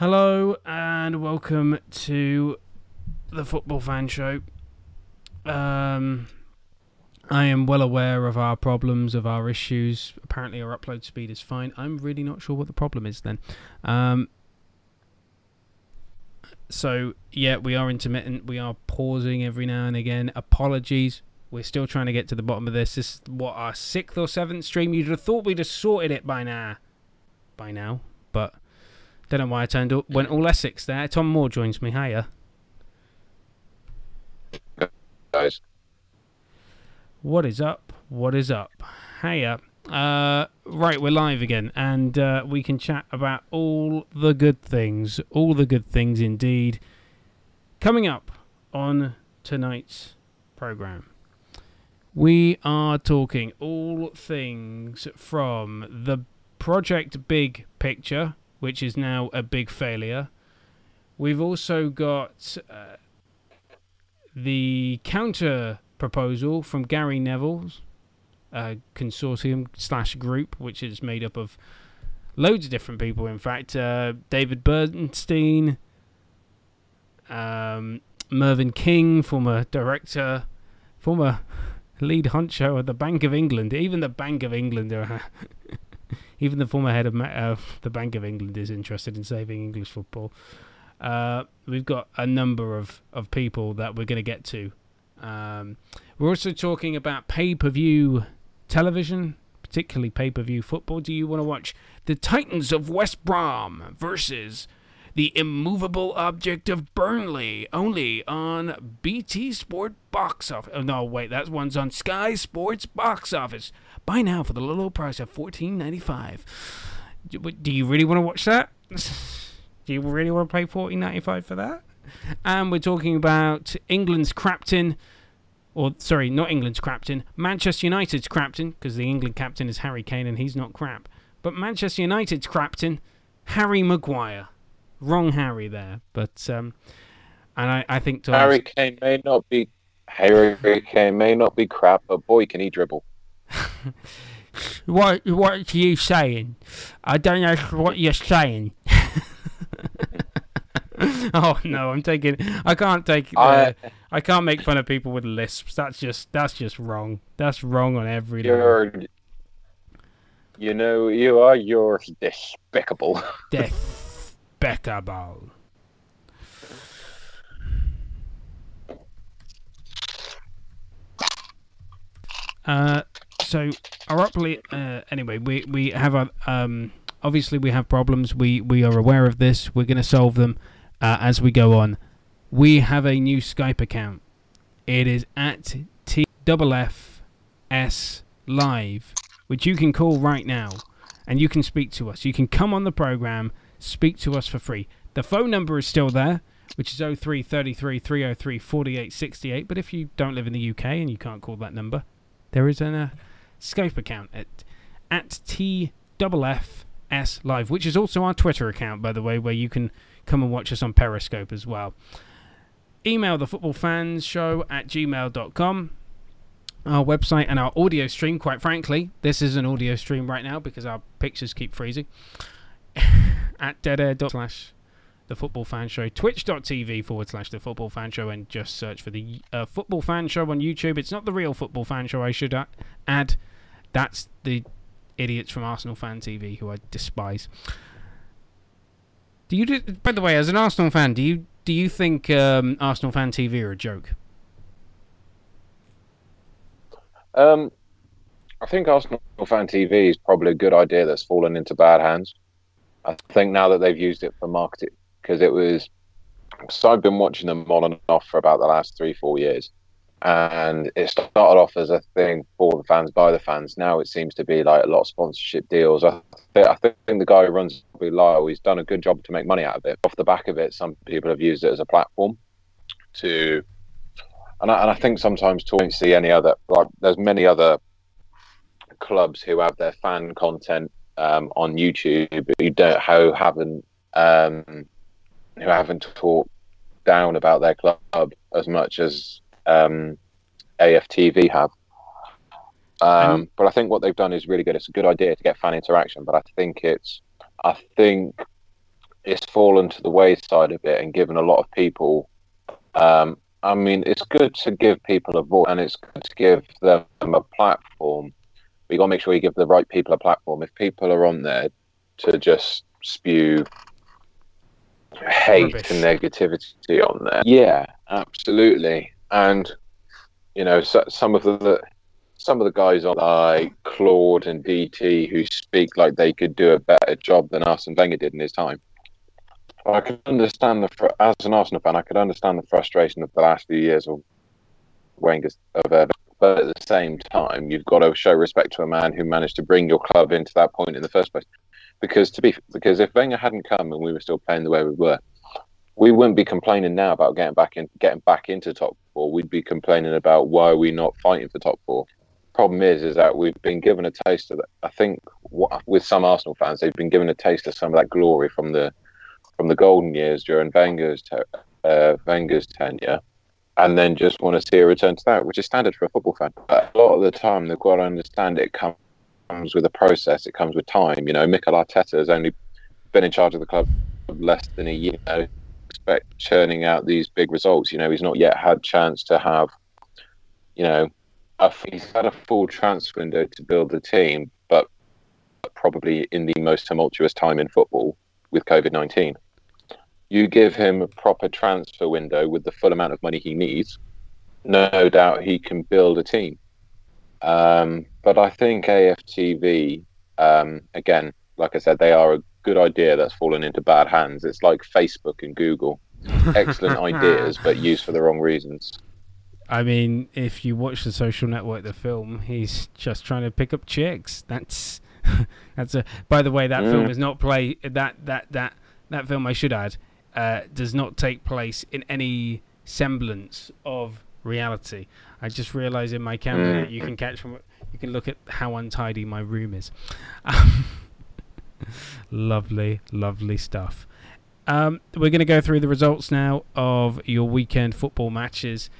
Hello and welcome to the Football Fan Show. Um, I am well aware of our problems, of our issues. Apparently, our upload speed is fine. I'm really not sure what the problem is then. Um, so, yeah, we are intermittent. We are pausing every now and again. Apologies. We're still trying to get to the bottom of this. This is what our sixth or seventh stream. You'd have thought we'd have sorted it by now. By now, but don't know why I turned all, went all Essex there. Tom Moore joins me. Hiya. guys. What is up? What is up? Hiya. Uh, right, we're live again, and uh, we can chat about all the good things, all the good things indeed. Coming up on tonight's program, we are talking all things from the Project Big Picture, which is now a big failure. We've also got uh, the counter proposal from Gary Neville's uh, consortium slash group, which is made up of loads of different people. In fact, uh, David Bernstein, um, Mervyn King, former director, former lead honcho at the Bank of England. Even the Bank of England are. even the former head of uh, the Bank of England is interested in saving English football. Uh, we've got a number of, of people that we're going to get to. Um, we're also talking about pay per view television, particularly pay per view football. Do you want to watch the Titans of West Brom versus the immovable object of Burnley only on BT Sport Box Office? Oh, no, wait, that one's on Sky Sports Box Office. Buy now for the low, low price of fourteen ninety five. Do you really want to watch that? Do you really want to pay fourteen ninety five for that? And we're talking about England's captain, or sorry, not England's captain, Manchester United's captain, because the England captain is Harry Kane and he's not crap. But Manchester United's captain, Harry Maguire. Wrong Harry there, but um, and I, I think to Harry Kane may not be Harry Kane may not be crap, but boy can he dribble. what what are you saying? I don't know what you're saying. oh no, I'm taking. I can't take. Uh, I- can't make fun of people with lisps. That's just that's just wrong. That's wrong on every level. You're you know, you are you're despicable. Despicable. Uh, so our upli uh, anyway, we we have a um obviously we have problems. We we are aware of this. We're going to solve them uh, as we go on. We have a new Skype account. It is at T double F S live, which you can call right now, and you can speak to us. You can come on the program, speak to us for free. The phone number is still there, which is 0333 303 4868. But if you don't live in the UK and you can't call that number, there is a uh, Skype account at at T double F S live, which is also our Twitter account, by the way, where you can come and watch us on Periscope as well. Email the football fans show at gmail.com. Our website and our audio stream, quite frankly, this is an audio stream right now because our pictures keep freezing. at deadair slash the football fan show, twitch.tv forward slash the football fan show, and just search for the uh, football fan show on YouTube. It's not the real football fan show, I should add. That's the idiots from Arsenal Fan TV who I despise. Do you? Do, by the way, as an Arsenal fan, do you do you think um, Arsenal Fan TV are a joke? Um, I think Arsenal Fan TV is probably a good idea that's fallen into bad hands. I think now that they've used it for marketing, because it was, so I've been watching them on and off for about the last three, four years. And it started off as a thing for the fans, by the fans. Now it seems to be like a lot of sponsorship deals. I, th- I think the guy who runs Lyle, he's done a good job to make money out of it. Off the back of it, some people have used it as a platform to and I, and I think sometimes to don't see any other like there's many other clubs who have their fan content um, on YouTube who don't who haven't um, who haven't talked down about their club as much as um, AFTV have. Um, but I think what they've done is really good. It's a good idea to get fan interaction, but I think it's I think it's fallen to the wayside a bit and given a lot of people. Um, I mean, it's good to give people a voice and it's good to give them a platform. We got to make sure you give the right people a platform. If people are on there to just spew hate Rubbish. and negativity on there, yeah, absolutely. And you know, so, some of the some of the guys on like Claude and DT who speak like they could do a better job than Arsene Wenger did in his time. I could understand the fr- as an Arsenal fan, I could understand the frustration of the last few years of Wenger's of uh, but at the same time, you've got to show respect to a man who managed to bring your club into that point in the first place. Because to be because if Wenger hadn't come and we were still playing the way we were, we wouldn't be complaining now about getting back in getting back into top four. We'd be complaining about why are we not fighting for top four. Problem is, is that we've been given a taste of that. I think what, with some Arsenal fans, they've been given a taste of some of that glory from the from the golden years during Wenger's uh, Wenger's tenure, and then just want to see a return to that, which is standard for a football fan. But a lot of the time, they've got to understand it comes with a process. It comes with time. You know, Mikel Arteta has only been in charge of the club less than a year. Know, expect churning out these big results. You know, he's not yet had chance to have, you know, a, he's had a full transfer window to build the team, but probably in the most tumultuous time in football with COVID nineteen. You give him a proper transfer window with the full amount of money he needs, no doubt he can build a team. Um, but I think AFTV, um, again, like I said, they are a good idea that's fallen into bad hands. It's like Facebook and Google. Excellent ideas, but used for the wrong reasons. I mean, if you watch the Social Network, the film, he's just trying to pick up chicks. That's that's a. By the way, that film Mm. does not play that that that that film. I should add, uh, does not take place in any semblance of reality. I just realised in my camera that you can catch from you can look at how untidy my room is. Lovely, lovely stuff. Um, we're going to go through the results now of your weekend football matches.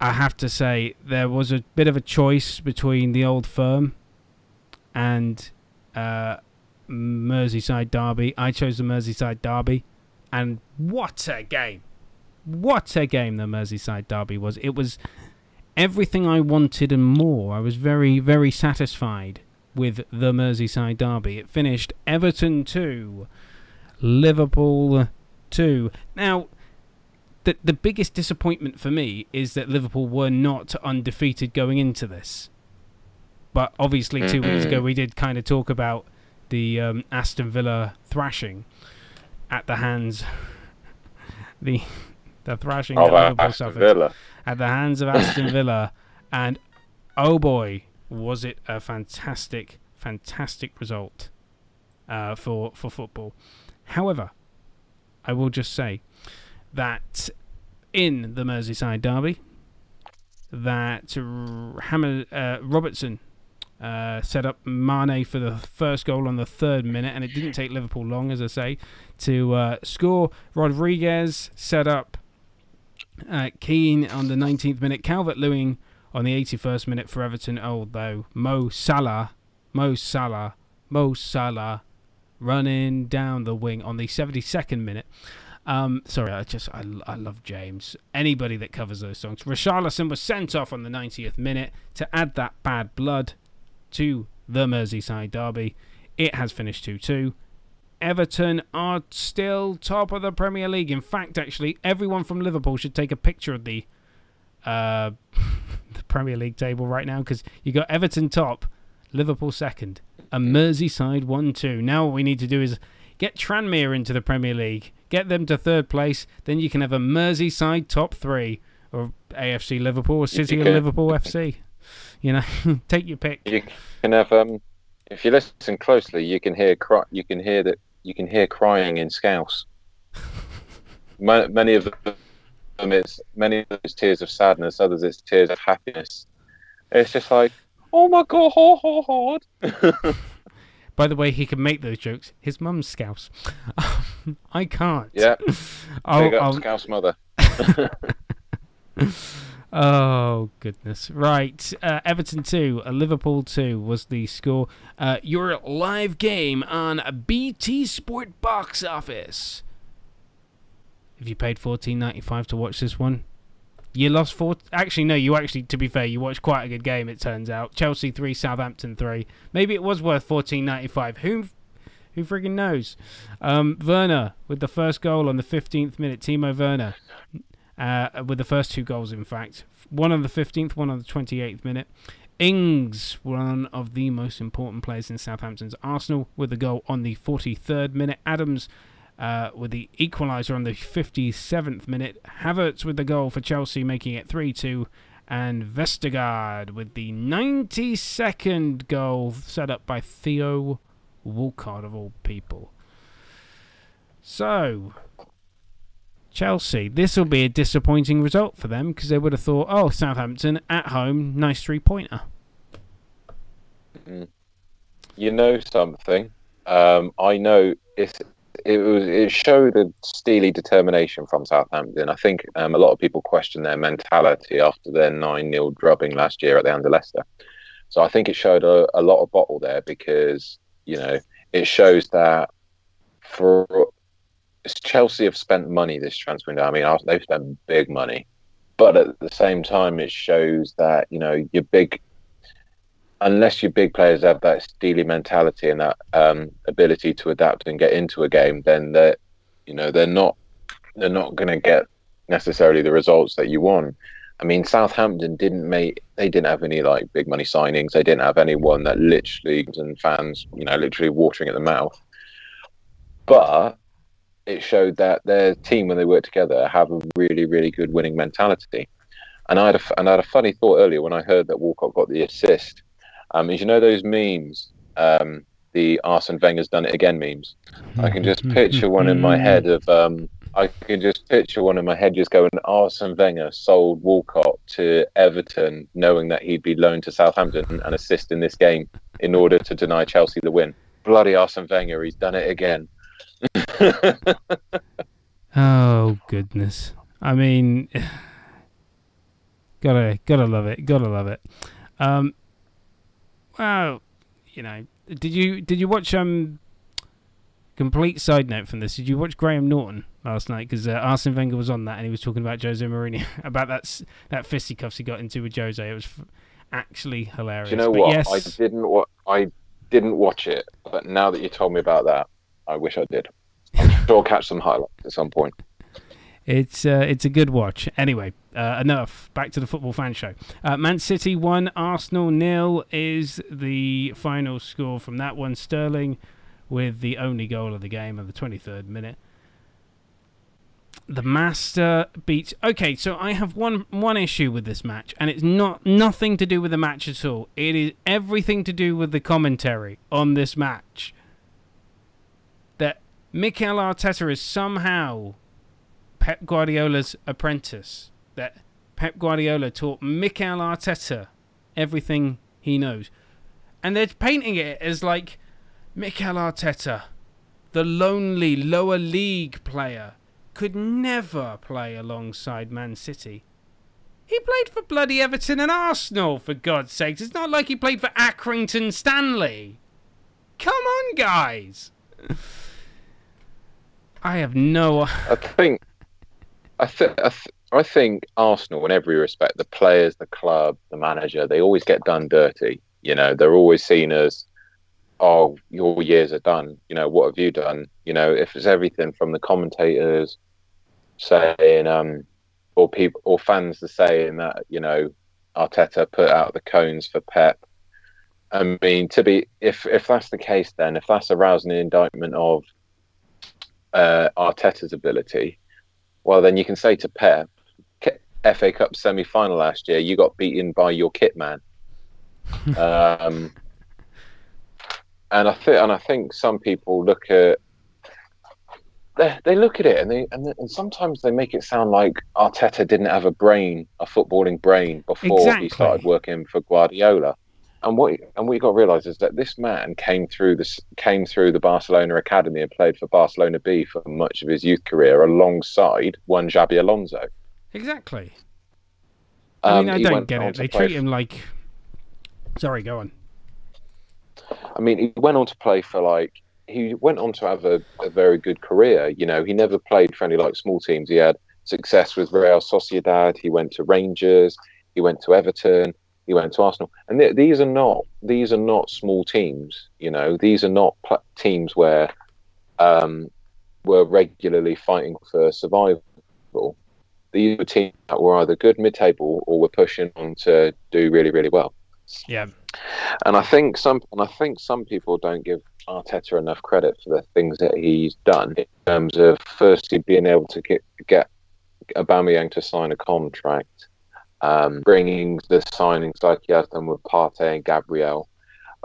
I have to say there was a bit of a choice between the old firm and uh, Merseyside Derby. I chose the Merseyside Derby, and what a game! What a game the Merseyside Derby was. It was everything I wanted and more. I was very, very satisfied with the Merseyside Derby. It finished Everton 2, Liverpool 2. Now, the, the biggest disappointment for me is that Liverpool were not undefeated going into this. But obviously, 2 weeks ago, we did kind of talk about the um, Aston Villa thrashing at the hands. The the thrashing Of that Liverpool suffered Villa. at the hands of Aston Villa, and oh boy, was it a fantastic, fantastic result uh, for for football. However, I will just say that in the Merseyside derby, that Hammer uh, Robertson uh, set up Mane for the first goal on the third minute, and it didn't take Liverpool long, as I say, to uh, score. Rodriguez set up uh, Keane on the 19th minute. Calvert Lewin on the 81st minute for Everton. Although Mo Salah, Mo Salah, Mo Salah running down the wing on the 72nd minute. Um, sorry, I just I, I love James. Anybody that covers those songs. Richarlison was sent off on the 90th minute to add that bad blood to the Merseyside derby. It has finished 2-2. Everton are still top of the Premier League. In fact, actually, everyone from Liverpool should take a picture of the uh, the Premier League table right now because you got Everton top, Liverpool second, and Merseyside one two. Now what we need to do is get Tranmere into the Premier League, get them to third place, then you can have a Merseyside top three or AFC Liverpool or City can- Liverpool FC. You know, take your pick. You can have um, if you listen closely, you can hear cry. You can hear that. You can hear crying in Scouse. Many of them, it's many of it's tears of sadness. Others, it's tears of happiness. It's just like, oh my god. By the way, he can make those jokes. His mum's scouse. I can't. yeah, I'll, big up I'll, Scouse mother. Oh goodness! Right, uh, Everton two, uh, Liverpool two was the score. Uh, your live game on BT Sport Box Office. If you paid fourteen ninety five to watch this one, you lost four. Actually, no. You actually, to be fair, you watched quite a good game. It turns out Chelsea three, Southampton three. Maybe it was worth fourteen ninety five. Who, who friggin' knows? Um, Werner with the first goal on the fifteenth minute. Timo Werner uh, with the first two goals, in fact. One on the 15th, one on the 28th minute. Ings, one of the most important players in Southampton's Arsenal, with a goal on the 43rd minute. Adams uh, with the equaliser on the 57th minute. Havertz with the goal for Chelsea, making it 3 2. And Vestergaard with the 92nd goal set up by Theo Walcott, of all people. So, Chelsea. This will be a disappointing result for them because they would have thought, oh, Southampton at home, nice three pointer. Mm. You know something? Um, I know it was it showed a steely determination from Southampton. I think um, a lot of people question their mentality after their nine 0 drubbing last year at the of Leicester. So I think it showed a, a lot of bottle there because you know it shows that for Chelsea have spent money this transfer window. I mean, they've spent big money, but at the same time, it shows that you know your big, unless your big players have that steely mentality and that um, ability to adapt and get into a game, then they're, you know, they're not, they're not going to get necessarily the results that you want. I mean, Southampton didn't make, they didn't have any like big money signings. They didn't have anyone that literally and fans, you know, literally watering at the mouth. But it showed that their team, when they work together, have a really, really good winning mentality. And I had a, and I had a funny thought earlier when I heard that Walcott got the assist. Um, is you know those memes, um, the Arsene Wenger's done it again memes. I can just picture one in my head of um, I can just picture one in my head just going Arsene Wenger sold Walcott to Everton, knowing that he'd be loaned to Southampton and assist in this game in order to deny Chelsea the win. Bloody Arsene Wenger, he's done it again. Oh goodness! I mean, gotta gotta love it. Gotta love it. Um, well, you know, did you did you watch um? Complete side note from this: Did you watch Graham Norton last night? Because uh, Arsene Wenger was on that, and he was talking about Jose Mourinho about that that fisticuffs he got into with Jose. It was f- actually hilarious. Do you know but what? Yes, I didn't. Wa- I didn't watch it, but now that you told me about that, I wish I did. I'm sure I'll catch some highlights at some point. It's uh, it's a good watch. Anyway, uh, enough. Back to the football fan show. Uh, Man City one, Arsenal nil is the final score from that one. Sterling with the only goal of the game of the 23rd minute. The Master beats. Okay, so I have one one issue with this match, and it's not nothing to do with the match at all. It is everything to do with the commentary on this match. Mikel Arteta is somehow Pep Guardiola's apprentice. That Pep Guardiola taught Mikel Arteta everything he knows. And they're painting it as like Mikel Arteta, the lonely lower league player, could never play alongside Man City. He played for bloody Everton and Arsenal, for God's sakes. It's not like he played for Accrington Stanley. Come on, guys. I have no. I think, I think, I, th- I think Arsenal, in every respect, the players, the club, the manager, they always get done dirty. You know, they're always seen as, oh, your years are done. You know, what have you done? You know, if it's everything from the commentators saying, um, or people or fans are saying that you know Arteta put out the cones for Pep. I mean, to be if if that's the case, then if that's a rousing indictment of uh, Arteta's ability, well, then you can say to Pep, FA Cup semi final last year, you got beaten by your kit man. um, and I think, and I think some people look at they, they look at it and they and, and sometimes they make it sound like Arteta didn't have a brain, a footballing brain, before exactly. he started working for Guardiola and what and what you got to realize is that this man came through this came through the Barcelona academy and played for Barcelona B for much of his youth career alongside one Xabi Alonso. Exactly. I mean, Um, I don't get it. They treat him like. Sorry, go on. I mean, he went on to play for like he went on to have a, a very good career. You know, he never played for any like small teams. He had success with Real Sociedad. He went to Rangers. He went to Everton. He went to Arsenal. And th- these are not these are not small teams. You know, these are not pl- teams where um, were regularly fighting for survival. These were teams that were either good mid-table or were pushing on to do really, really well. Yeah. And I think some and I think some people don't give Arteta enough credit for the things that he's done in terms of firstly being able to get get Aubameyang to sign a contract, um, bringing the signings like he has done with Partey and Gabriel,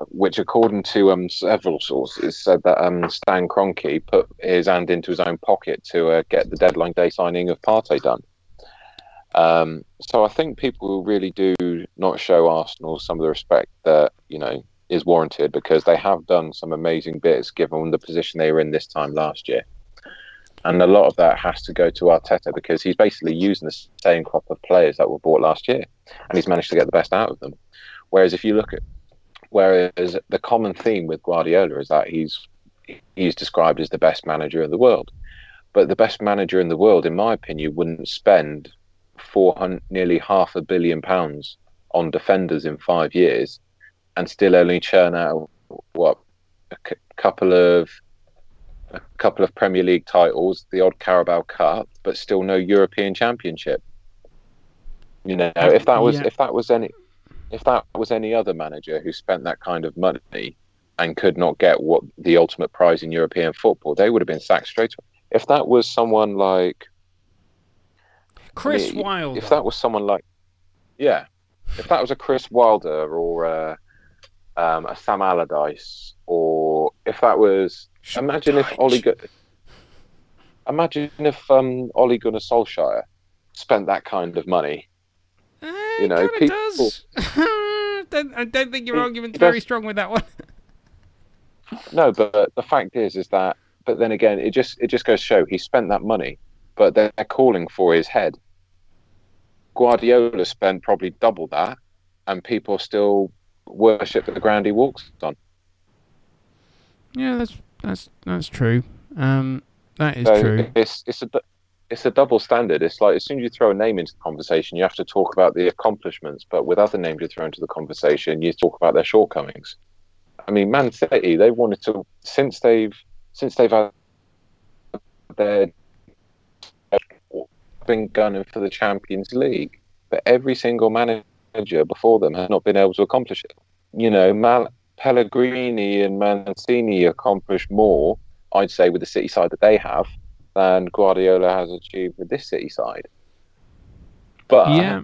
which according to um, several sources said that um, Stan Kroenke put his hand into his own pocket to uh, get the deadline day signing of Partey done. Um, so I think people really do not show Arsenal some of the respect that you know is warranted because they have done some amazing bits given the position they were in this time last year, and a lot of that has to go to Arteta because he's basically using the same crop of players that were bought last year, and he's managed to get the best out of them. Whereas if you look at, whereas the common theme with Guardiola is that he's he's described as the best manager in the world, but the best manager in the world, in my opinion, wouldn't spend four hundred, nearly half a billion pounds on defenders in five years, and still only churn out what a c- couple of a couple of Premier League titles, the odd Carabao Cup, but still no European Championship. You know, if that was Yeah. if that was any if that was any other manager who spent that kind of money and could not get what the ultimate prize in European football, they would have been sacked straight away. If that was someone like Chris I mean, Wilder. if that was someone like, yeah, if that was a Chris Wilder or a, um, a Sam Allardyce, or if that was, imagine if Ole, Gu- imagine if um, Ole Gunnar Solskjaer spent that kind of money. Eh, you know, people- does. don't, I don't think your argument's very strong with that one. No, but the fact is, is that, but then again, it just it just goes to show he spent that money, but they're calling for his head. Guardiola spent probably double that, and people still worship the ground he walks on. Yeah, that's that's that's true. Um, that is So true. It's it's a it's a double standard. It's like as soon as you throw a name into the conversation, you have to talk about the accomplishments. But with other names you throw into the conversation, you talk about their shortcomings. I mean, Man City, they wanted to since they've since they've had their been gunning for the Champions League, but every single manager before them has not been able to accomplish it. You know, Mal- Pellegrini and Mancini accomplished more, I'd say, with the City side that they have than Guardiola has achieved with this City side. But yeah,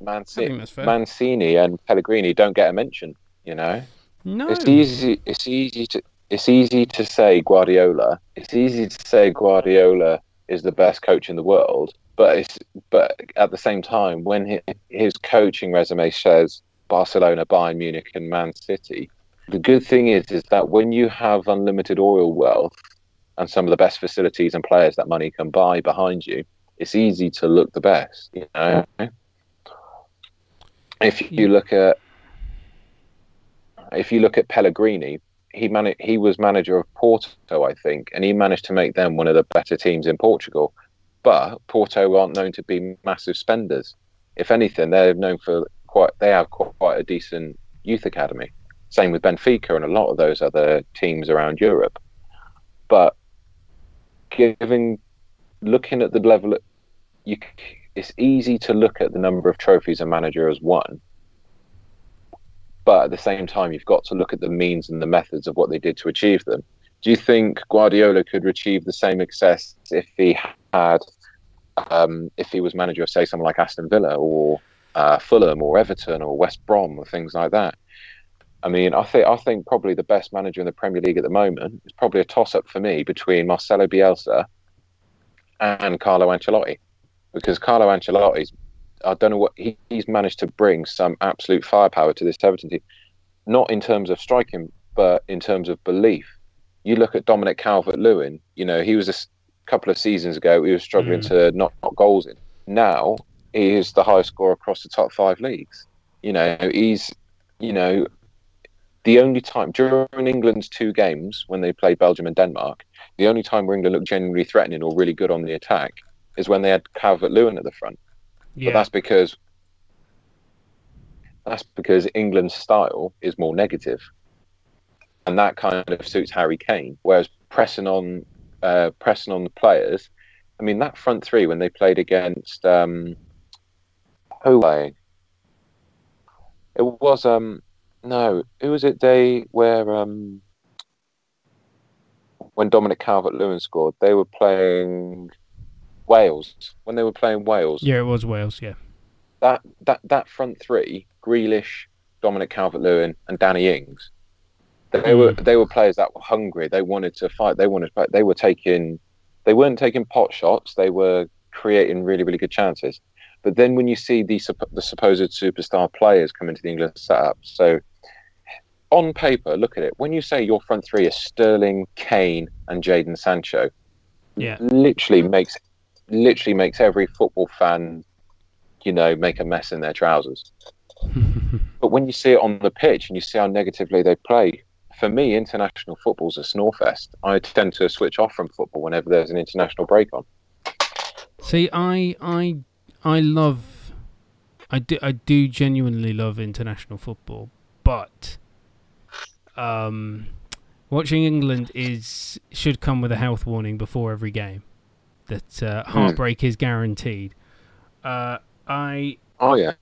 Mancini, think that's fair. Mancini and Pellegrini don't get a mention. You know, no, it's easy. It's easy to. It's easy to say Guardiola. It's easy to say Guardiola is the best coach in the world, but it's but at the same time, when hi his coaching resume says Barcelona, Bayern Munich, and Man City, the good thing is is that when you have unlimited oil wealth and some of the best facilities and players that money can buy behind you, it's easy to look the best. You know, if you look at if you look at Pellegrini, he man- he was manager of Porto, I think, and he managed to make them one of the better teams in Portugal. But Porto aren't known to be massive spenders. If anything, they're known for quite. They have quite a decent youth academy. Same with Benfica and a lot of those other teams around Europe. But given looking at the level, you, it's easy to look at the number of trophies a manager has won but at the same time you've got to look at the means and the methods of what they did to achieve them do you think guardiola could achieve the same success if he had um, if he was manager of say someone like aston villa or uh, fulham or everton or west brom or things like that i mean i think i think probably the best manager in the premier league at the moment is probably a toss up for me between marcelo bielsa and carlo ancelotti because carlo ancelotti's I don't know what he, he's managed to bring some absolute firepower to this Everton team, not in terms of striking, but in terms of belief. You look at Dominic Calvert-Lewin. You know, he was a couple of seasons ago. He was struggling Mm. to knock, knock goals in. Now he is the highest scorer across the top five leagues. You know, he's, you know, the only time during England's two games when they played Belgium and Denmark, the only time where England looked genuinely threatening or really good on the attack is when they had Calvert Lewin at the front. Yeah. But that's because that's because England's style is more negative, and that kind of suits Harry Kane. Whereas pressing on, uh, pressing on the players. I mean, that front three when they played against um, who? It was um no, who was it? Day where um when Dominic Calvert Lewin scored, they were playing Wales. When they were playing Wales, yeah, it was Wales. Yeah. that that that front three, Grealish, Dominic Calvert Lewin, and Danny Ings, they were they were players that were hungry. They wanted to fight. They wanted to fight. They were taking, they weren't taking pot shots. They were creating really really good chances. But then when you see the the supposed superstar players come into the England setup, so on paper, look at it. When you say your front three is Sterling, Kane, and Jaden Sancho, Yeah. literally makes literally makes every football fan, you know, make a mess in their trousers. But when you see it on the pitch and you see how negatively they play, for me, international football's a snorefest. I tend to switch off from football whenever there's an international break on. See, I, I, I love, I do, I do genuinely love international football, but, um, watching England is should come with a health warning before every game, that uh, heartbreak is guaranteed. Uh, I, Oh yeah,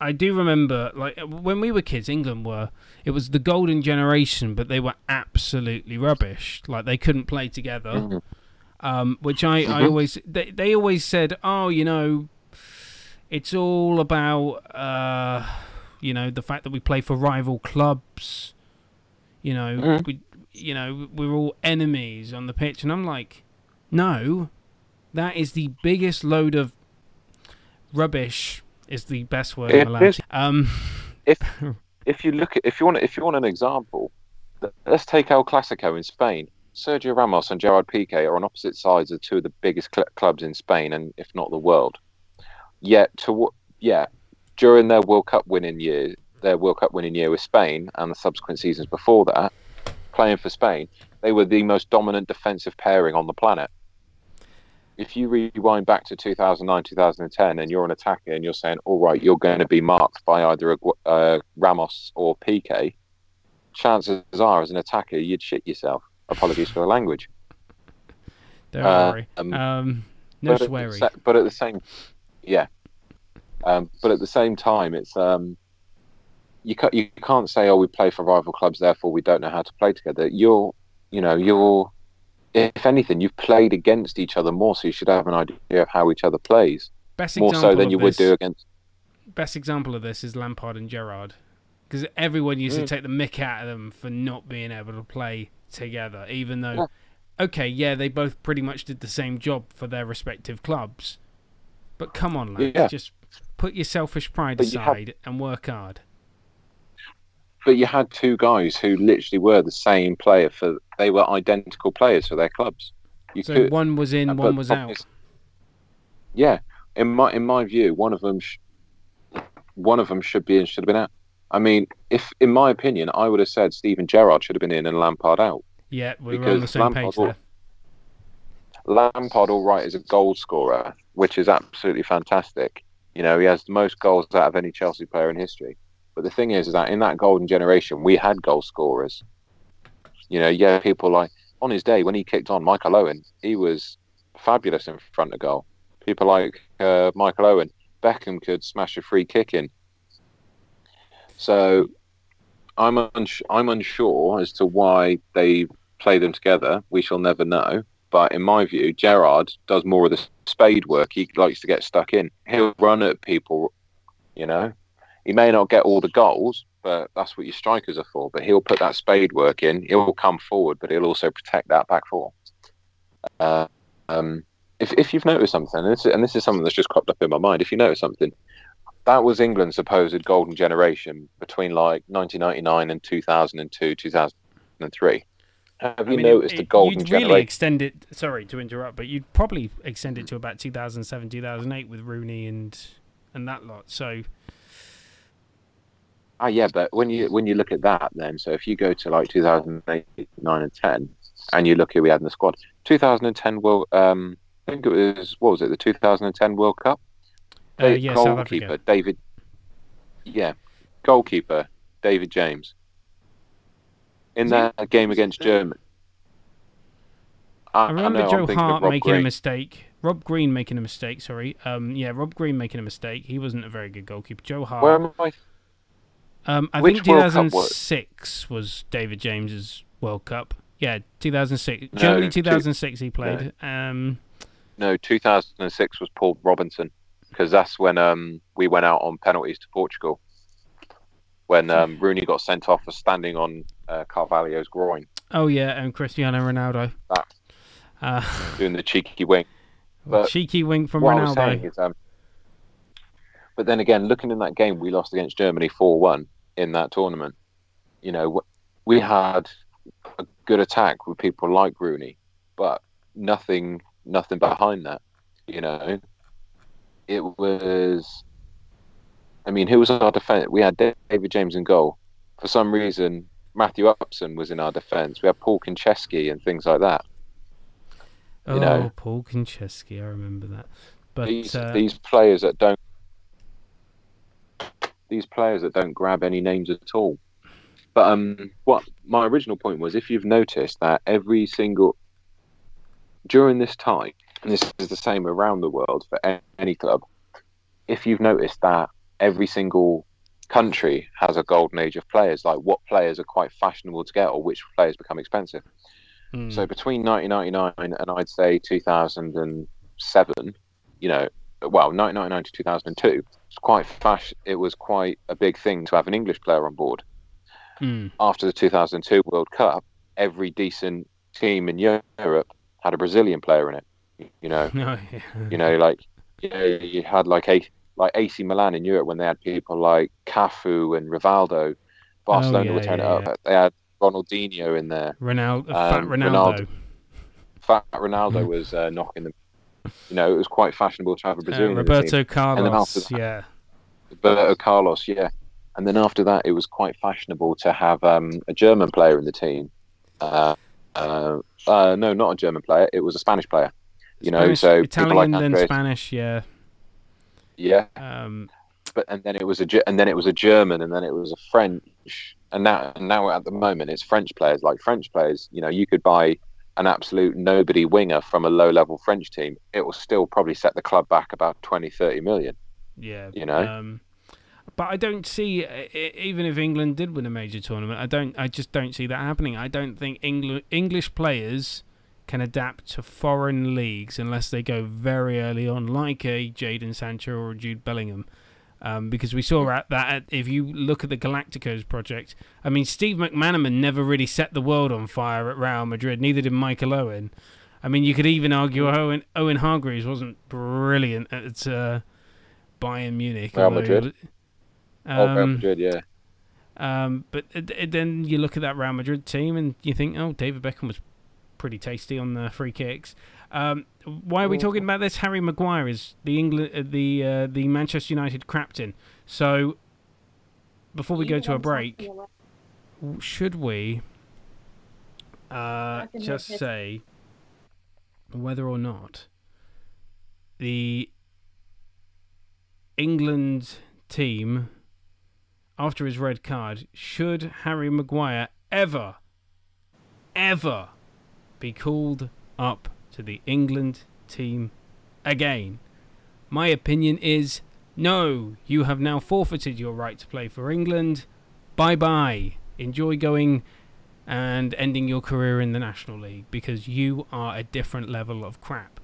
I do remember, like when we were kids, England were it was the golden generation, but they were absolutely rubbish. Like they couldn't play together. Mhm. Um, which I, I Mhm. always they they always said, oh, you know, it's all about uh, you know the fact that we play for rival clubs. You know, Mhm. we you know we're all enemies on the pitch, and I'm like, no, that is the biggest load of rubbish. Is the best word I'm allowed to. Um, if you look at if you want if you want an example, let's take El Clasico in Spain. Sergio Ramos and Gerard Piqué are on opposite sides of two of the biggest cl- clubs in Spain and if not the world. Yet to? Yeah, during their World Cup winning year, their World Cup winning year with Spain and the subsequent seasons before that, playing for Spain, they were the most dominant defensive pairing on the planet. If you rewind back to 2009, 2010, and you're an attacker and you're saying, all right, you're going to be marked by either a, uh, Ramos or Piqué, chances are, as an attacker, you'd shit yourself. Apologies for the language. don't Uh, worry. um, Um, no but, at the swearing. but at the same, yeah. Um, but at the same time, it's um, you can't you can't say, oh, we play for rival clubs, therefore we don't know how to play together. You're, you know, you're. If anything, you've played against each other more, so you should have an idea of how each other plays Best more example so than of you would this- do against. best example of this is Lampard and Gerrard, because everyone used Mm. to take the mick out of them for not being able to play together, even though, Yeah. okay, yeah, they both pretty much did the same job for their respective clubs, but come on, lads, Yeah. just put your selfish pride But aside and work hard. But you had two guys who literally were the same player for. They were identical players for their clubs. You So could, one was in, Uh, one was out. is- Yeah, in my in my view, one of them, sh- one of them should be in, should have been out. I mean, if in my opinion, I would have said Steven Gerrard should have been in and Lampard out. Yeah, we were on the same Lampard page there. Lampard, all right, is a goal scorer, which is absolutely fantastic. You know, he has the most goals out of any Chelsea player in history. But the thing is, is that in that golden generation, we had goal scorers. You know, yeah, people like on his day when he kicked on Michael Owen, he was fabulous in front of goal. People like uh, Michael Owen, Beckham could smash a free kick in. So, I'm uns- I'm unsure as to why they play them together. We shall never know. But in my view, Gerrard does more of the spade work. He likes to get stuck in. He'll run at people, you know. He may not get all the goals, but that's what your strikers are for. But he'll put that spade work in. He'll come forward, but he'll also protect that back four. Uh, um, if if you've noticed something, and this, and this is something that's just cropped up in my mind, if you notice something, that was England's supposed golden generation between like 1999 and 2002, 2003. Have I you mean, noticed it- the golden You'd really generation? extend it. Sorry to interrupt, but you'd probably extend it to about 2007, 2008 with Rooney and and that lot. So Ah, yeah, but when you when you look at that, then so if you go to like 2008, nine, and ten, and you look who we had in the squad, 2010 World, um, I think it was what was it, the 2010 World Cup? uh, yeah, goalkeeper David. Yeah, goalkeeper David James. In that game against Germany. I remember I'm Joe Hart making a mistake. Rob Green making a mistake. Sorry. Um, yeah, Rob Green making a mistake. He wasn't a very good goalkeeper. Joe Hart. Where am I? Um, I Which think World was- 2006 was David James's World Cup. Yeah, 2006. No, Germany two- 2006 he played. Um, No, 2006 was Paul Robinson because that's when um we went out on penalties to Portugal. When um, Rooney got sent off for standing on uh, Carvalho's groin, oh yeah, and Cristiano Ronaldo. That- Uh, doing the cheeky wink. But cheeky wink from what I was Ronaldo. is, um, but then again, looking in that game, we lost against Germany four-one in that tournament. You know, we had a good attack with people like Rooney, but nothing, nothing behind that. You know, it was. I mean, who was our defense? We had David James in goal. For some reason, Matthew Upson was in our defense. We had Paul Konchesky and things like that. Oh, know. Paul Konchesky, I remember that. But these uh, these players that don't these players that don't grab any names at all. But um, what my original point was, if you've noticed that every single during this time, and this is the same around the world for any club, if you've noticed that every single country has a golden age of players, like what players are quite fashionable to get, or which players become expensive. hmm, So between 1999 and I'd say 2007, you know, well, 1999 to 2002, it's quite fash. It was quite a big thing to have an English player on board. hmm. After the 2002 World Cup, every decent team in Europe had a Brazilian player in it. You know, Oh, yeah. you know, like you, know, you had like a like AC Milan in Europe when they had people like Cafu and Rivaldo. Barcelona Oh, yeah, were turning yeah, it up. They had Ronaldinho in there. Ronaldo, fat Um, Ronaldo. Ronaldo. Fat Ronaldo was uh, knocking them. You know, it was quite fashionable to have a Uh, Brazilian. team. Roberto Carlos. that- Yeah. Roberto Carlos, yeah. And then after that, it was quite fashionable to have um, a German player in the team. Uh, uh, uh, no, not a German player. It was a Spanish player. You know, so Italian, like then Spanish. Yeah. Yeah. Um, But and then it was a and then it was a German, and then it was a French, and now and now at the moment it's French players. Like French players, you know, you could buy an absolute nobody winger from a low level French team. It will still probably set the club back about 20, 30 million. Yeah, You know? Um, but I don't see even if England did win a major tournament, I don't. I just don't see that happening. I don't think Engl- English players can adapt to foreign leagues unless they go very early on, like a Jaden Sancho or a Jude Bellingham. Um, because we saw at that at, if you look at the Galacticos project, I mean Steve McManaman never really set the world on fire at Real Madrid. Neither did Michael Owen. I mean, you could even argue Owen Owen Hargreaves wasn't brilliant at uh, Bayern Munich. Real although- Madrid? oh, Real Um, Madrid, yeah. um, but uh, then you look at that Real Madrid team and you think, oh, David Beckham was pretty tasty on the free kicks. Um, why are we talking about this? Harry Maguire is the England, uh, the uh, the Manchester United captain. So before we go to a break, should we uh, just say whether or not the England team, after his red card, should Harry Maguire ever, ever be called up to the England team again? My opinion is no. You have now forfeited your right to play for England. Bye bye. Enjoy going and ending your career in the National League because you are a different level of crap.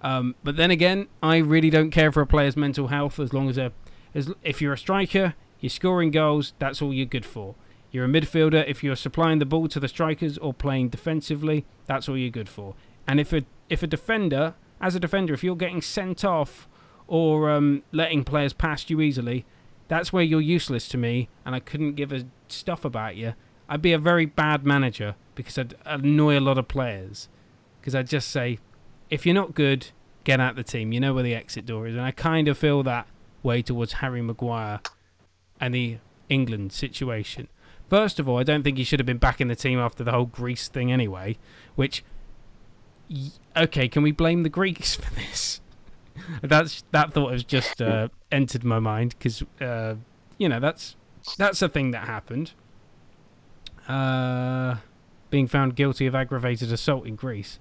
Um, but then again, I really don't care for a player's mental health as long as they're, as if you're a striker, you're scoring goals. That's all you're good for. You're a midfielder. If you're supplying the ball to the strikers or playing defensively, that's all you're good for. And if a if a defender, as a defender, if you're getting sent off or um, letting players past you easily, that's where you're useless to me, and I couldn't give a stuff about you. I'd be a very bad manager because I'd annoy a lot of players. Because I'd just say, if you're not good, get out of the team. You know where the exit door is. And I kind of feel that way towards Harry Maguire and the England situation. First of all, I don't think he should have been back in the team after the whole Greece thing anyway. Which, okay, can we blame the Greeks for this? that's that thought has just uh, entered my mind because uh, you know that's that's a thing that happened. Uh, being found guilty of aggravated assault in Greece.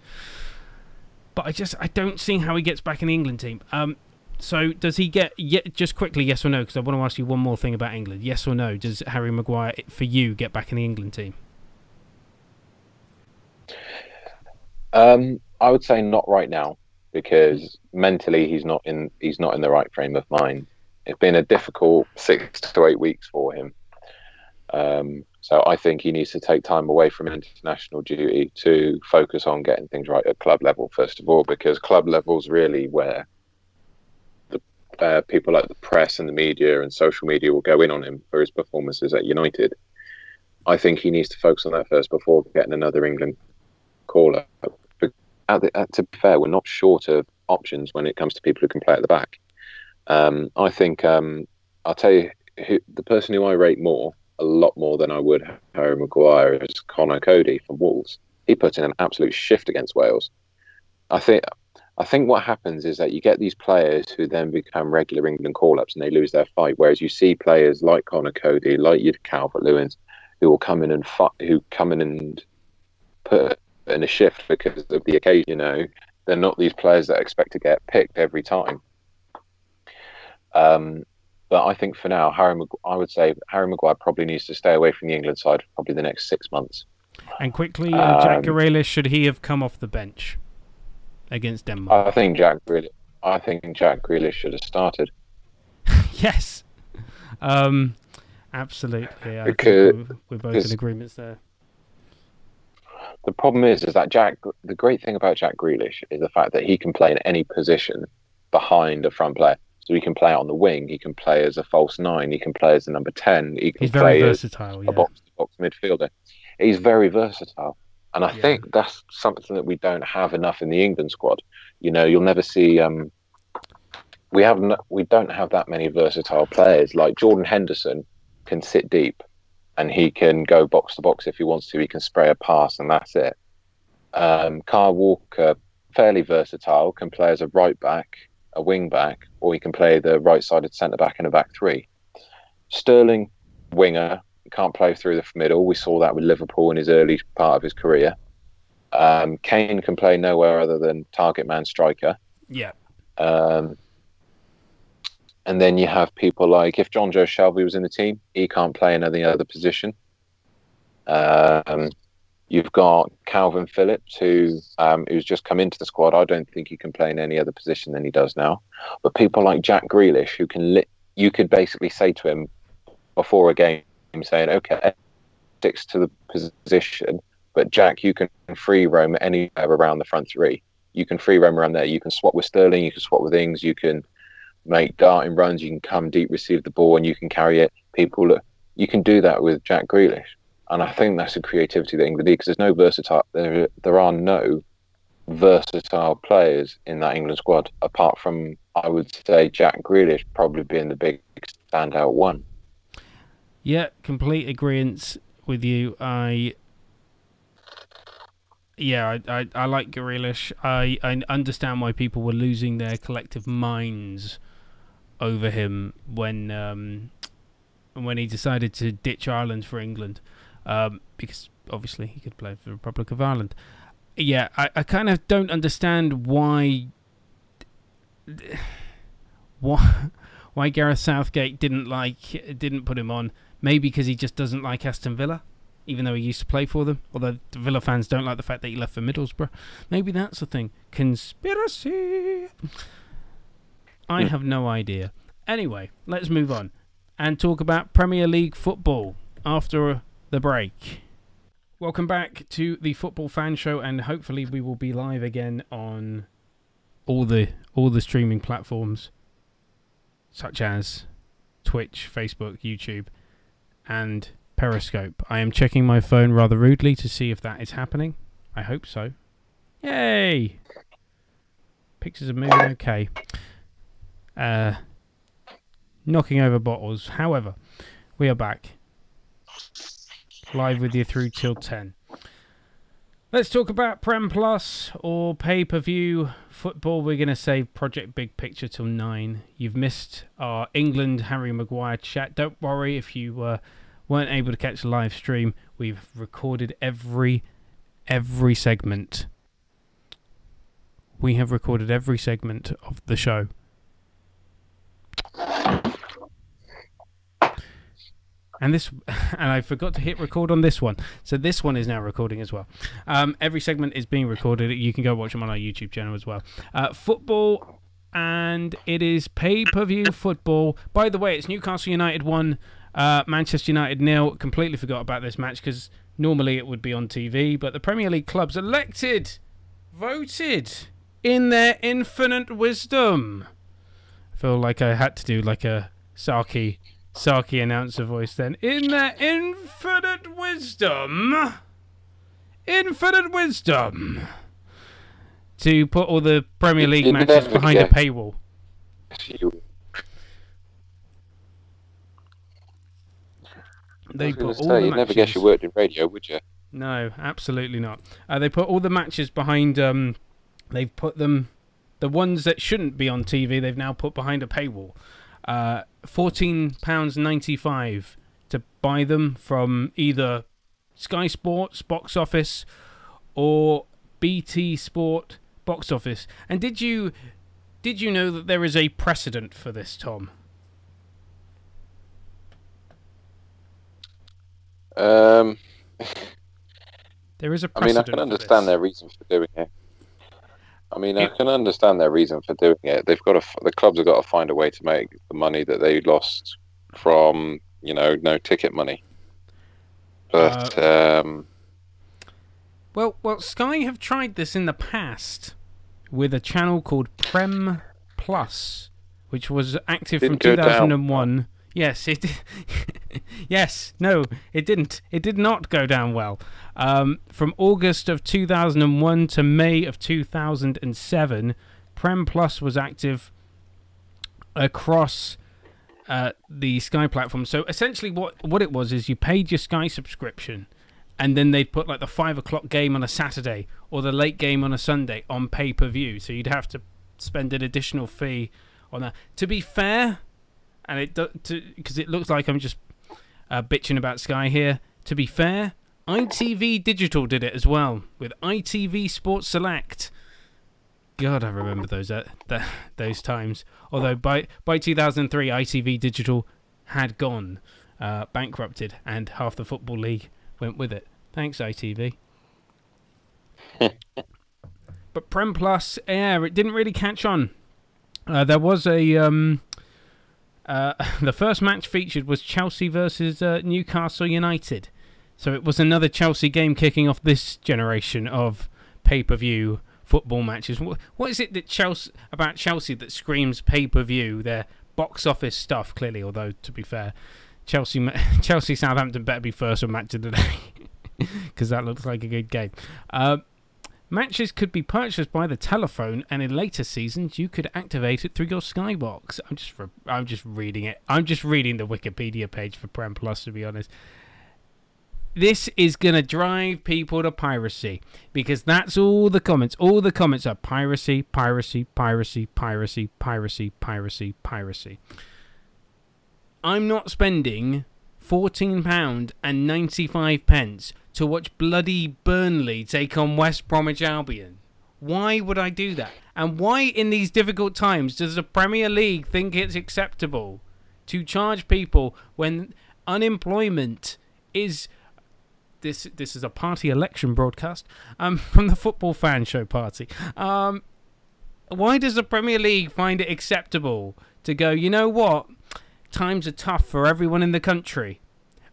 But I just I don't see how he gets back in the England team. Um, so does he get yet just quickly yes or no? Because I want to ask you one more thing about England. Yes or no? Does Harry Maguire for you get back in the England team? Um, I would say not right now because mentally he's not in he's not in the right frame of mind. It's been a difficult six to eight weeks for him. Um, so I think he needs to take time away from international duty to focus on getting things right at club level first of all, because club level is really where uh, people like the press and the media and social media will go in on him for his performances at United. I think he needs to focus on that first before getting another England call up. The, to be fair, we're not short of options when it comes to people who can play at the back. Um, I think um, I'll tell you who, the person who I rate more a lot more than I would Harry Maguire is Conor Coady from Wolves. He put in an absolute shift against Wales. I think I think what happens is that you get these players who then become regular England call-ups and they lose their fight. Whereas you see players like Conor Coady, like you Calvert Lewin, who will come in and fight, who come in and put in a shift because of the occasion. You know, they're not these players that expect to get picked every time. Um, but I think for now, Harry, I would say Harry Maguire probably needs to stay away from the England side for probably the next six months. And quickly, uh, Jack Grealish, should he have come off the bench against Denmark? I think Jack Grealish. I think Jack Grealish should have started. yes, um, absolutely. I because we're, we're both in agreement there. The problem is, is that Jack. The great thing about Jack Grealish is the fact that he can play in any position behind a front player. So he can play on the wing. He can play as a false nine. He can play as a number ten. He can He's play very versatile. as yeah. a box to box midfielder. He's very versatile, and I yeah. think that's something that we don't have enough in the England squad. You know, you'll never see. Um, we have no, we don't have that many versatile players. Like Jordan Henderson can sit deep, and he can go box to box if he wants to. He can spray a pass, and that's it. Um, Kyle Walker, fairly versatile, can play as a right back a wing back, or he can play the right sided centre back in a back three. Sterling, winger, can't play through the middle. We saw that with Liverpool in his early part of his career. Um, Kane can play nowhere other than target man striker. Yeah. Um, and then you have people like if Jonjo Shelvey was in the team, he can't play in any other position. Um, You've got Kalvin Phillips, who um, who's just come into the squad. I don't think he can play in any other position than he does now. But people like Jack Grealish, who can li- you could basically say to him before a game, saying, "Okay, sticks to the position, but Jack, you can free roam anywhere around the front three. You can free roam around there. You can swap with Sterling. You can swap with Ings. You can make darting runs. You can come deep, receive the ball, and you can carry it. People, you can do that with Jack Grealish and I think that's a creativity that England need because there's no versatile. There, there are no versatile players in that England squad apart from I would say Jack Grealish probably being the big standout one. Yeah, complete agreement with you. I yeah, I, I, I like Grealish. I, I understand why people were losing their collective minds over him when um, when he decided to ditch Ireland for England um, because obviously he could play for the Republic of Ireland. Yeah, I, I kind of don't understand why why why Gareth Southgate didn't like didn't put him on. Maybe because he just doesn't like Aston Villa, even though he used to play for them. Although the Villa fans don't like the fact that he left for Middlesbrough. Maybe that's the thing. Conspiracy. I have no idea. Anyway, let's move on and talk about Premier League football after uh, the break. Welcome back to the Football Fan Show, and hopefully we will be live again on all the all the streaming platforms, such as Twitch, Facebook, YouTube, and Periscope. I am checking my phone rather rudely to see if that is happening. I hope so. Yay! Pictures are moving okay. Uh, knocking over bottles. However, we are back live with you through till 10. Let's talk about Prem Plus or pay per view football. We're going to save Project Big Picture till 9. You've missed our England Harry Maguire chat. Don't worry if you uh, weren't able to catch the live stream. We've recorded every every segment. We have recorded every segment of the show. And this, and I forgot to hit record on this one. So this one is now recording as well. Um, every segment is being recorded. You can go watch them on our YouTube channel as well. Uh, football, and it is pay per view football. By the way, it's Newcastle United one, uh, Manchester United nil. Completely forgot about this match because normally it would be on TV, but the Premier League clubs elected, voted in their infinite wisdom. I feel like I had to do like a Saki Saki announcer voice then. In their infinite wisdom, infinite wisdom, to put all the Premier League matches behind a paywall. They put all say, the you'd never guess you worked in radio, would you? No, absolutely not. Uh, they put all the matches behind. Um, they've put them, the ones that shouldn't be on TV. They've now put behind a paywall. Uh, £14.95 to buy them from either Sky Sports box office or BT Sport box office. And did you did you know that there is a precedent for this, Tom? Um, there is a. I mean, I can understand their reason for doing it. I mean, I can understand their reason for doing it. They've got to, the clubs have got to find a way to make the money that they lost from, you know, no ticket money. But, uh, um, well, well, Sky have tried this in the past with a channel called Prem Plus, which was active from 2001 Yes, it. yes, no, it didn't. It did not go down well. Um, from August of 2001 to May of 2007, Prem Plus was active across uh, the Sky platform. So essentially, what what it was is you paid your Sky subscription, and then they'd put like the five o'clock game on a Saturday or the late game on a Sunday on pay per view. So you'd have to spend an additional fee on that. To be fair and it because it looks like I'm just uh, bitching about Sky here. To be fair, ITV Digital did it as well with ITV Sports Select. God, I remember those uh, those times. Although by by 2003, ITV Digital had gone uh, bankrupted, and half the football league went with it. Thanks, ITV. but Prem Plus, yeah, it didn't really catch on. Uh, there was a um, uh, the first match featured was Chelsea versus uh, Newcastle United. So it was another Chelsea game kicking off this generation of pay per view football matches. What, What is it that Chelsea about Chelsea that screams pay per view? Their box office stuff, clearly. Although to be fair, Chelsea Chelsea Southampton better be first on match of the day because that looks like a good game. Uh, Matches could be purchased by the telephone, and in later seasons, you could activate it through your Skybox. I'm just, I'm just reading it. I'm just reading the Wikipedia page for Prem Plus, to be honest. This is gonna drive people to piracy because that's all the comments. All the comments are piracy, piracy, piracy, piracy, piracy, piracy, piracy. I'm not spending fourteen pound and ninety five pence to watch bloody Burnley take on West Bromwich Albion. Why would I do that? And why, in these difficult times, does the Premier League think it's acceptable to charge people when unemployment is this? This is a party election broadcast um, from the Football Fan Show party. Um, why does the Premier League find it acceptable to go? You know what? Times are tough for everyone in the country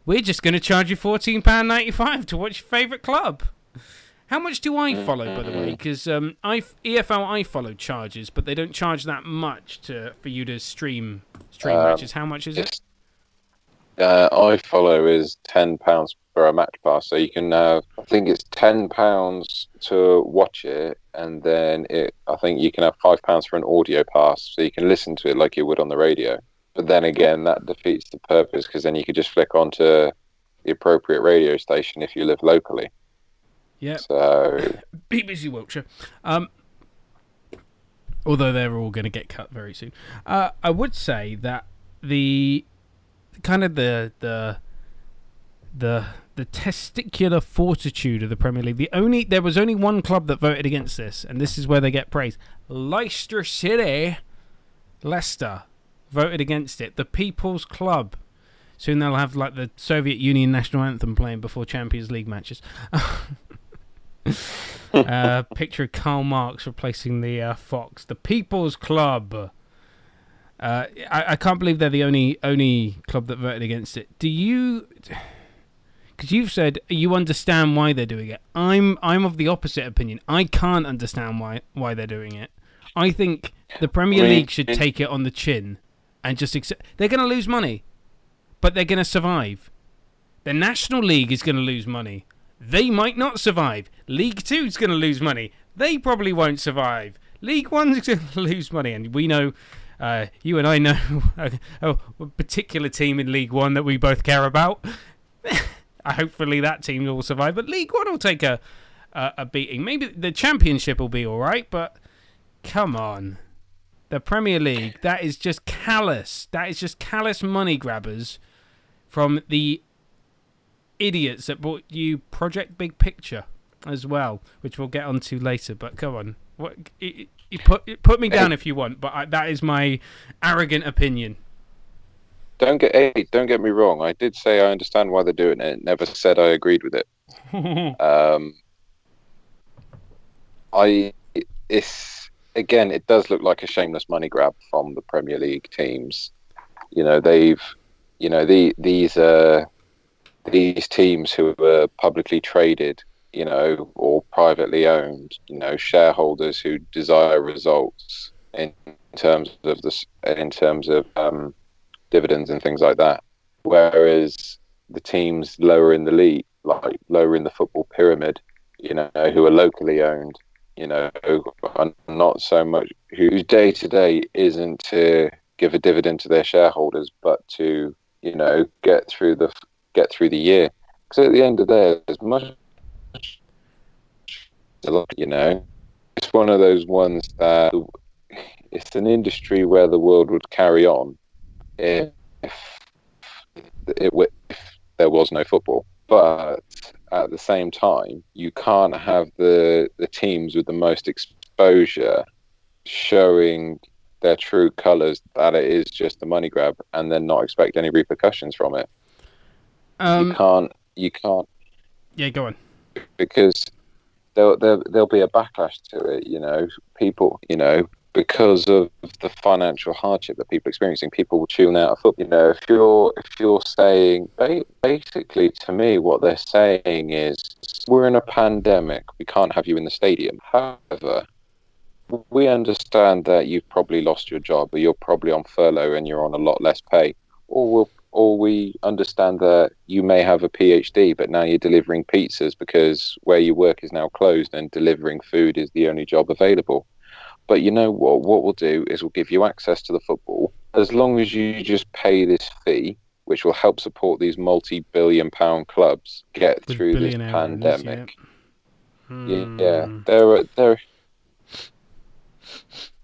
we're just going to charge you £14.95 to watch your favourite club. How much do I follow, by the way? Because um, I EFL I follow charges, but they don't charge that much to for you to stream stream um, matches. How much is it? Uh, I follow is ten pounds for a match pass, so you can. Uh, I think it's ten pounds to watch it, and then it. I think you can have five pounds for an audio pass, so you can listen to it like you would on the radio. but then again, that defeats the purpose because then you could just flick onto the appropriate radio station if you live locally. Yeah. So BBC Wiltshire. Um, although they're all going to get cut very soon. Uh, I would say that the kind of the the the the testicular fortitude of the Premier League. The only there was only one club that voted against this, and this is where they get praise. Leicester City, Leicester voted against it. The People's Club. Soon they'll have like the Soviet Union national anthem playing before Champions League matches. uh, picture of Karl Marx replacing the uh, fox. The People's Club. Uh, I, I can't believe they're the only only club that voted against it. Do you? Because you've said you understand why they're doing it. I'm I'm of the opposite opinion. I can't understand why why they're doing it. I think the Premier League should take it on the chin and just accept. They're going to lose money, but they're going to survive. The National League is going to lose money. They might not survive. League Two is going to lose money. They probably won't survive. League One's going to lose money, and we know. Uh, you and I know a, a particular team in League One that we both care about. Hopefully that team will survive, but League One will take a a, a beating. Maybe the Championship will be all right, but come on, the Premier League that is just callous. That is just callous money grabbers from the idiots that brought you Project Big Picture as well, which we'll get onto later. But come on, what you, you put put me down if you want, but I, that is my arrogant opinion. Don't get hey, don't get me wrong. I did say I understand why they're doing it. Never said I agreed with it. Um, I it's again, it does look like a shameless money grab from the Premier League teams. You know, they've you know the these uh these teams who are publicly traded, you know, or privately owned, you know, shareholders who desire results in terms of this in terms of um, dividends and things like that. Whereas the teams lower in the league, like lower in the football pyramid, you know, who are locally owned, you know, are not so much whose day to day isn't to give a dividend to their shareholders, but to you know get through the get through the year. Because at the end of the day, as much you know, it's one of those ones that it's an industry where the world would carry on if it if there was no football. But at the same time, you can't have the the teams with the most exposure showing their true colours that it is just a money grab, and then not expect any repercussions from it. you um, can't. You can't yeah, go on. because there'll, there'll there'll be a backlash to it. You know, people. You know, because of the financial hardship that people are experiencing, people will tune out of football. You know, if you're if you're saying basically to me, what they're saying is we're in a pandemic. We can't have you in the stadium. However. We understand that you've probably lost your job, or you're probably on furlough and you're on a lot less pay, or we'll or we understand that you may have a PhD, but now you're delivering pizzas because where you work is now closed and delivering food is the only job available. But you know what? What we'll do is we'll give you access to the football as long as you just pay this fee, which will help support these multi-billion pound clubs get With through this billionaire owners, pandemic. Yeah, yeah. Hmm. They're they're.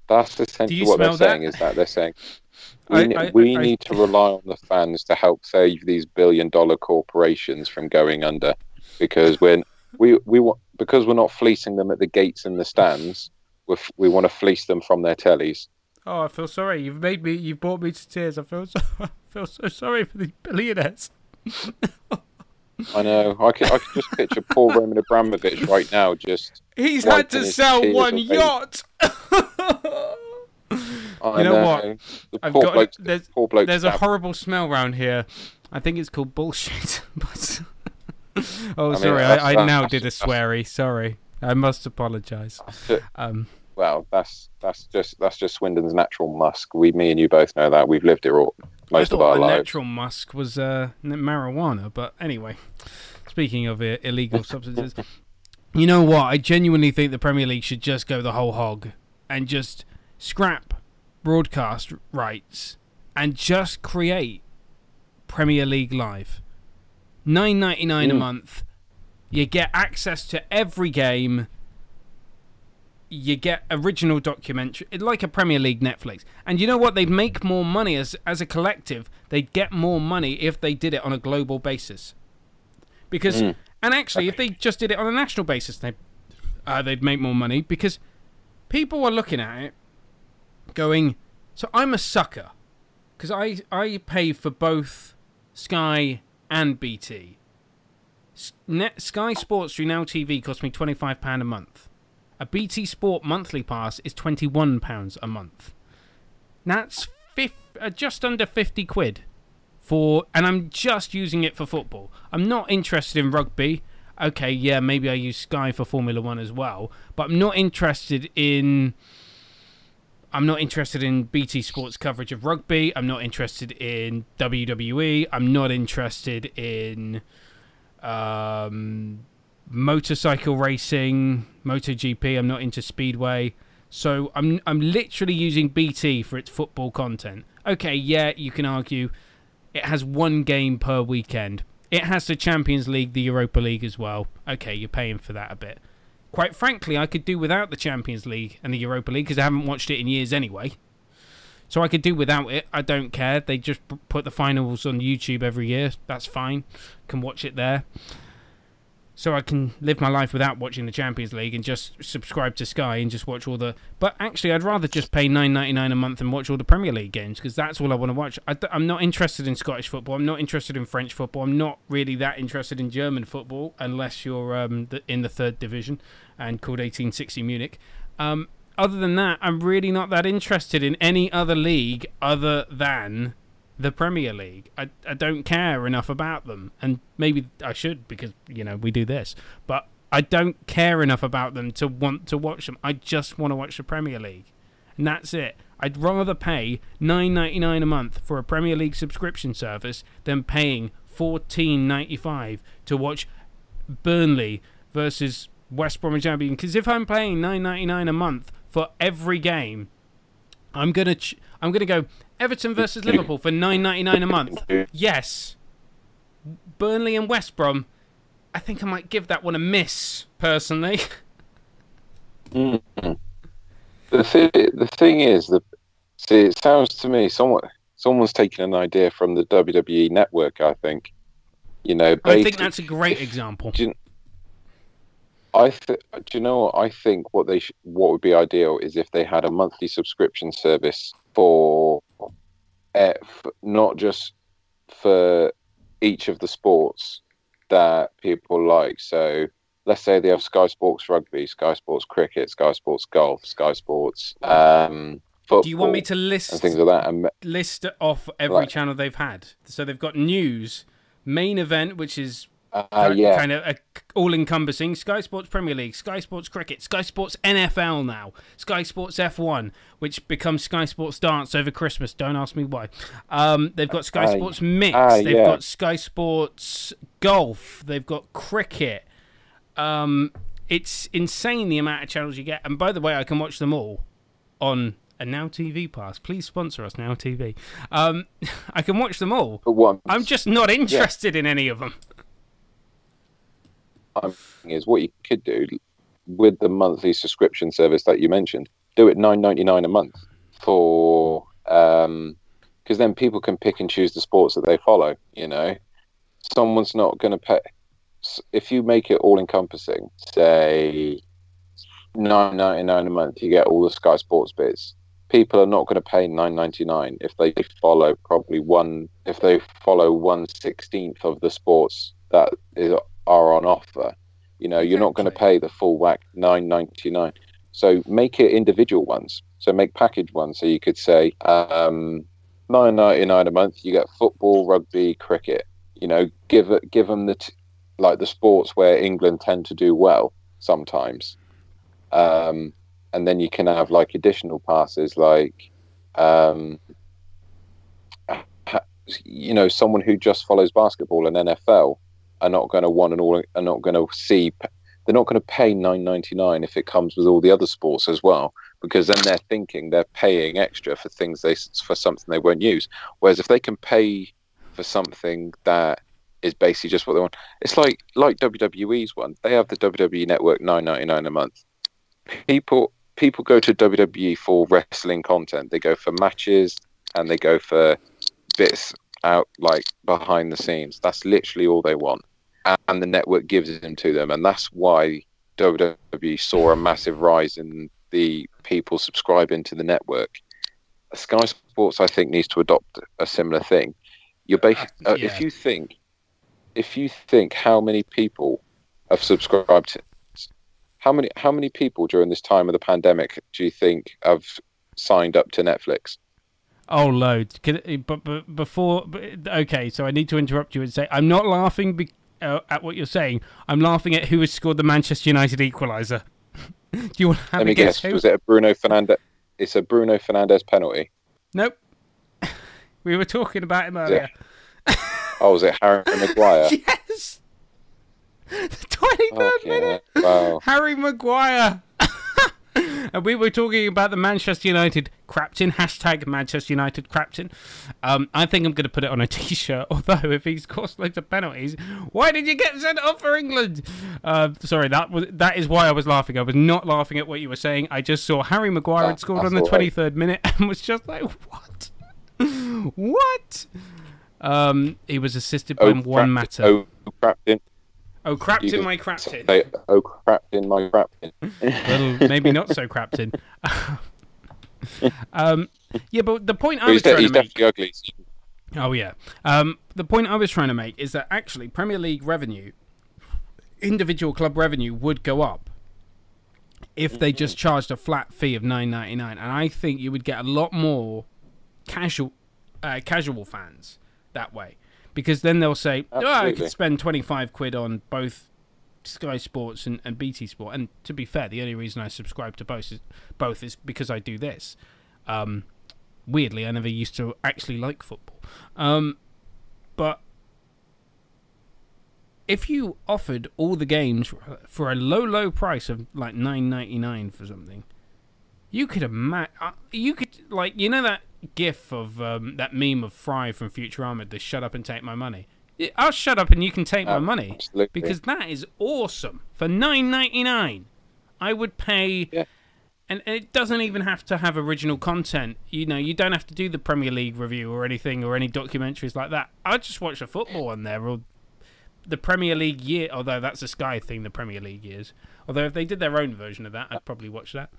That's essentially what they're that? saying. Is that they're saying we, I- I- we I- need to rely on the fans to help save these billion-dollar corporations from going under, because when we we want because we're not fleecing them at the gates and the stands, we want to fleece them from their tellies. Oh, I feel sorry. You've made me. You've brought me to tears. I feel so. I feel so sorry for these billionaires. I know. I can I can just picture poor Roman Abramovich right now, just He's had to sell one away. yacht. I You know what? The I've got bloke, there's poor there's a horrible smell round here. I think it's called bullshit. but oh, mean, sorry. I, I now did a sweary. Sorry. I must apologise. Um, Well, that's that's just that's just Swindon's natural musk. We, me and you both know that. We've lived it all most of our a lives. natural musk was uh, marijuana, but anyway. Speaking of uh, illegal substances, you know what? I genuinely think the Premier League should just go the whole hog and just scrap broadcast rights and just create Premier League Live. Nine ninety nine a Mm. month. You get access to every game. You get original documentary, like a Premier League Netflix. And you know what? They'd make more money as as a collective. They'd get more money if they did it on a global basis. Because, Mm. and actually, if they just did it on a national basis, they uh, they'd make more money. Because people are looking at it, going, "So I'm a sucker." because I I pay for both Sky and BT. Net, Sky Sports through Now TV costs me twenty five pound a month. A BT Sport monthly pass is twenty one pounds a month. That's uh, just under fifty quid for, and I'm just using it for football. I'm not interested in rugby. Okay, yeah, maybe I use Sky for Formula One as well, but I'm not interested in. I'm not interested in BT Sports coverage of rugby. I'm not interested in WWE. I'm not interested in um, motorcycle racing, MotoGP. I'm not into speedway. So I'm I'm literally using BT for its football content. Okay, yeah, you can argue it has one game per weekend. It has the Champions League, the Europa League as well. Okay, you're paying for that a bit. Quite frankly, I could do without the Champions League and the Europa League because I haven't watched it in years anyway. So I could do without it. I don't care. They just put the finals on YouTube every year. That's fine. Can watch it there. So I can live my life without watching the Champions League and just subscribe to Sky and just watch all the. But actually, I'd rather just pay nine ninety nine a month and watch all the Premier League games because that's all I want to watch. I, am not interested in Scottish football. I'm not interested in French football. I'm not really that interested in German football unless you're um, in the third division and called 1860 Munich. Um, other than that, I'm really not that interested in any other league other than the Premier League. I, I don't care enough about them, and maybe I should because you know we do this, but I don't care enough about them to want to watch them. I just want to watch the Premier League, and that's it. I'd rather pay nine ninety nine a month for a Premier League subscription service than paying fourteen ninety five to watch Burnley versus West Bromwich Albion. Because if I'm paying nine ninety nine a month for every game, I'm gonna ch- I'm gonna go Everton versus Liverpool for nine ninety nine a month. Yes. Burnley and West Brom. I think I might give that one a miss personally. Mm. The th- the thing is, the see, it sounds to me somewhat someone's taken an idea from the WWE network. I think, you know, I think that's a great example. Do you, I th- do you know I think? What they sh- what would be ideal is if they had a monthly subscription service for, uh, f- not just for each of the sports that people like. So let's say they have Sky Sports Rugby, Sky Sports Cricket, Sky Sports Golf, Sky Sports um, football, Do you want me to and list things like that? And list off every Right. channel they've had? So they've got news, main event, which is uh, kind, yeah, kind of uh, all-encompassing. Sky Sports Premier League, Sky Sports Cricket, Sky Sports NFL now, Sky Sports F1, which becomes Sky Sports Darts over Christmas. Don't ask me why. Um, they've got Sky Uh, Sports Mix. ah, they've yeah. got Sky Sports Golf. They've got cricket. Um, it's insane the amount of channels you get. And by the way, I can watch them all on a Now TV pass. Please sponsor us, Now TV. Um, I can watch them all. I'm just not interested in any of them. I'm is what you could do with the monthly subscription service that you mentioned. Do it nine ninety nine a month for um because then people can pick and choose the sports that they follow. You know, someone's not going to pay if you make it all encompassing. Say nine ninety nine a month, you get all the Sky Sports bits. People are not going to pay nine ninety nine if they follow probably one if they follow one sixteenth of the sports that is are on offer. You know, you're not going to pay the full whack nine ninety nine. So make it individual ones. So make package ones. So you could say um, nine ninety nine a month. You get football, rugby, cricket. You know, give it give them the t- like the sports where England tend to do well sometimes. Um, and then you can have like additional passes, like um, you know, someone who just follows basketball and NFL are not going to want and all are not going to see. They're not going to pay nine ninety nine if it comes with all the other sports as well. because then they're thinking they're paying extra for things they for something they won't use. Whereas if they can pay for something that is basically just what they want, it's like like WWE's one. They have the WWE Network nine ninety nine a month. People people go to WWE for wrestling content. They go for matches and they go for bits out like behind the scenes. That's literally all they want, and the network gives them to them, and that's why WWE saw a massive rise in the people subscribing to the network. Sky Sports, I think, needs to adopt a similar thing. You're basic, uh, yeah. if you think, if you think how many people have subscribed to, how many how many people during this time of the pandemic do you think have signed up to Netflix? Oh, loads. But, but before, okay, so I need to interrupt you and say I'm not laughing be, uh, at what you're saying. I'm laughing at who has scored the Manchester United equaliser. Do you want to have Let me guess? guess. Was it a Bruno Fernandes? It's a Bruno Fernandes penalty. Nope. we were talking about him earlier. oh, was it Harry Maguire? yes. The 23rd Okay, minute. Wow. Harry Maguire. And we were talking about the Manchester United Crapton hashtag Manchester United Crapton. Um, I think I'm going to put it on a T-shirt. Although if he's cost loads of penalties, why did you get sent off for England? Uh, sorry, that was that is why I was laughing. I was not laughing at what you were saying. I just saw Harry Maguire had scored on the 23rd minute and was just like, what? what? Um, he was assisted by Oh, one crap- matter. Oh, craptin. Oh, crapped in my craptin. Say, oh, craptin, my craptin. Well, maybe not so craptin. um, yeah, but the point I was trying to make. ugly. Oh yeah. Um, the point I was trying to make is that actually Premier League revenue, individual club revenue, would go up if they just charged a flat fee of nine ninety nine, and I think you would get a lot more casual, uh, casual fans that way, because then they'll say, "Oh, I could spend twenty five quid on both." Sky Sports and, and BT Sport, and to be fair, the only reason I subscribe to both is both is because I do this. Um, weirdly, I never used to actually like football. Um, but if you offered all the games for a low, low price of like nine ninety nine for something, you could imagine. You could like you know that GIF of um, that meme of Fry from Futurama, the "Shut up and take my money." I'll shut up and you can take my money Absolutely. because that is awesome for nine ninety nine. I would pay Yeah. and it doesn't even have to have original content. You know, you don't have to do the Premier League review or anything or any documentaries like that. I just watch the football on there or the Premier League year. Although that's a Sky thing, the Premier League years. Although if they did their own version of that, I'd probably watch that.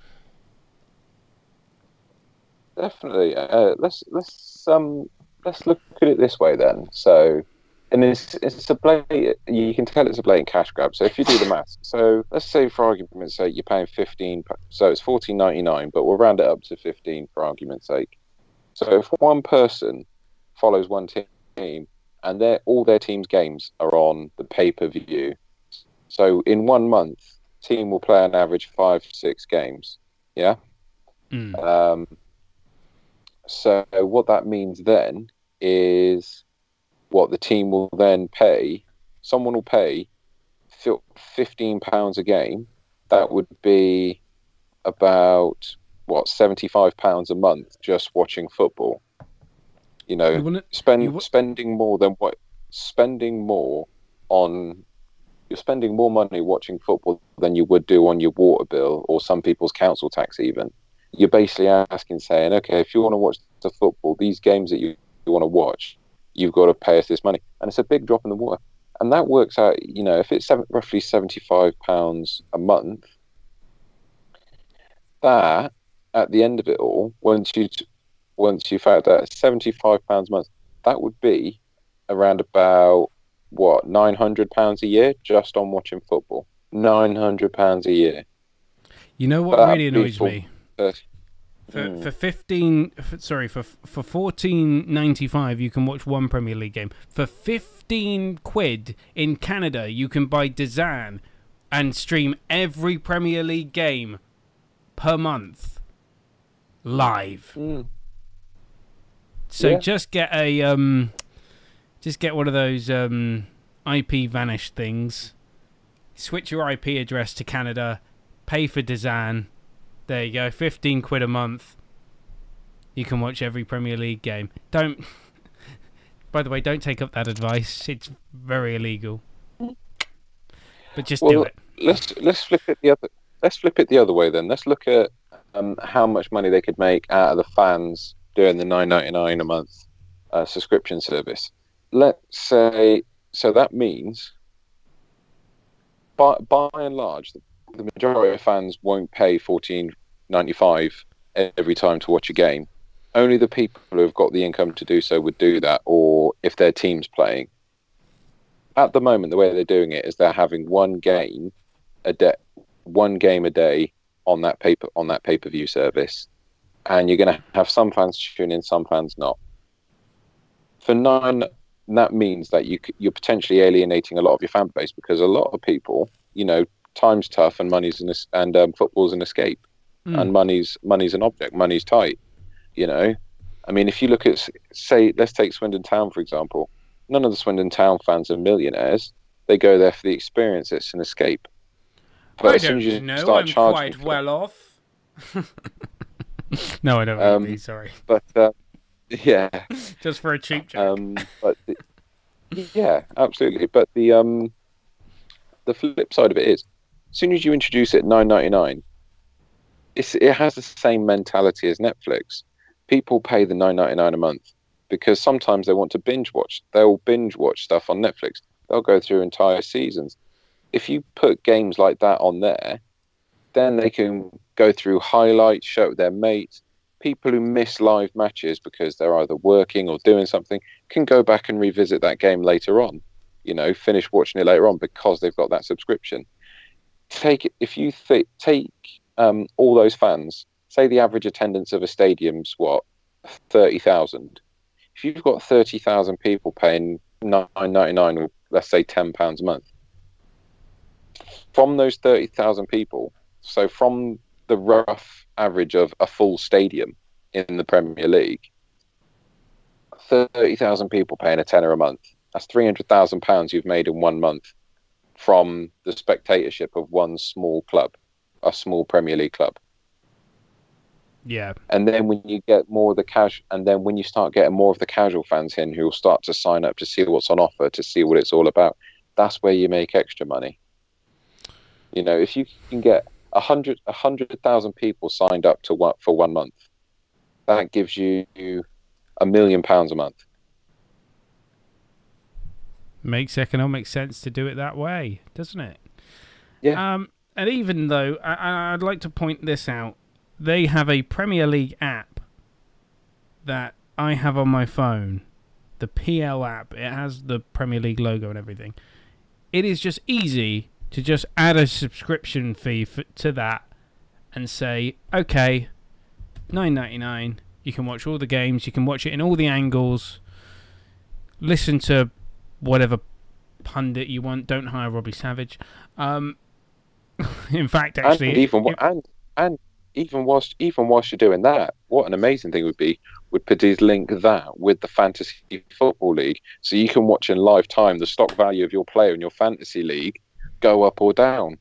Definitely. Uh, let's let's um let's look at it this way then. So, and it's it's a blatant. You can tell it's a blatant cash grab. So if you do the math, so let's say for argument's sake you're paying fifteen. So it's fourteen ninety nine, but we'll round it up to fifteen for argument's sake. So if one person follows one team and their all their team's games are on the pay per view, so in one month, team will play on average five six games. Yeah. Mm. Um, so what that means then is what the team will then pay. Someone will pay fifteen pounds a game. That would be about what seventy-five pounds a month just watching football. You You know, wouldn't- spend you spending more than what spending more on. You're spending more money watching football than you would do on your water bill or some people's council tax even you're basically asking, saying, okay, if you want to watch the football, these games that you, you want to watch, you've got to pay us this money. And it's a big drop in the water. And that works out, you know, if it's seven, roughly £75 a month, that at the end of it all, once you once you factor that £75 a month, that would be around about what nine hundred pounds a year just on watching football. Nine hundred pounds a year. You know what But really annoys people- me? Uh, For, Mm. for fifteen, f sorry, for for fourteen ninety five, you can watch one Premier League game. For fifteen quid in Canada, you can buy DAZN and stream every Premier League game per month live. mm. So Yeah. just get a um, just get one of those um IPVanish things. Switch your IP address to Canada, pay for DAZN, There you go. 15 quid a month. You can watch every Premier League game. Don't. By the way, don't take up that advice. It's very illegal. But just do it. let's let's flip it the other let's flip it the other way then. Let's look at um, how much money they could make out of the fans doing the nine ninety nine a month uh, subscription service. Let's say so that means by by and large the, the majority of fans won't pay fourteen ninety five every time to watch a game. Only the people who have got the income to do so would do that, or if their team's playing at the moment, the way they're doing it is they're having one game a day, one game a day on that paper on that pay per view service, and you're going to have some fans tune in, some fans not. For nine, that means that you you're potentially alienating a lot of your fan base because a lot of people, you know, time's tough and money's an es- and um, football's an escape Mm. and money's money's an object, money's tight. You know, I mean, if you look at say, let's take Swindon Town for example. None of the Swindon Town fans are millionaires. They go there for the experience. It's an escape. But I as soon don't as you know. start I'm charging, quite for- well off. no, I don't Um, really. Sorry. but uh, yeah, Just for a cheap joke. um, but the, yeah, absolutely. But the um, the flip side of it is, as soon as you introduce it at nine ninety nine, it has the same mentality as Netflix. People pay the nine ninety nine a month because sometimes they want to binge watch. They'll binge watch stuff on Netflix. They'll go through entire seasons. If you put games like that on there, then they can go through highlights, show their mates. People who miss live matches because they're either working or doing something can go back and revisit that game later on. You know, finish watching it later on because they've got that subscription. Take it if you th- take um, all those fans. Say the average attendance of a stadium's what thirty thousand. If you've got thirty thousand people paying nine ninety nine, or let's say ten pounds a month, from those thirty thousand people, so from the rough average of a full stadium in the Premier League, thirty thousand people paying a tenner a month. That's three hundred thousand pounds you've made in one month from the spectatorship of one small club, a small Premier League club. yeah. And then when you get more of the cash, and then when you start getting more of the casual fans in who will start to sign up to see what's on offer, to see what it's all about, that's where you make extra money. You know, if you can get a hundred, a hundred thousand people signed up to one for one month, that gives you a million pounds a month. Makes economic sense to do it that way, doesn't it? Yeah. Um, and even though I, I'd like to point this out, they have a Premier League app that I have on my phone, the PL app. It has the Premier League logo and everything. It is just easy to just add a subscription fee for, to that and say, okay, nine ninety nine. You can watch all the games. You can watch it in all the angles. Listen to whatever pundit you want. Don't hire Robbie Savage. Um, in fact, actually, and even wa- and and even whilst even whilst you're doing that, what an amazing thing would be would Paddy's link that with the fantasy football league, so you can watch in live time the stock value of your player in your fantasy league go up or down.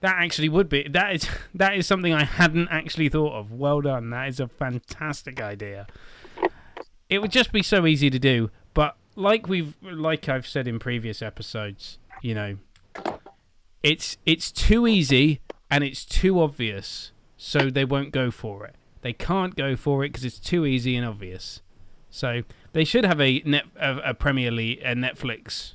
that actually would be that is that is something I hadn't actually thought of. Well done. That is a fantastic idea. It would just be so easy to do, but like we've like I've said in previous episodes, you know, it's it's too easy and it's too obvious, so they won't go for it. They can't go for it because it's too easy and obvious. So they should have a net a, a Premier League a Netflix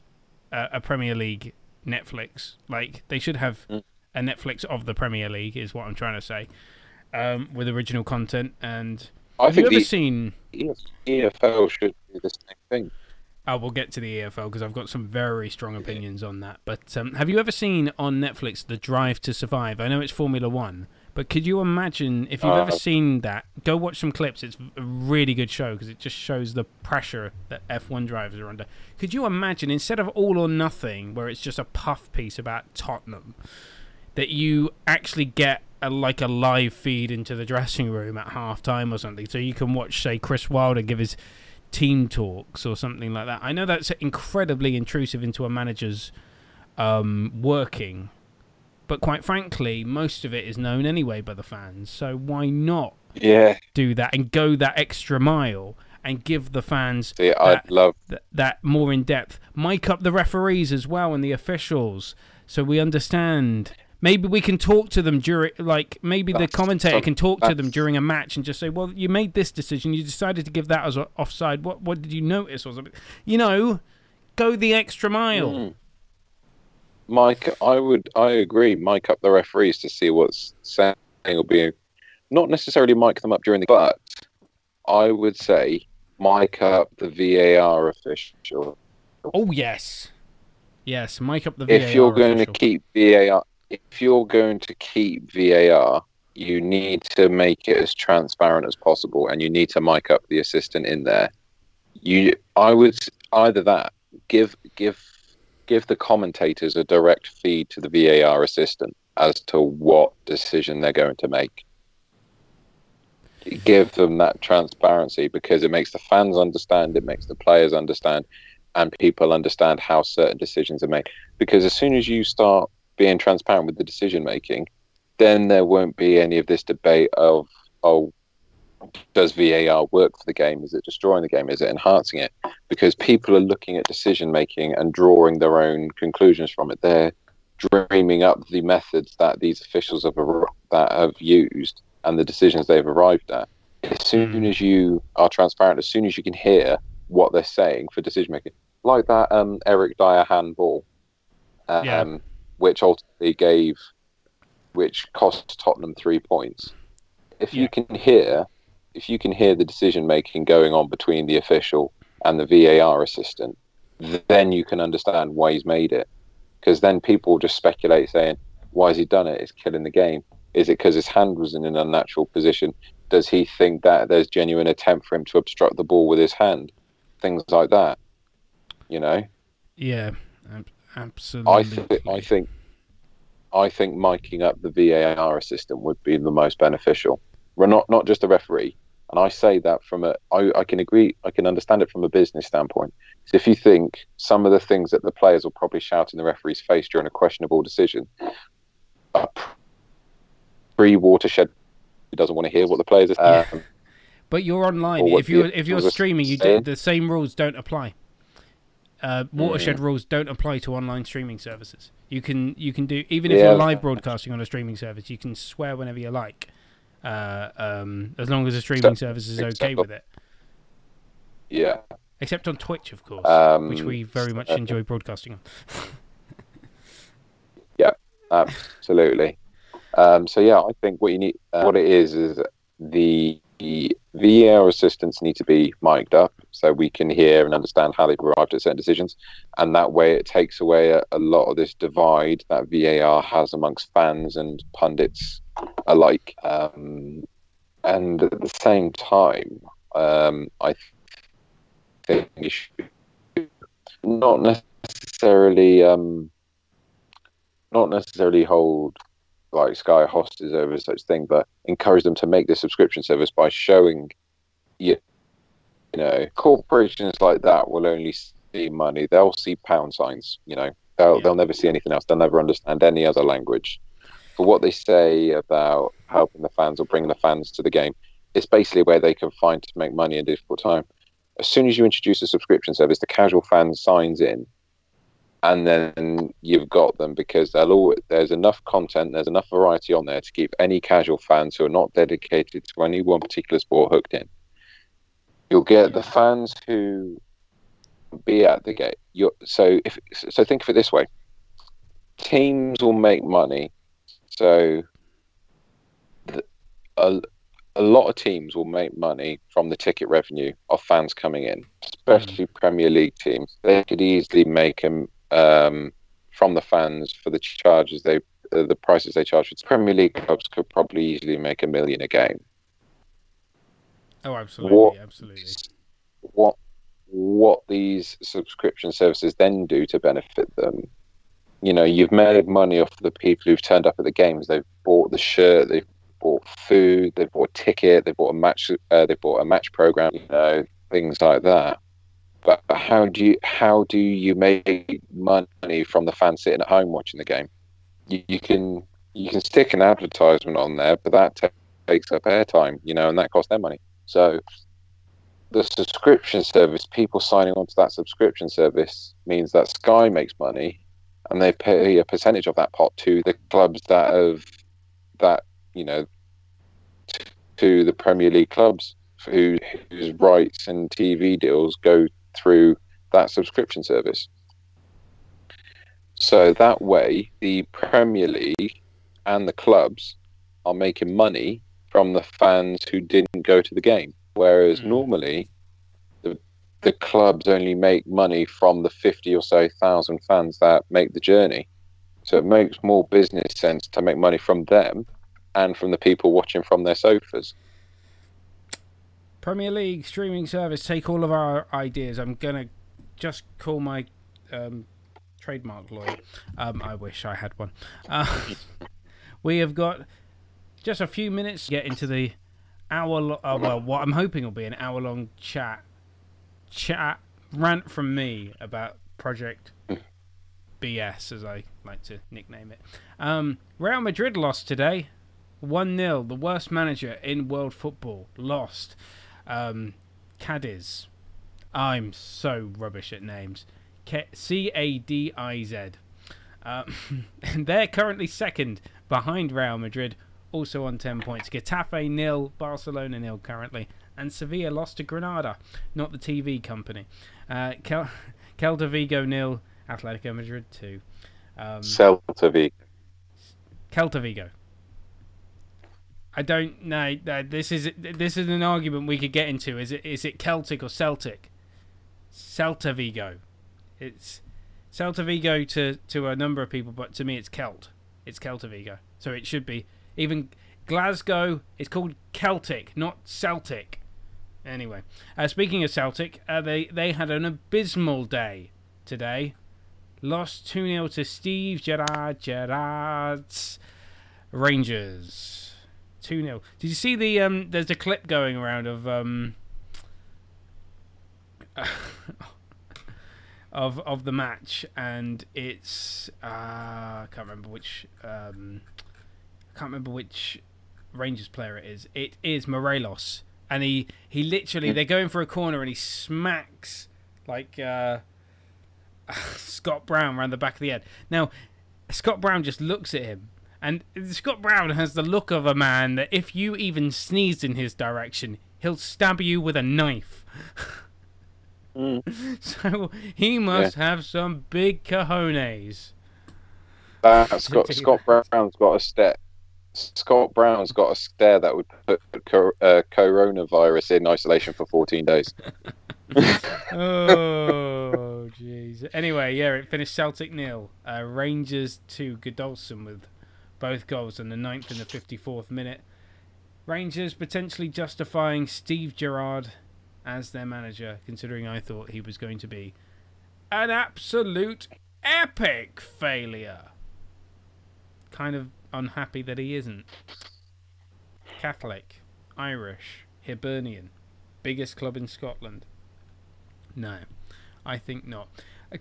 uh, a Premier League Netflix. Like they should have Mm. a Netflix of the Premier League is what I'm trying to say, um, with original content. And I have you ever seen? EFL should do the same thing. Oh, we'll get to the EFL because I've got some very strong opinions on that. But um, have you ever seen on Netflix The Drive to Survive? I know it's Formula One, but could you imagine if you've ever Uh, seen that? Go watch some clips. It's a really good show because it just shows the pressure that F1 drivers are under. Could you imagine instead of All or Nothing, where it's just a puff piece about Tottenham, that you actually get a, like a live feed into the dressing room at half time or something, so you can watch, say, Chris Wilder give his team talks or something like that. I know that's incredibly intrusive into a manager's um, working, but quite frankly, most of it is known anyway by the fans. So why not Yeah. do that and go that extra mile and give the fans See, I'd love. th- that more in depth? Mic up the referees as well and the officials, so we understand. Maybe we can talk to them during, like, maybe the That's- commentator can talk to them during a match and just say, "Well, you made this decision. You decided to give that as a- offside. What, what did you notice or something? You know, go the extra mile." Mm. Mike, I would, I agree. Mic up the referees to see what's saying or being, not necessarily mic them up during the, but I would say mic up the VAR official. Oh yes, yes. Mic up the VAR if you're going official. to keep VAR, if you're going to keep VAR, you need to make it as transparent as possible, and you need to mic up the assistant in there. You, I would either that give give give the commentators a direct feed to the VAR assistant as to what decision they're going to make. Give them that transparency because it makes the fans understand, it makes the players understand, and people understand how certain decisions are made. Because as soon as you start being transparent with the decision making, then there won't be any of this debate of, oh, does VAR work for the game? Is it destroying the game? Is it enhancing it? Because people are looking at decision making and drawing their own conclusions from it. They're dreaming up the methods that these officials have that have used and the decisions they've arrived at. As soon Mm. as you are transparent, as soon as you can hear what they're saying for decision making, like that um, Eric Dier handball, um, Yeah. Which ultimately gave, which cost Tottenham three points. If Yeah. you can hear, if you can hear the decision making going on between the official and the VAR assistant, then you can understand why he's made it. Because then people just speculate, saying, "Why has he done it? It's killing the game." Is it because his hand was in an unnatural position? Does he think that there's genuine attempt for him to obstruct the ball with his hand? Things like that. You know, yeah, ab- absolutely. I th- I think I think miking up the VAR assistant would be the most beneficial. Well, not not just a referee. And I say that from a I, I can agree I can understand it from a business standpoint. So if you think some of the things that the players will probably shout in the referee's face during a questionable decision, a pre watershed he doesn't want to hear what the players are. Yeah. Um, But you're online. If you're if you're streaming, you do, the same rules don't apply. Uh, watershed Mm. rules don't apply to online streaming services. You can you can do even if Yeah. you're live broadcasting on a streaming service, you can swear whenever you like, uh, um, as long as the streaming Except- service is okay with it. yeah. Except on Twitch, of course, Um, which we very much uh, enjoy broadcasting on. Yeah, absolutely. Um, so yeah, I think what you need, uh, what it is, is the, VAR assistants need to be mic'd up so we can hear and understand how they've arrived at certain decisions, and that way it takes away a, a lot of this divide that VAR has amongst fans and pundits alike. Um, and at the same time, um, I think it should not necessarily. Um, not necessarily hold like Sky hostage over such thing, but encourage them to make the subscription service by showing you, you know, corporations like that will only see money. They'll see pound signs. You know, they'll Yeah. they'll never see anything else. They'll never understand any other language. For what they say about helping the fans or bringing the fans to the game, it's basically where they can find to make money in a difficult time. As soon as you introduce a subscription service, the casual fan signs in and then you've got them because they'll all, there's enough content, there's enough variety on there to keep any casual fans who are not dedicated to any one particular sport hooked in. You'll get the fans who be at the gate. You're, so if so, think of it this way: teams will make money. So the, a, a lot of teams will make money from the ticket revenue of fans coming in, especially mm. Premier League teams. They could easily make them um, from the fans for the charges they, uh, the prices they charge. Premier League clubs could probably easily make a million a game. Oh, absolutely, What- absolutely. What what these subscription services then do to benefit them? You know, you've made money off the people who've turned up at the games. They've bought the shirt, they've bought food, they've bought a ticket, they've bought a match, uh, they've bought a match program. You know, things like that. But how do you how do you make money from the fans sitting at home watching the game? you, you can you can stick an advertisement on there, but that ta- takes up airtime, you know, and that costs them money. So the subscription service, people signing on to that subscription service means that Sky makes money, and they pay a percentage of that pot to the clubs that have that you know to the Premier League clubs who, whose rights and TV deals go through that subscription service. So that way, the Premier League and the clubs are making money from the fans who didn't go to the game. Whereas Mm. normally, the, the clubs only make money from the 50 or so thousand fans that make the journey. So it makes more business sense to make money from them and from the people watching from their sofas. Premier League streaming service, take all of our ideas. I'm gonna just call my um, trademark lawyer. Um, I wish I had one. Uh, we have got just a few minutes to get into the hour. Uh, well, what I'm hoping will be an hour-long chat, chat rant from me about Project BS, as I like to nickname it. Um, Real Madrid lost today. 1 0, the worst manager in world football. Lost. Um, Cadiz. I'm so rubbish at names. C A D I Z. Um, they're currently second behind Real Madrid, also on 10 points. Getafe nil, Barcelona nil currently. And Sevilla lost to Granada, not the TV company. Uh, Kel- Celta Vigo nil, Atletico Madrid 2. Um, Celta Vigo. Celta Vigo. I don't know. Uh, this is this is an argument we could get into. Is it is it Celtic or Celtic? Celta Vigo. It's Celta Vigo to to a number of people, but to me it's Celt. It's Celta Vigo. So it should be even Glasgow. It's called Celtic, not Celtic. Anyway, uh, speaking of Celtic, uh, they they had an abysmal day today. Lost 2 0 to Steve Gerrard Gerrard's Rangers. 2 0. Did you see the. um? There's a clip going around of. um of of the match and it's uh, I can't remember which um I can't remember which Rangers player it is. It is Morelos and he he literally they're going for a corner and he smacks like uh Scott Brown around the back of the head. Now, Scott Brown just looks at him, and Scott Brown has the look of a man that if you even sneezed in his direction, he'll stab you with a knife. So he must have some big cojones. Uh, Scott, Scott Brown's got a stare. Scott Brown's got a stare that would put co- uh, coronavirus in isolation for 14 days. oh, jeez. Anyway, yeah, it finished Celtic nil. Uh, Rangers two. Goldson with both goals in the 9th and the 54th minute. Rangers potentially justifying Steve Gerrard as their manager, considering I thought he was going to be an absolute epic failure. Kind of unhappy that he isn't. Catholic, Irish, Hibernian, biggest club in Scotland. No, I think not.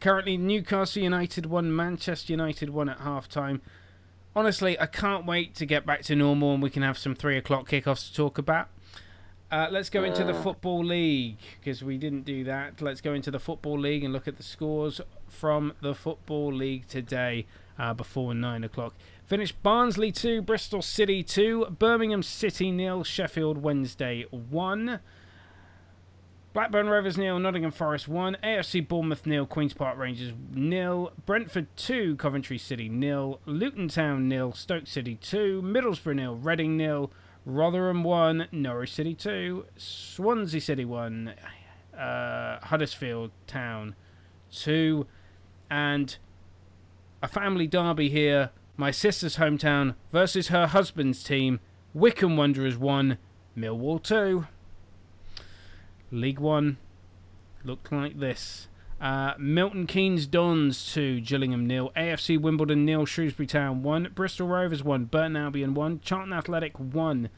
Currently, Newcastle United won, Manchester United won at half time. Honestly, I can't wait to get back to normal and we can have some three o'clock kickoffs to talk about. Uh, let's go into the Football League because we didn't do that. Let's go into the Football League and look at the scores from the Football League today uh, before 9 o'clock. Finished Barnsley 2, Bristol City 2, Birmingham City nil, Sheffield Wednesday 1. Blackburn Rovers nil, Nottingham Forest 1, AFC Bournemouth nil, Queen's Park Rangers nil, Brentford 2, Coventry City nil, Luton Town nil, Stoke City 2, Middlesbrough nil, Reading nil, Rotherham 1, Norwich City 2, Swansea City 1, uh, Huddersfield Town 2, and a family derby here. My sister's hometown versus her husband's team. Wycombe Wanderers 1, Millwall 2. League 1 looked like this. Uh, Milton Keynes Dons 2, Gillingham nil, AFC Wimbledon nil, Shrewsbury Town 1, Bristol Rovers 1, Burton Albion 1, Charlton Athletic 1,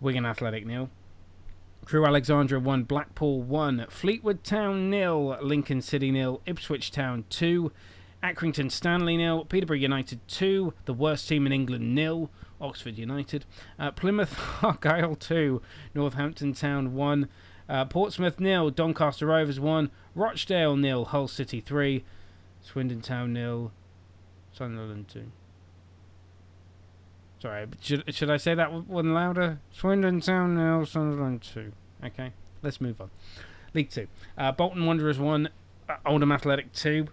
Wigan Athletic nil, Crewe Alexandra 1, Blackpool 1, Fleetwood Town nil, Lincoln City nil, Ipswich Town 2, Accrington Stanley nil, Peterborough United 2, the worst team in England nil, Oxford United, uh, Plymouth Argyle 2, Northampton Town 1, uh, Portsmouth nil, Doncaster Rovers 1, Rochdale nil, Hull City 3, Swindon Town nil, Sunderland 2. Sorry, should, should I say that one louder? Swindon Town nil, Sunderland 2. Okay, let's move on. League 2. Uh, Bolton Wanderers 1, uh, Oldham Athletic 2,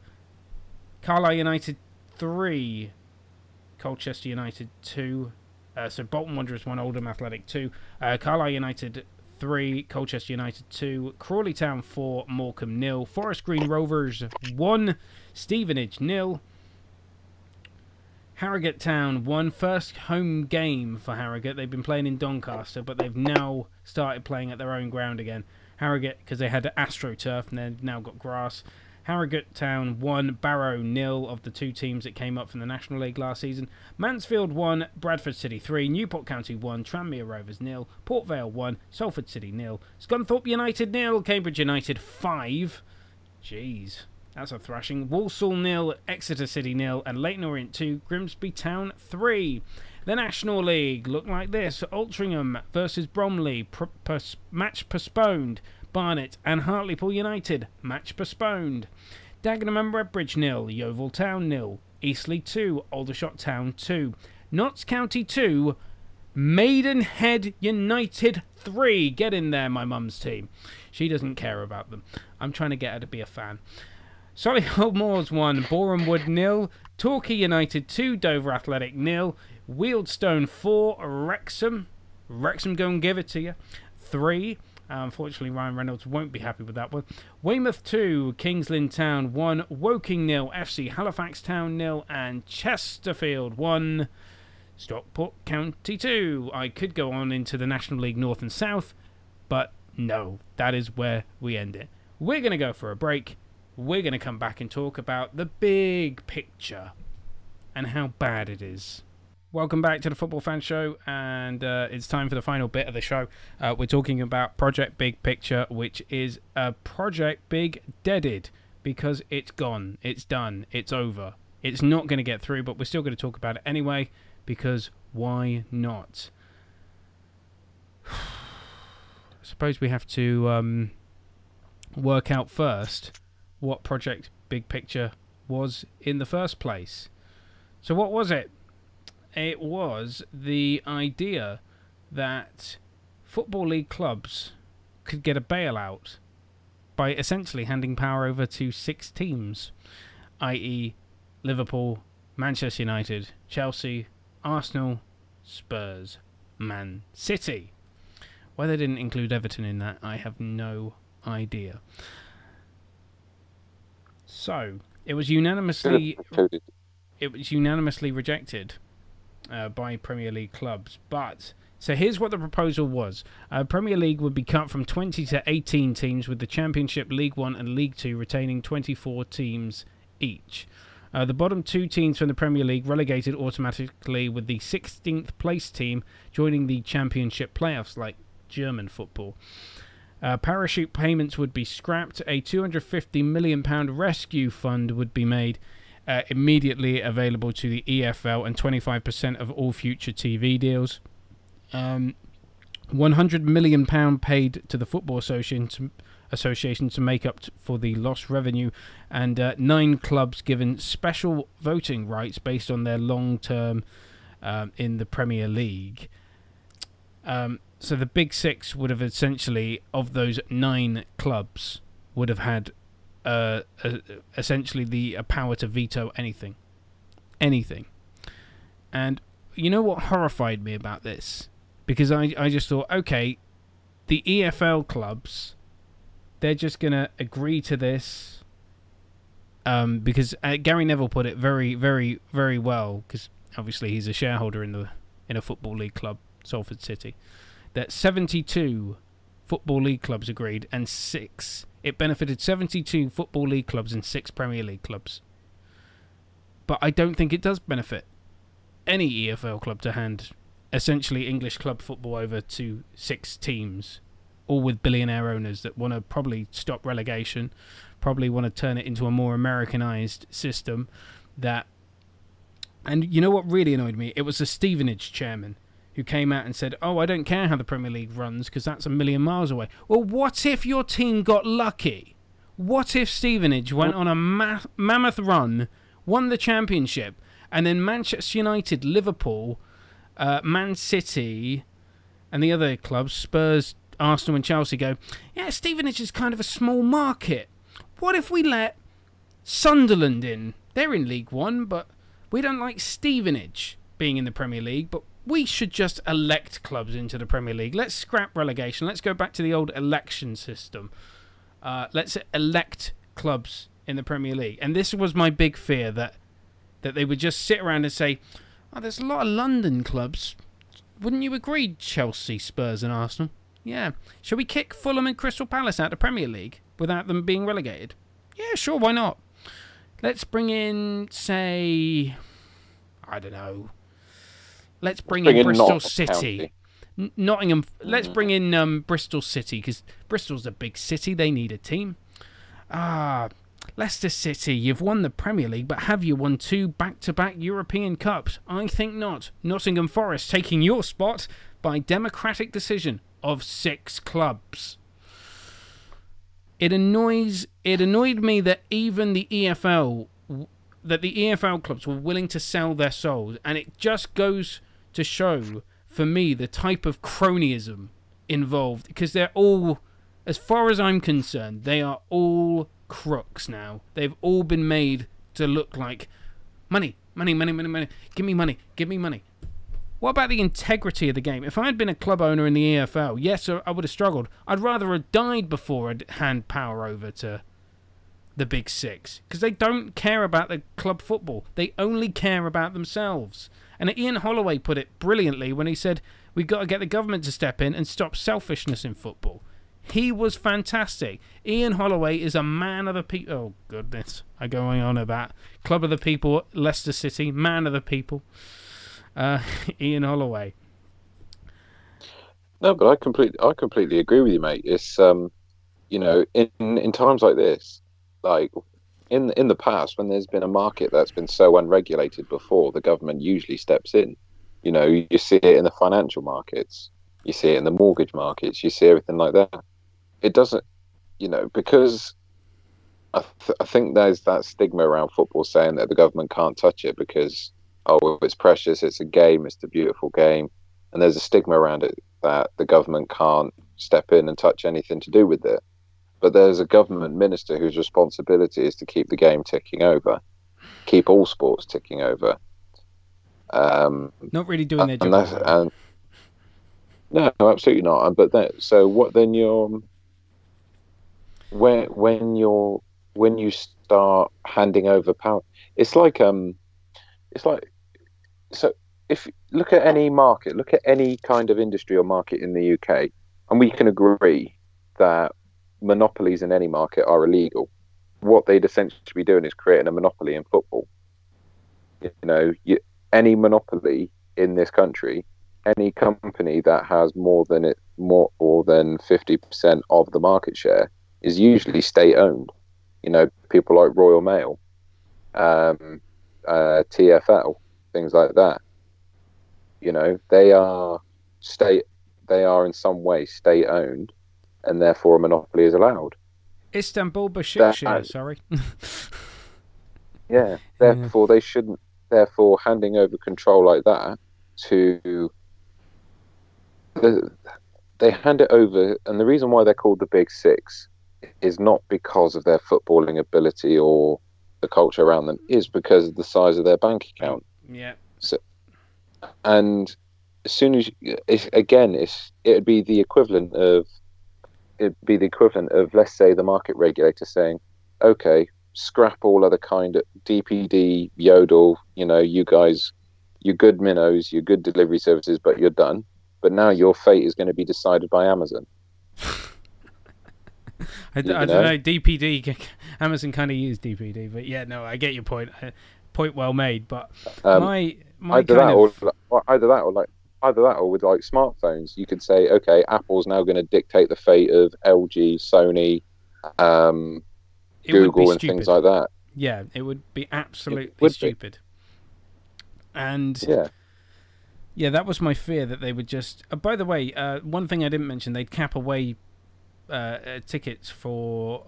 Carlisle United 3, Colchester United 2. Uh, so Bolton Wanderers 1, Oldham Athletic 2. Uh, Carlisle United 3, Colchester United 2, Crawley Town 4, Morecambe nil, Forest Green Rovers 1, Stevenage nil, Harrogate Town one first home game for Harrogate. They've been playing in Doncaster, but they've now started playing at their own ground again. Harrogate because they had AstroTurf and they've now got grass. Harrogate Town 1, Barrow nil of the two teams that came up from the National League last season. Mansfield 1, Bradford City 3, Newport County 1, Tranmere Rovers nil, Port Vale 1, Salford City nil, Scunthorpe United nil, Cambridge United 5. Jeez, that's a thrashing. Walsall nil, Exeter City nil, and Leyton Orient 2, Grimsby Town 3. The National League looked like this Altrincham versus Bromley, pers match postponed. Barnet and Hartlepool United, match postponed. Dagenham and Redbridge nil, Yeovil Town nil, Eastleigh 2, Aldershot Town 2, Notts County 2, Maidenhead United 3. Get in there, my mum's team. She doesn't care about them. I'm trying to get her to be a fan. Solihull Moors 1, Boreham Wood nil, Torquay United 2, Dover Athletic nil, Wealdstone 4, Wrexham. Wrexham go and give it to you. 3, uh, unfortunately, Ryan Reynolds won't be happy with that one. Weymouth 2, Kings Lynn Town 1, Woking nil, FC Halifax Town nil, and Chesterfield 1, Stockport County 2. I could go on into the National League North and South, but no, that is where we end it. We're going to go for a break. We're going to come back and talk about the big picture and how bad it is. Welcome back to the Football Fan Show, and uh, it's time for the final bit of the show. Uh, we're talking about Project Big Picture, which is a Project Big deaded because it's gone, it's done, it's over. It's not going to get through, but we're still going to talk about it anyway because why not? I suppose we have to um, work out first what Project Big Picture was in the first place. So, what was it? It was the idea that Football League clubs could get a bailout by essentially handing power over to six teams, i.e., Liverpool, Manchester United, Chelsea, Arsenal, Spurs, Man City. Why they didn't include Everton in that, I have no idea. So, it was unanimously it was unanimously rejected uh, by Premier League clubs. But so here's what the proposal was: uh, Premier League would be cut from 20 to 18 teams, with the Championship, League One, and League Two retaining 24 teams each. Uh, the bottom two teams from the Premier League relegated automatically, with the 16th place team joining the Championship playoffs, like German football. Uh, parachute payments would be scrapped. A 250 million pound rescue fund would be made uh, immediately available to the EFL and 25% of all future TV deals. Um, 100 million pound paid to the Football Association to, Association to make up for the lost revenue, and uh, nine clubs given special voting rights based on their long term um, in the Premier League. Um, so the Big Six would have essentially, of those nine clubs, would have had uh, uh, essentially the uh, power to veto anything, anything. And you know what horrified me about this? Because I I just thought, okay, the EFL clubs, they're just gonna agree to this. Um, because uh, Gary Neville put it very, very, very well. Because obviously he's a shareholder in the in a football league club, Salford City. That seventy-two football league clubs agreed, and six it benefited 72 Football League clubs and 6 Premier League clubs. But I don't think it does benefit any EFL club to hand essentially English club football over to six teams all with billionaire owners that want to probably stop relegation, probably want to turn it into a more Americanized system. That, and you know what really annoyed me? It was the Stevenage chairman who came out and said, "Oh, I don't care how the Premier League runs because that's a million miles away." Well, what if your team got lucky? What if Stevenage went on a ma- mammoth run, won the championship, and then Manchester United, Liverpool, uh, Man City, and the other clubs, Spurs, Arsenal, and Chelsea, go, "Yeah, Stevenage is kind of a small market. What if we let Sunderland in? They're in League One, but we don't like Stevenage being in the Premier League, but we should just elect clubs into the Premier League. Let's scrap relegation. Let's go back to the old election system. Uh, let's elect clubs in the Premier League. And this was my big fear that that they would just sit around and say, "Oh, there's a lot of London clubs. Wouldn't you agree, Chelsea, Spurs, and Arsenal? Yeah. Shall we kick Fulham and Crystal Palace out of the Premier League without them being relegated? Yeah, sure. Why not? Let's bring in, say, I don't know." Let's bring, Bring in in Bristol Nottingham City. N- Nottingham. Let's Mhm. bring in um, Bristol City because Bristol's a big city. They need a team. Ah, Leicester City. You've won the Premier League, but have you won two back-to-back European Cups? I think not. Nottingham Forest taking your spot by democratic decision of six clubs. It annoys. It annoyed me that even the EFL, that the EFL clubs were willing to sell their souls, and it just goes to show for me the type of cronyism involved because they're all as far as I'm concerned they are all crooks now. They've all been made to look like money money money money money. Give me money give me money. What about the integrity of the game? If I had been a club owner in the EFL yes I would have struggled. I'd rather have died before I'd hand power over to the big six because they don't care about the club football. They only care about themselves and Ian Holloway put it brilliantly when he said, We've got to get the government to step in and stop selfishness in football. He was fantastic. Ian Holloway is a man of the people. Oh, goodness. I'm going on about Club of the People, Leicester City, man of the people. Uh, Ian Holloway. No, but I completely, I completely agree with you, mate. It's um, you know, in in times like this, like in in the past, when there's been a market that's been so unregulated before, the government usually steps in. You know, you see it in the financial markets, you see it in the mortgage markets, you see everything like that. It doesn't, you know, because I, th- I think there's that stigma around football saying that the government can't touch it because oh, it's precious, it's a game, it's a beautiful game, and there's a stigma around it that the government can't step in and touch anything to do with it. But there's a government minister whose responsibility is to keep the game ticking over, keep all sports ticking over. Um, Not really doing their job. and no, absolutely not. But that, so what then? You're when when you're when you start handing over power, it's like um, it's like so. If look at any market, look at any kind of industry or market in the UK, and we can agree that monopolies in any market are illegal. What they'd essentially be doing is creating a monopoly in football. You know, you, any monopoly in this country, any company that has more than it more or than fifty percent of the market share is usually state owned. You know, people like Royal Mail, um, uh, TFL, things like that. You know, they are state. They are in some way state owned, and therefore a monopoly is allowed. Istanbul Besiktas, sorry. Yeah. Therefore, they shouldn't. Therefore, handing over control like that to the, they hand it over, and the reason why they're called the Big Six is not because of their footballing ability or the culture around them, is because of the size of their bank account. yeah. So, And as soon as you, it's, again, it's it'd be the equivalent of it'd be the equivalent of let's say the market regulator saying, okay, scrap all other kind of DPD, Yodel, you know, you guys, you're good minnows, you're good delivery services, but you're done. But now your fate is going to be decided by Amazon. I, d- I know? don't know. DPD, Amazon kind of used DPD, but yeah, no, I get your point. Uh, Point well made. But Um, my my either kind that of or, or either that or like either that or with like smartphones, you could say, okay, Apple's now going to dictate the fate of LG, Sony, um, Google, and things like that. Yeah, it would be absolutely would stupid. Be. And yeah. Yeah, that was my fear that they would just. Uh, by the way, uh, one thing I didn't mention: they'd cap away uh, uh tickets for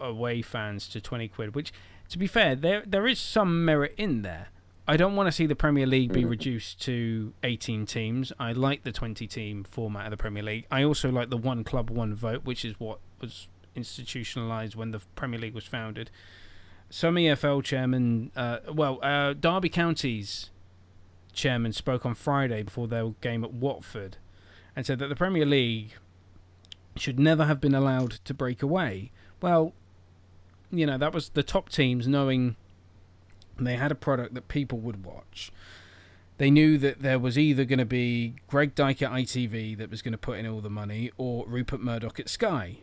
away fans to twenty quid. Which, to be fair, there there is some merit in there. I don't want to see the Premier League be mm. reduced to 18 teams. I like the 20 team format of the Premier League. I also like the one club, one vote, which is what was institutionalized when the Premier League was founded. Some EFL chairman, uh, well, uh, Derby County's chairman spoke on Friday before their game at Watford and said that the Premier League should never have been allowed to break away. Well, you know, that was the top teams knowing they had a product that people would watch. They knew that there was either going to be Greg Dyke at ITV that was going to put in all the money or Rupert Murdoch at Sky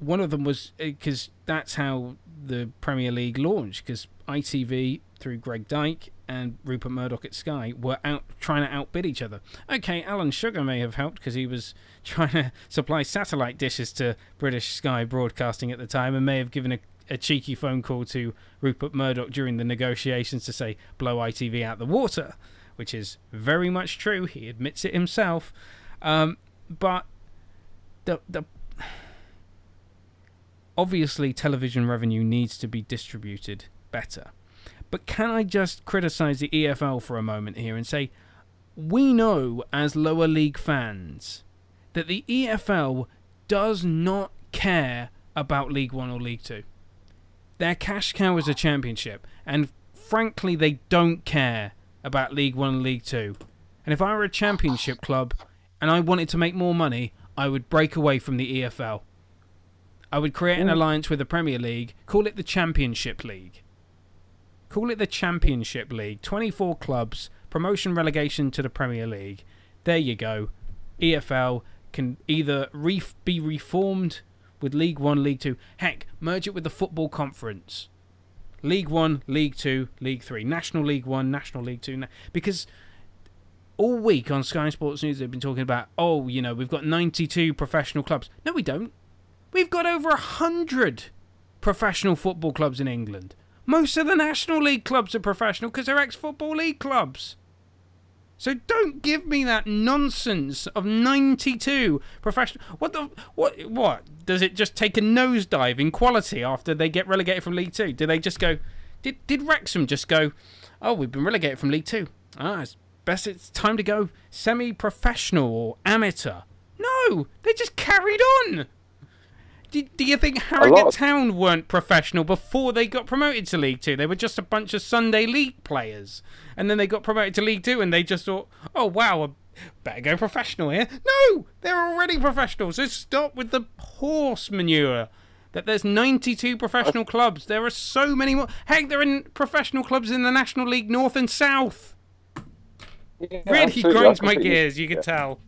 one of them was because uh, that's how the Premier League launched. Because ITV through Greg Dyke and Rupert Murdoch at Sky were out trying to outbid each other. Okay, Alan Sugar may have helped because he was trying to supply satellite dishes to British Sky Broadcasting at the time, and may have given a, a cheeky phone call to Rupert Murdoch during the negotiations to say blow ITV out the water, which is very much true. He admits it himself. Um, but the the obviously television revenue needs to be distributed better. But can I just criticize the EFL for a moment here and say we know as lower league fans that the EFL does not care about League 1 or League 2. Their cash cow is a championship and frankly they don't care about League 1 and League 2. And if I were a championship club and I wanted to make more money, I would break away from the EFL. I would create an alliance with the Premier League, call it the Championship League. Call it the Championship League. 24 clubs, promotion relegation to the Premier League. There you go. EFL can either re- be reformed with League 1, League 2. Heck, merge it with the Football Conference. League 1, League 2, League 3. National League 1, National League 2. Because all week on Sky Sports News they've been talking about, oh, you know, we've got 92 professional clubs. No, we don't. We've got over a hundred professional football clubs in England. Most of the National League clubs are professional because they're ex Football League clubs. So don't give me that nonsense of 92 professional. What the what what does it just take a nosedive in quality after they get relegated from League 2? Do they just go did did Wrexham just go, "Oh, we've been relegated from League 2. Ah, it's best it's time to go semi-professional or amateur." No, they just carried on. Do, do you think Harrogate. Town weren't professional before they got promoted to League Two? They were just a bunch of Sunday League players, and then they got promoted to League Two, and they just thought, "Oh wow, I better go professional here." No, they're already professional. So stop with the horse manure. That there's 92 professional clubs. There are so many more. Heck, there are professional clubs in the National League North and South. Yeah, really grinds my gears. You can tell.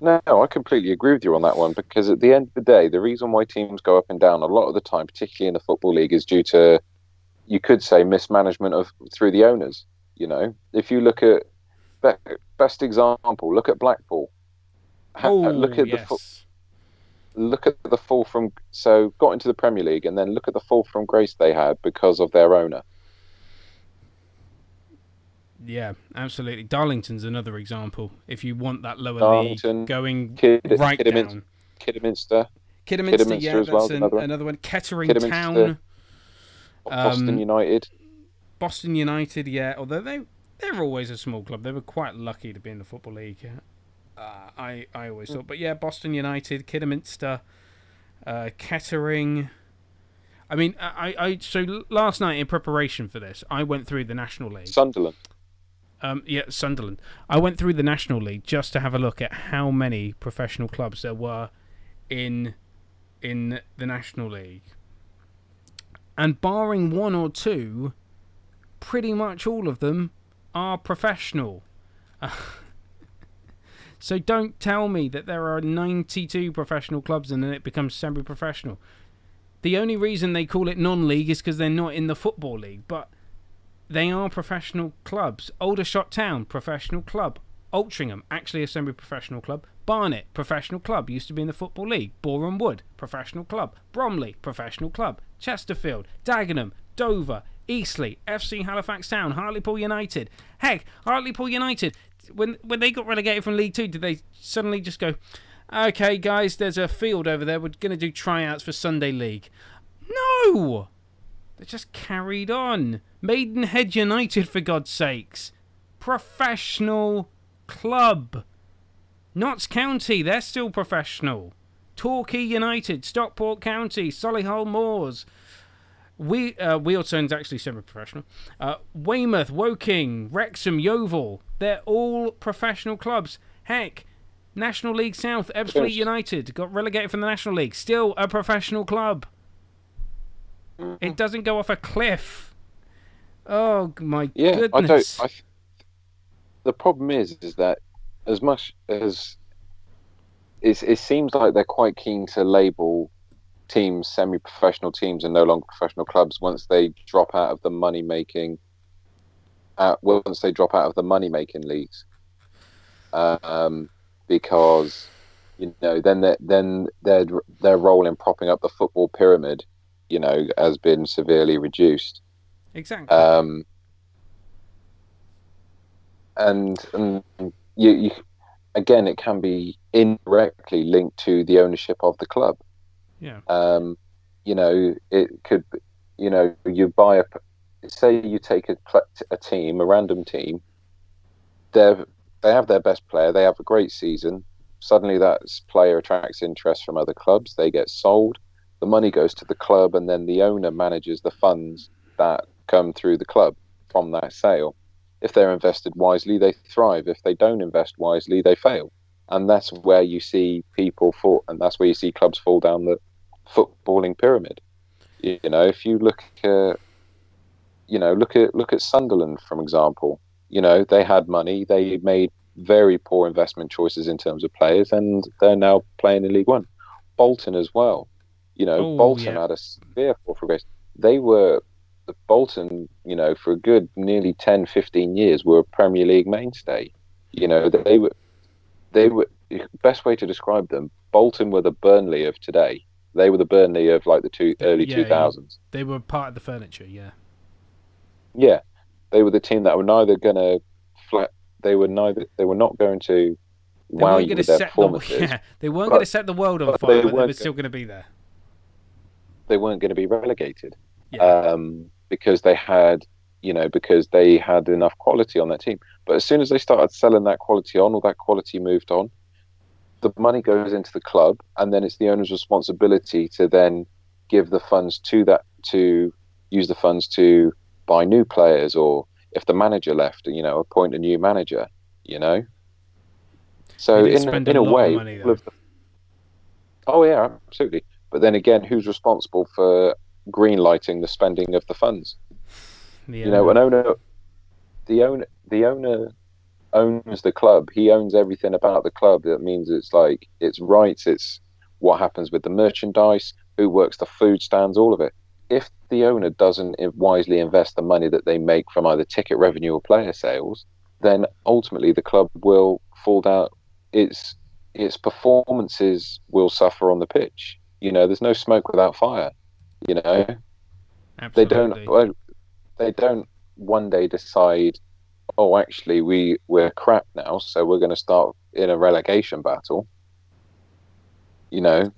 No, I completely agree with you on that one because at the end of the day, the reason why teams go up and down a lot of the time, particularly in the football league, is due to, you could say, mismanagement of through the owners. You know, if you look at best example, look at Blackpool. Oh, look at yes. the look at the fall from so got into the Premier League and then look at the fall from grace they had because of their owner. Yeah, absolutely. Darlington's another example. If you want that lower Darlington, league going Kid, right Kidderminster, down. Kidderminster. Kidderminster, Kidderminster yeah, that's well, an, another, one. another one. Kettering Town. Boston um, United. Boston United, yeah. Although they they're always a small club. They were quite lucky to be in the football league. Uh, I I always thought, but yeah, Boston United, Kidderminster, uh, Kettering. I mean, I, I so last night in preparation for this, I went through the National League. Sunderland. Um, yeah, Sunderland. I went through the National League just to have a look at how many professional clubs there were in in the National League. And barring one or two, pretty much all of them are professional. so don't tell me that there are 92 professional clubs and then it becomes semi professional. The only reason they call it non league is because they're not in the Football League. But they are professional clubs. Aldershot Town, professional club. Altrincham, actually a semi-professional club. Barnet, professional club, used to be in the Football League. Boreham Wood, professional club. Bromley, professional club. Chesterfield, Dagenham, Dover, Eastleigh, FC Halifax Town, Hartlepool United. Heck, Hartlepool United, when when they got relegated from League Two, did they suddenly just go, okay, guys, there's a field over there. We're going to do tryouts for Sunday League. No! They just carried on. Maidenhead United, for God's sakes. Professional club. Notts County, they're still professional. Torquay United, Stockport County, Solihull Moors. We uh, Wealdstone's actually semi-professional. Uh, Weymouth, Woking, Wrexham, Yeovil. They're all professional clubs. Heck, National League South, Ebbsfleet United got relegated from the National League. Still a professional club. It doesn't go off a cliff. Oh my Yeah, I don't. I, the problem is, is that as much as it seems like they're quite keen to label teams semi-professional teams and no longer professional clubs once they drop out of the money making. Uh, once they drop out of the money making leagues, um, because you know then their then their their role in propping up the football pyramid, you know, has been severely reduced. exactly. Um, and and you, you again, it can be indirectly linked to the ownership of the club. yeah. Um, you know, it could, you know, you buy a, say you take a, a team, a random team, they they have their best player, they have a great season. Suddenly, that player attracts interest from other clubs. They get sold. The money goes to the club, and then the owner manages the funds that come through the club from that sale. If they're invested wisely, they thrive. If they don't invest wisely, they fail. And that's where you see people fall, and that's where you see clubs fall down the footballing pyramid. You know, if you look at, you know, look at look at Sunderland, for example. You know, they had money, they made very poor investment choices in terms of players, and they're now playing in League One. Bolton as well. You know, Oh, Bolton yeah. had a severe fall from grace. They were Bolton, you know, for a good nearly 10, 15 years, were a Premier League mainstay. You know, they were, they were. Best way to describe them: Bolton were the Burnley of today. They were the Burnley of like the two early Yeah, two thousands. They were part of the furniture, yeah. Yeah, they were the team that were neither going to flat. They were neither. They were not going to They wow you going to with their set the yeah, they weren't going to set the world on but fire, they but they were still going to be there. They weren't going to be relegated. Yeah. um, because they had, you know, because they had enough quality on that team. But as soon as they started selling that quality on, or that quality moved on. The money goes into the club, and then it's the owner's responsibility to then give the funds to that to use the funds to buy new players, or if the manager left, you know, appoint a new manager. You know. So in in a a way, money, oh yeah, absolutely. But then again, who's responsible for green lighting the spending of the funds? The, you know, an owner, the owner, the owner owns the club. He owns everything about the club. That means it's like its rights. It's what happens with the merchandise, who works the food stands, all of it. If the owner doesn't wisely invest the money that they make from either ticket revenue or player sales, then ultimately the club will fall down. Its its performances will suffer on the pitch. You know, there's no smoke without fire. You know, they don't well, they don't one day decide oh actually we we're crap now so we're going to start in a relegation battle. You know?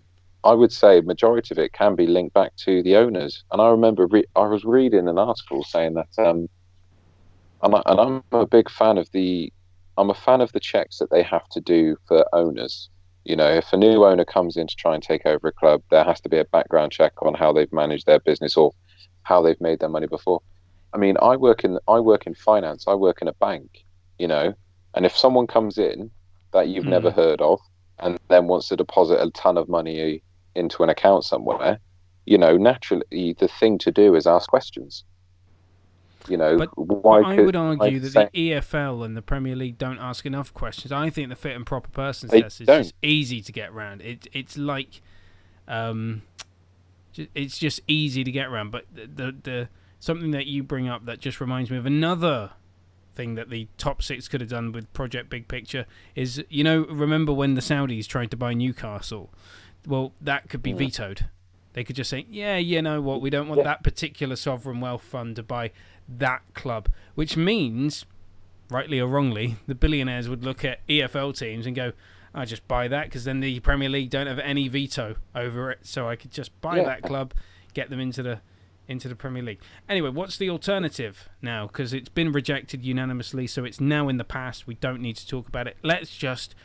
I would say majority of it can be linked back to the owners. And i remember re- i was reading an article saying that um and, I, and i'm a big fan of the i'm a fan of the checks that they have to do for owners you know if a new owner comes in to try and take over a club there has to be a background check on how they've managed their business or how they've made their money before. I mean, I work in I work in finance. I work in a bank, you know, and if someone comes in that you've Hmm. never heard of and then wants to deposit a ton of money into an account somewhere, you know, naturally the thing to do is ask questions. You know, But why I could would argue that say- the EFL and the Premier League don't ask enough questions. I think the fit and proper persons test is don't. just easy to get around. It, it's like, um, it's just easy to get around. But the, the the something that you bring up that just reminds me of another thing that the top six could have done with Project Big Picture is, you know, remember when the Saudis tried to buy Newcastle? Well, that could be Mm. vetoed. They could just say, yeah, you know what, we don't want Yeah. that particular sovereign wealth fund to buy that club, which means, rightly or wrongly, the billionaires would look at EFL teams and go, I just buy that because then the Premier League don't have any veto over it, so I could just buy Yeah. that club, get them into the into the Premier League. Anyway, what's the alternative now? Because it's been rejected unanimously, so it's now in the past. We don't need to talk about it. Let's just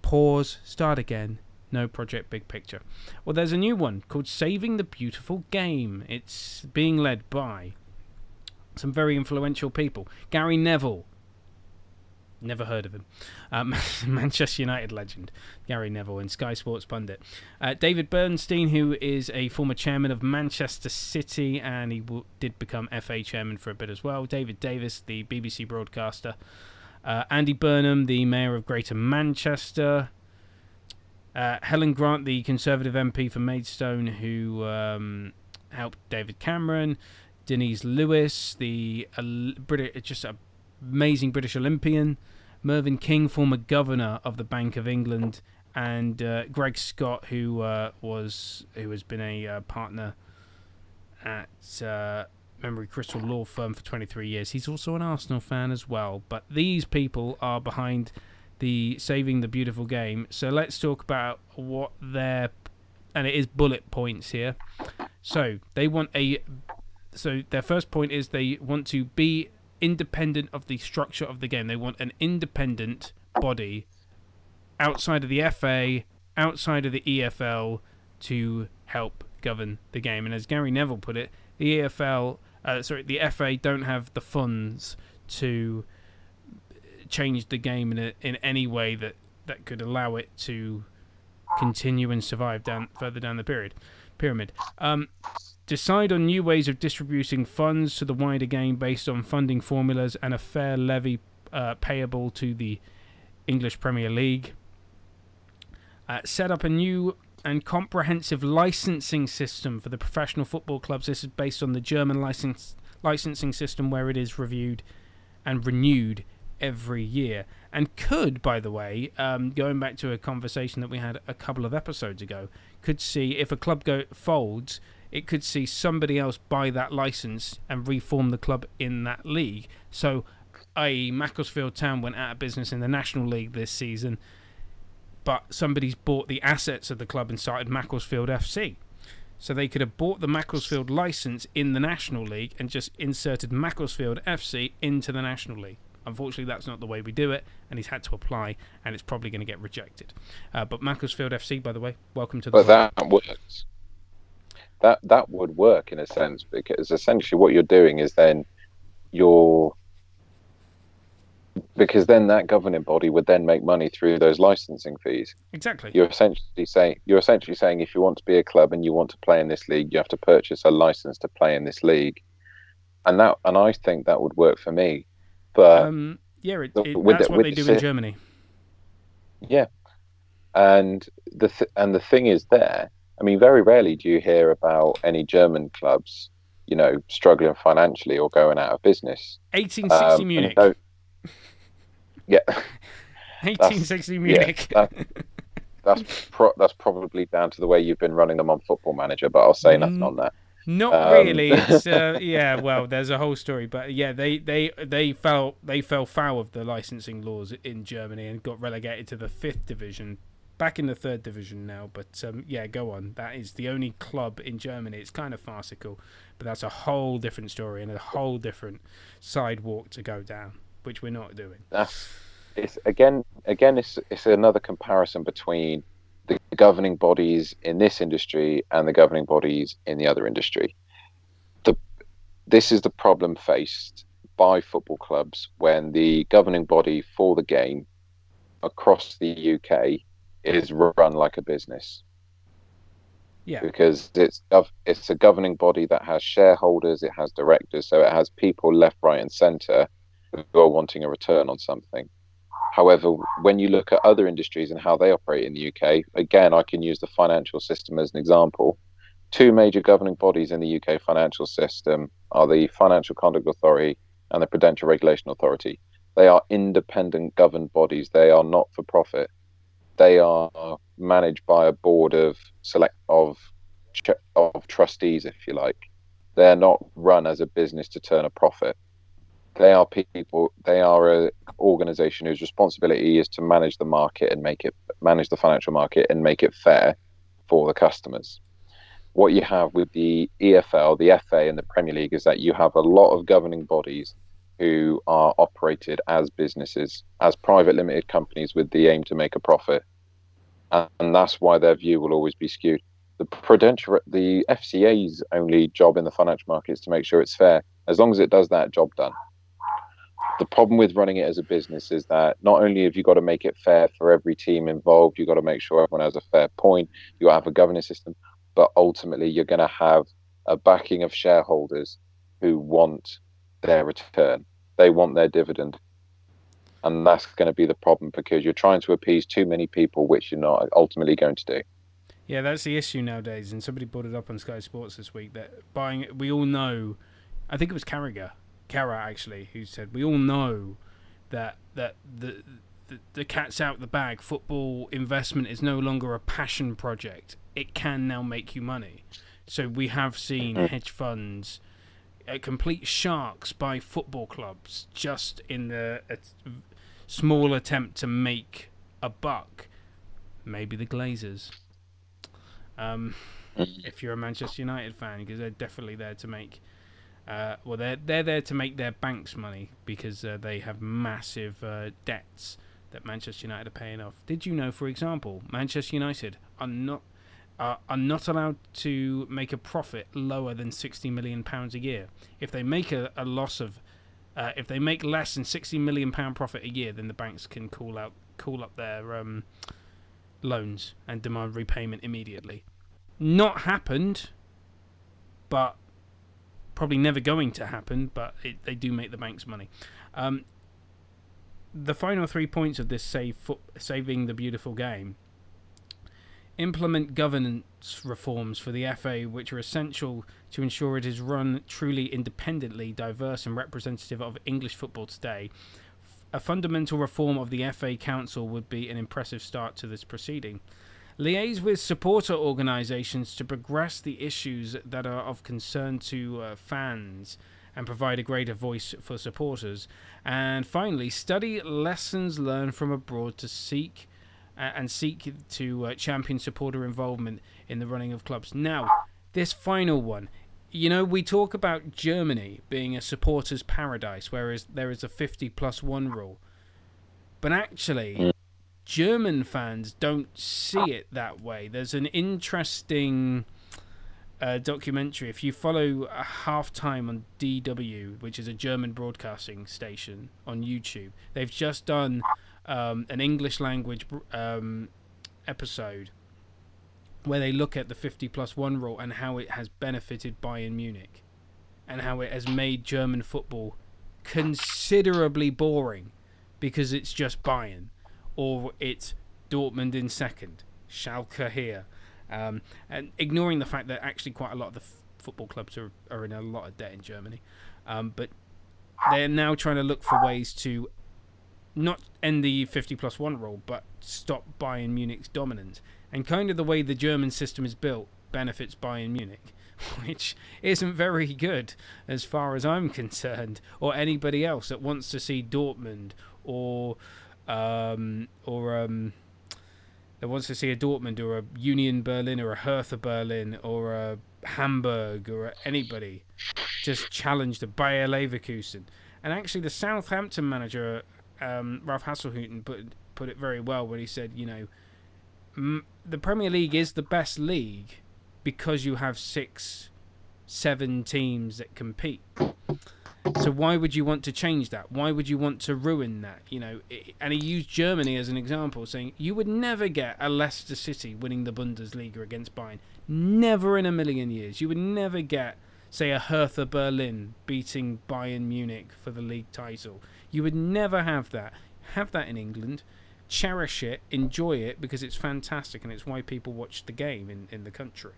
pause, start again. No Project Big Picture. Well, there's a new one called Saving the Beautiful Game. It's being led by some very influential people. Gary Neville. Never heard of him. Um, Manchester United legend, Gary Neville, and Sky Sports pundit. Uh, David Bernstein, who is a former chairman of Manchester City, and he did become FA chairman for a bit as well. David Davies, the BBC broadcaster. Uh, Andy Burnham, the mayor of Greater Manchester. Uh, Helen Grant, the Conservative MP for Maidstone, who um, helped David Cameron. Denise Lewis, the uh, British, just an amazing British Olympian. Mervyn King, former governor of the Bank of England, and uh, Greg Scott, who uh, was who has been a uh, partner at Memery Crystal Law Firm for 23 years. He's also an Arsenal fan as well. But these people are behind the saving the beautiful game. So let's talk about what their and it is bullet points here. So they want a so their first point is they want to be independent of the structure of the game. They want an independent body outside of the FA, outside of the EFL to help govern the game. And as Gary Neville put it, the EFL, uh, sorry, the FA don't have the funds to change the game in a, in any way that that could allow it to continue and survive down further down the period pyramid. Um, decide on new ways of distributing funds to the wider game based on funding formulas and a fair levy uh, payable to the English Premier League. Uh, set up a new and comprehensive licensing system for the professional football clubs. This is based on the German license licensing system, where it is reviewed and renewed every year. And could, by the way, um, going back to a conversation that we had a couple of episodes ago, could see if a club go folds, it could see somebody else buy that license and reform the club in that league. So, i.e., Macclesfield Town went out of business in the National League this season, but somebody's bought the assets of the club and started Macclesfield FC. So they could have bought the Macclesfield license in the National League and just inserted Macclesfield FC into the National League. Unfortunately, that's not the way we do it, and he's had to apply, and it's probably going to get rejected. Uh, but Macclesfield FC, by the way, welcome to the. But that works. That that would work in a sense because essentially what you're doing is then you're because then that governing body would then make money through those licensing fees. exactly. You're essentially saying you're essentially saying if you want to be a club and you want to play in this league, you have to purchase a license to play in this league, and that and I think that would work for me. But um, yeah, it, it, with that's what with they the do in Germany. Yeah, and the th- and the thing is there. I mean, very rarely do you hear about any German clubs, you know, struggling financially or going out of business. 1860 Um, Munich. no- yeah, 1860 Munich. that, that's pro- that's probably down to the way you've been running them on Football Manager. But I'll say nothing Mm. on that. Not Um, really. It's, uh, yeah, well, there's a whole story, but yeah, they, they they fell they fell foul of the licensing laws in Germany and got relegated to the fifth division. Back in the third division now, but um, yeah, go on. That is the only club in Germany. It's kind of farcical, but that's a whole different story and a whole different sidewalk to go down, which we're not doing. That's it's again again it's it's another comparison between the governing bodies in this industry and the governing bodies in the other industry. The this is the problem faced by football clubs when the governing body for the game across the UK is run like a business Yeah, because it's it's a governing body that has shareholders, it has directors, so it has people left, right, and centre who are wanting a return on something. However, when you look at other industries and how they operate in the UK, again, I can use the financial system as an example. Two major governing bodies in the UK financial system are the Financial Conduct Authority and the Prudential Regulation Authority. They are independent governed bodies. They are not for profit. They are managed by a board of select of of trustees, if you like. They're not run as a business to turn a profit. They are people. They are an organization whose responsibility is to manage the market and make it manage the financial market and make it fair for the customers. What you have with the EFL, the FA, and the Premier League is that you have a lot of governing bodies who are operated as businesses, as private limited companies with the aim to make a profit. And that's why their view will always be skewed. The prudential, the FCA's only job in the financial market is to make sure it's fair. As long as it does that job done, the problem with running it as a business is that not only have you got to make it fair for every team involved, you've got to make sure everyone has a fair point, you got to have a governance system, but ultimately you're going to have a backing of shareholders who want their return. They want their dividend. And that's going to be the problem because you're trying to appease too many people, which you're not ultimately going to do. Yeah, that's the issue nowadays. And somebody brought it up on Sky Sports this week that buying, we all know, I think it was Carragher Carra actually, who said we all know that that the, the the cat's out of the bag. Football investment is no longer a passion project. It can now make you money. So we have seen mm. hedge funds, uh, complete sharks buy football clubs just in the small attempt to make a buck. Maybe the Glazers. Um, mm. if you're a Manchester United fan, because they're definitely there to make uh, well, they're they're there to make their banks money because uh, they have massive uh, debts that Manchester United are paying off. Did you know, for example, Manchester United are not are not allowed to make a profit lower than sixty million pounds a year. If they make a, a loss of uh, if they make less than sixty million pound profit a year, then the banks can call out call up their um, loans and demand repayment immediately. Not happened, but probably never going to happen, but it, they do make the banks money. Um, the final three points of this save fo- saving the beautiful game implement governance reforms for the FA which are essential to ensure it is run truly independently, diverse, and representative of English football today. A fundamental reform of the FA Council would be an impressive start to this proceeding liaise with supporter organisations to progress the issues that are of concern to uh, fans and provide a greater voice for supporters. And finally, study lessons learned from abroad to seek uh, and seek to uh, champion supporter involvement in the running of clubs. Now, this final one. You know, we talk about Germany being a supporters' paradise, whereas there is a 50 plus one rule. But actually. German fans don't see it that way. There's an interesting uh, documentary. If you follow a halftime on DW, which is a German broadcasting station on YouTube, they've just done um, an English language um, episode where they look at the 50 plus 1 rule and how it has benefited Bayern Munich and how it has made German football considerably boring because it's just Bayern or it's Dortmund in second, Schalke here, um, and ignoring the fact that actually quite a lot of the f- football clubs are, are in a lot of debt in Germany, um, but they're now trying to look for ways to not end the 50 plus 1 rule, but stop Bayern Munich's dominance. And kind of the way the German system is built benefits Bayern Munich, which isn't very good as far as I'm concerned, or anybody else that wants to see Dortmund or um, or um, that wants to see a Dortmund or a Union Berlin or a Hertha Berlin or a Hamburg or anybody just challenge the Bayer Leverkusen. And actually, the Southampton manager, um, Ralph Hasenhüttl, put put it very well when he said, you know, m- the Premier League is the best league because you have six, seven teams that compete. So why would you want to change that? Why would you want to ruin that? You know, and he used Germany as an example, saying you would never get a Leicester City winning the Bundesliga against Bayern. Never in a million years. You would never get, say, a Hertha Berlin beating Bayern Munich for the league title. You would never have that. Have that in England. Cherish it, enjoy it because it's fantastic and it's why people watch the game in, in the country.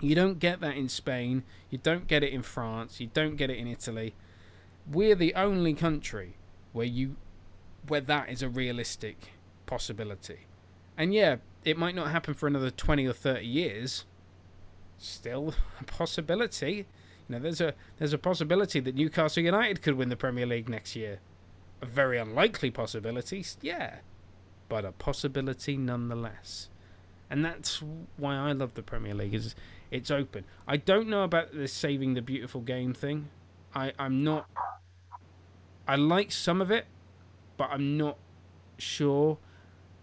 You don't get that in Spain. You don't get it in France. You don't get it in Italy. we're the only country where you where that is a realistic possibility. And yeah, it might not happen for another 20 or 30 years. Still a possibility. You know, there's a there's a possibility that Newcastle United could win the Premier League next year. A very unlikely possibility, yeah, but a possibility nonetheless. And that's why I love the Premier League is it's open. I don't know about this saving the beautiful game thing. I I'm not I like some of it, but I'm not sure.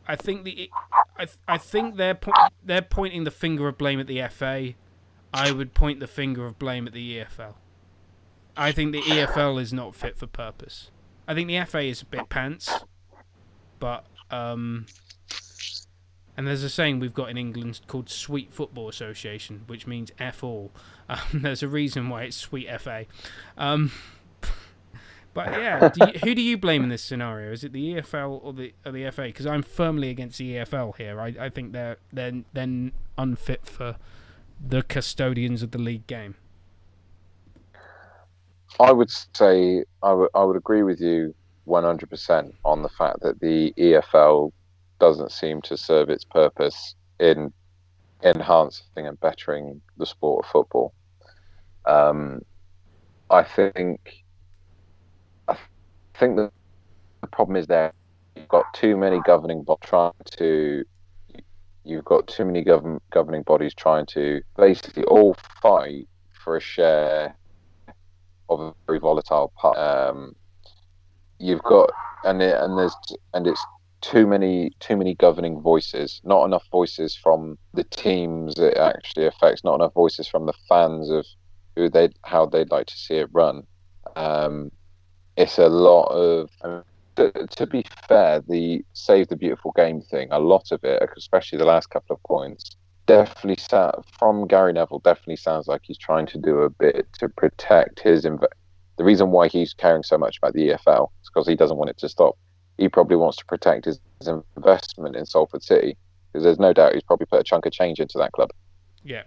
I think the I I think they're po- they're pointing the finger of blame at the FA. I would point the finger of blame at the EFL. I think the EFL is not fit for purpose. I think the FA is a bit pants, but um, and there's a saying we've got in England called Sweet Football Association, which means F all. Um, there's a reason why it's Sweet FA. Um, but yeah, do you, who do you blame in this scenario? Is it the EFL or the or the FA? Because I'm firmly against the EFL here. I, I think they're they're then unfit for the custodians of the league game. I would say I would I would agree with you 100% on the fact that the EFL doesn't seem to serve its purpose in enhancing and bettering the sport of football. Um, I think I think the, the problem is there you've got too many governing bodies trying to you've got too many govern, governing bodies trying to basically all fight for a share of a very volatile part. Um, you've got and it, and there's and it's too many too many governing voices, not enough voices from the teams it actually affects, not enough voices from the fans of who they how they'd like to see it run. Um, it's a lot of. I mean, to, to, be fair, the save the beautiful game thing, a lot of it, especially the last couple of points, definitely sat from Gary Neville. Definitely sounds like he's trying to do a bit to protect his. Inv- the reason why he's caring so much about the EFL is because he doesn't want it to stop. He probably wants to protect his, his investment in Salford City because there's no doubt he's probably put a chunk of change into that club. Yeah.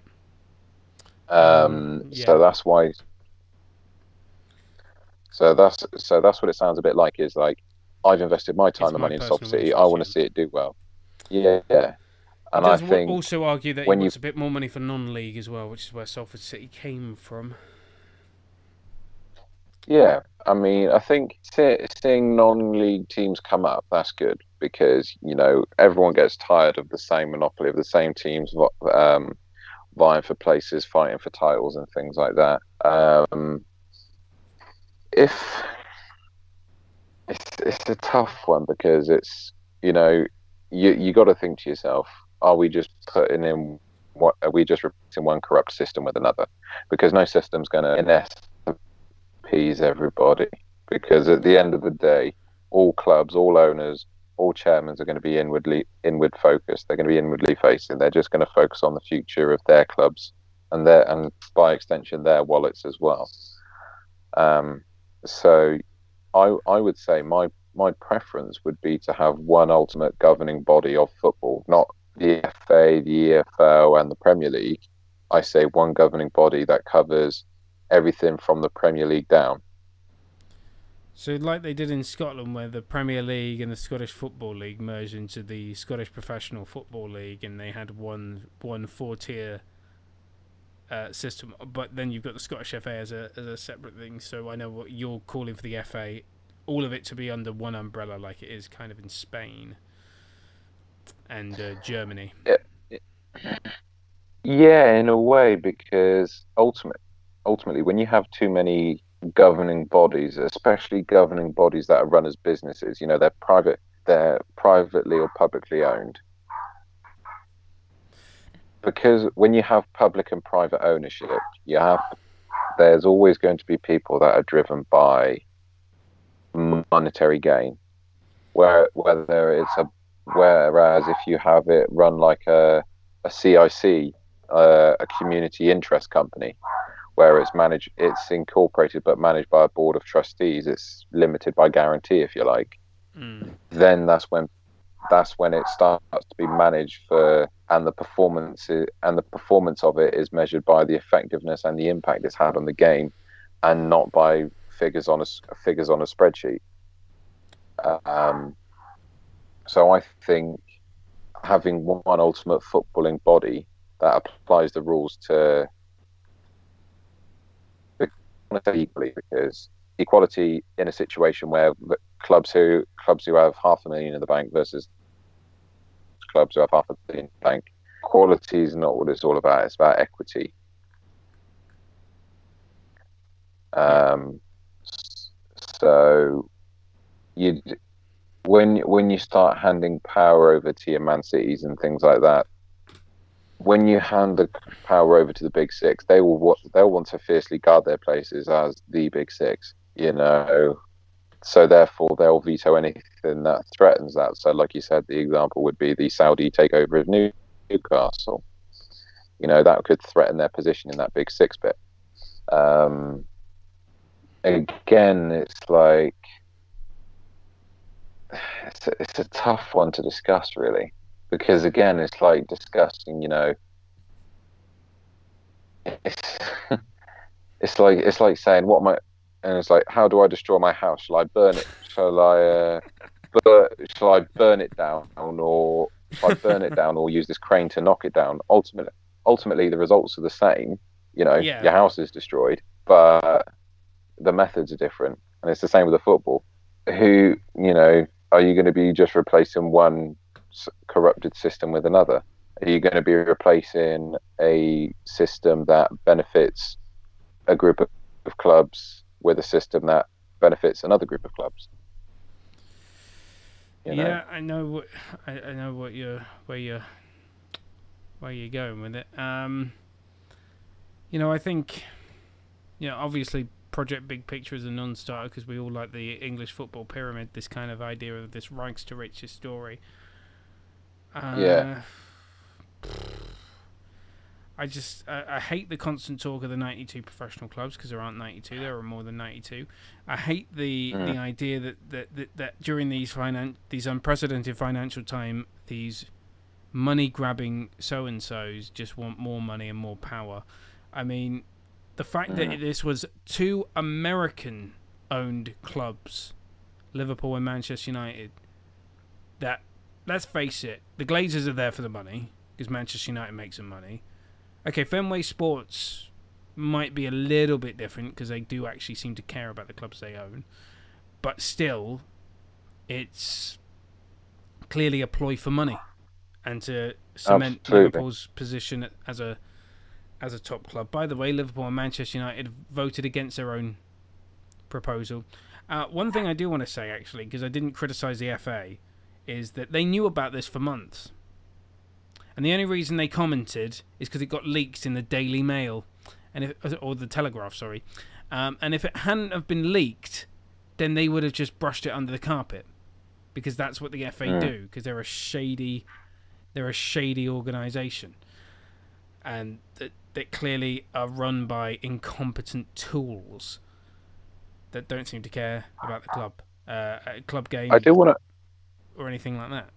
Um, yeah. So that's why so that's so that's what it sounds a bit like. Is like I've invested my time and money in Salford City. I want to see it do well. Yeah, yeah. And I think also argue that when he wants you... a bit more money for non-league as well, which is where Salford City came from. Yeah, I mean, I think seeing non-league teams come up that's good because you know everyone gets tired of the same monopoly of the same teams um, vying for places, fighting for titles, and things like that. Um, if it's it's a tough one because it's you know you you got to think to yourself, are we just putting in what are we just replacing one corrupt system with another? Because no system's going to in essence appease everybody. Because at the end of the day, all clubs, all owners, all chairmen are going to be inwardly inward focused. They're going to be inwardly facing. They're just going to focus on the future of their clubs and their and by extension their wallets as well. Um, so I I would say my my preference would be to have one ultimate governing body of football, not the FA, the EFL, and the Premier League. I say one governing body that covers everything from the Premier League down. So, like they did in Scotland, where the Premier League and the Scottish Football League merged into the Scottish Professional Football League, and they had one one four tier uh, system, but then you've got the Scottish FA as a as a separate thing. So I know what you're calling for the FA, all of it to be under one umbrella, like it is kind of in Spain and uh, Germany. Yeah, in a way, because ultimately, ultimately, when you have too many governing bodies, especially governing bodies that are run as businesses, you know, they're private, they're privately or publicly owned because when you have public and private ownership, you have there's always going to be people that are driven by monetary gain. Where whether it's a whereas if you have it run like a a CIC, uh, a community interest company, where it's managed, it's incorporated but managed by a board of trustees. It's limited by guarantee, if you like. Mm. Then that's when that's when it starts to be managed for and the performance and the performance of it is measured by the effectiveness and the impact it's had on the game and not by figures on a figures on a spreadsheet. Um, so I think having one ultimate footballing body that applies the rules to equally because equality in a situation where clubs who clubs who have half a million in the bank versus clubs who have half a million in the bank quality is not what it's all about. It's about equity. Um, so you when when you start handing power over to your Man Cities and things like that, when you hand the power over to the Big Six, they will what they'll want to fiercely guard their places as the Big Six. You know, so therefore they'll veto anything that threatens that. So, like you said, the example would be the Saudi takeover of Newcastle. You know, that could threaten their position in that Big Six bit. Um, again, it's like it's a, it's a tough one to discuss, really, because again, it's like discussing, you know, it's it's like it's like saying what am I, and it's like how do I destroy my house? Shall I burn it? Shall I, uh, bur- shall I burn it down, or shall I burn it down, or use this crane to knock it down? Ultimately, ultimately, the results are the same. You know, Yeah. your house is destroyed, but the methods are different, and it's the same with the football. Who, you know, are you going to be just replacing one corrupted system with another? Are you going to be replacing a system that benefits a group of, clubs with a system that benefits another group of clubs? You know? Yeah, I know what I, I know what you're where you're where you're going with it. Um, you know, I think, you know, obviously Project Big Picture is a non-starter because we all like the English football pyramid. This kind of idea of this rags to riches story. Uh, Yeah. I just I, I hate the constant talk of the 92 professional clubs because there aren't 92 there are more than 92 I hate the Mm. the idea that, that, that, that during these finan- these unprecedented financial time these money grabbing so and so's just want more money and more power I mean the fact that Mm. this was two American owned clubs Liverpool and Manchester United that let's face it the Glazers are there for the money because Manchester United makes some money Okay, Fenway Sports might be a little bit different because they do actually seem to care about the clubs they own, but still, it's clearly a ploy for money and to cement Absolutely. Liverpool's position as a as a top club. By the way, Liverpool and Manchester United voted against their own proposal. Uh, one thing I do want to say actually, because I didn't criticise the FA, is that they knew about this for months. And the only reason they commented is because it got leaked in the Daily Mail, and if, or the Telegraph, sorry. Um, and if it hadn't have been leaked, then they would have just brushed it under the carpet, because that's what the FA Mm. do. Because they're a shady, they're a shady organisation, and that that clearly are run by incompetent tools that don't seem to care about the club, uh, club game, I do want to. Or anything like that.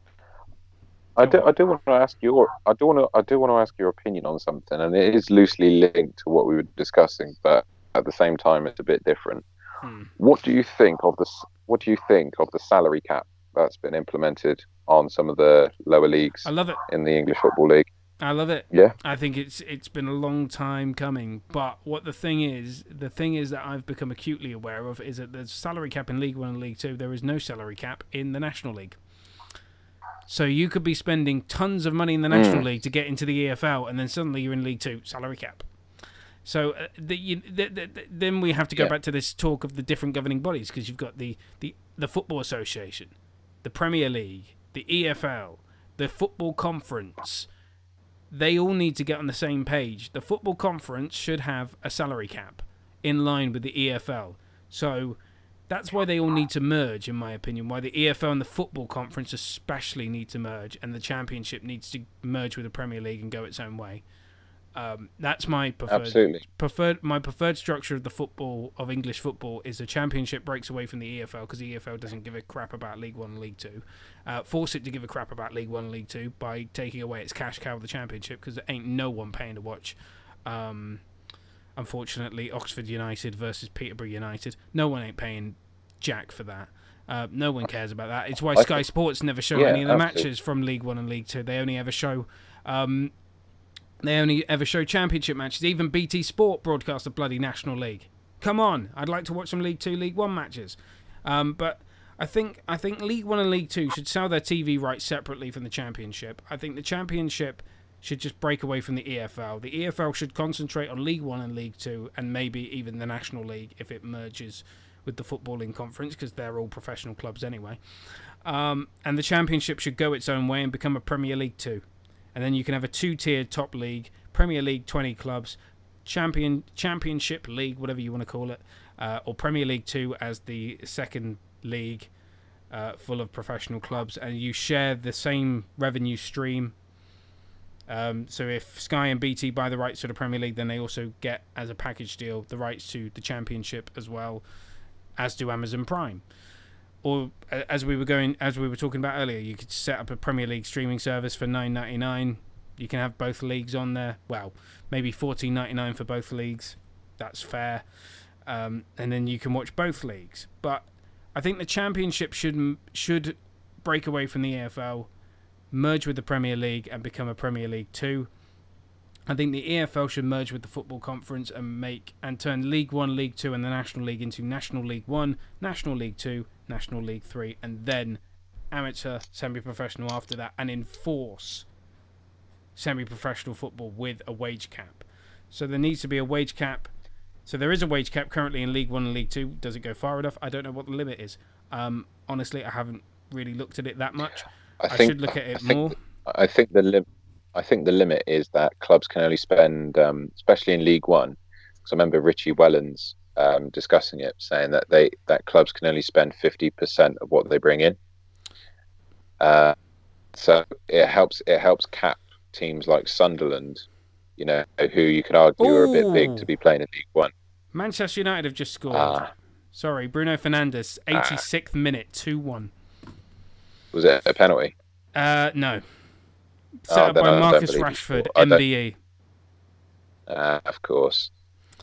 I do. I do want to ask your I do want to I do want to ask your opinion on something, and it is loosely linked to what we were discussing, but at the same time, it's a bit different. Hmm. What do you think of the What do you think of the salary cap that's been implemented on some of the lower leagues I love it. in the English Football League? I love it. Yeah. I think it's it's been a long time coming. But what the thing is, the thing is that I've become acutely aware of is that there's salary cap in League One and League Two. There is no salary cap in the National League. So you could be spending tons of money in the National Mm. League to get into the EFL, and then suddenly you're in League Two, salary cap. So uh, the, you, the, the, the, then we have to go Yeah. back to this talk of the different governing bodies because you've got the, the, the Football Association, the Premier League, the EFL, the Football Conference. They all need to get on the same page. The Football Conference should have a salary cap in line with the EFL. So that's why they all need to merge, in my opinion. Why the EFL and the Football Conference especially need to merge, and the Championship needs to merge with the Premier League and go its own way. Um, that's my preferred Absolutely. preferred my preferred structure of the football of English football is the championship breaks away from the EFL because the EFL doesn't give a crap about League One and League Two. Uh, force it to give a crap about League One and League Two by taking away its cash cow of the championship because there ain't no one paying to watch um, unfortunately, Oxford United versus Peterborough United. No one ain't paying jack for that. Uh, no one cares about that. It's why I Sky think- Sports never show Yeah, any of the absolutely. matches from League One and League Two. They only ever show, um, they only ever show Championship matches. Even BT Sport broadcast the bloody National League. Come on, I'd like to watch some League Two, League One matches. Um, but I think I think League One and League Two should sell their TV rights separately from the Championship. I think the Championship should just break away from the EFL. The EFL should concentrate on League One and League Two, and maybe even the National League if it merges with the footballing conference, because they're all professional clubs anyway. Um, and the Championship should go its own way and become a Premier League Two, and then you can have a two-tiered top league, Premier League twenty clubs, Champion Championship League, whatever you want to call it, uh, or Premier League Two as the second league uh, full of professional clubs, and you share the same revenue stream. Um, so if Sky and BT buy the rights to the Premier League, then they also get as a package deal the rights to the Championship as well, as do Amazon Prime. Or as we were going, as we were talking about earlier, you could set up a Premier League streaming service for nine ninety nine. You can have both leagues on there. Well, maybe fourteen ninety nine for both leagues. That's fair. Um, and then you can watch both leagues. But I think the Championship should should break away from the EFL, merge with the Premier League, and become a Premier League Two. I think the EFL should merge with the Football Conference and make and turn League One, League Two, and the National League into National League One, National League Two, National League Three, and then amateur, semi-professional after that, and enforce semi-professional football with a wage cap. So there needs to be a wage cap. So there is a wage cap currently in League One and League Two. Does it go far enough? I don't know what the limit is. Um, honestly, I haven't really looked at it that much. I I, think should look at it I think more. I think the lim- I think the limit is that clubs can only spend, um, especially in League One. Because I remember Richie Wellens um, discussing it, saying that they that clubs can only spend fifty percent of what they bring in. Uh, so it helps it helps cap teams like Sunderland, you know, who you could argue are a bit big to be playing in League One. Manchester United have just scored. Ah. Sorry, Bruno Fernandes, 86th minute, 2 1. Was it a penalty? Uh, no. Set Oh, up by Marcus. Rashford, MBE. Uh, of course.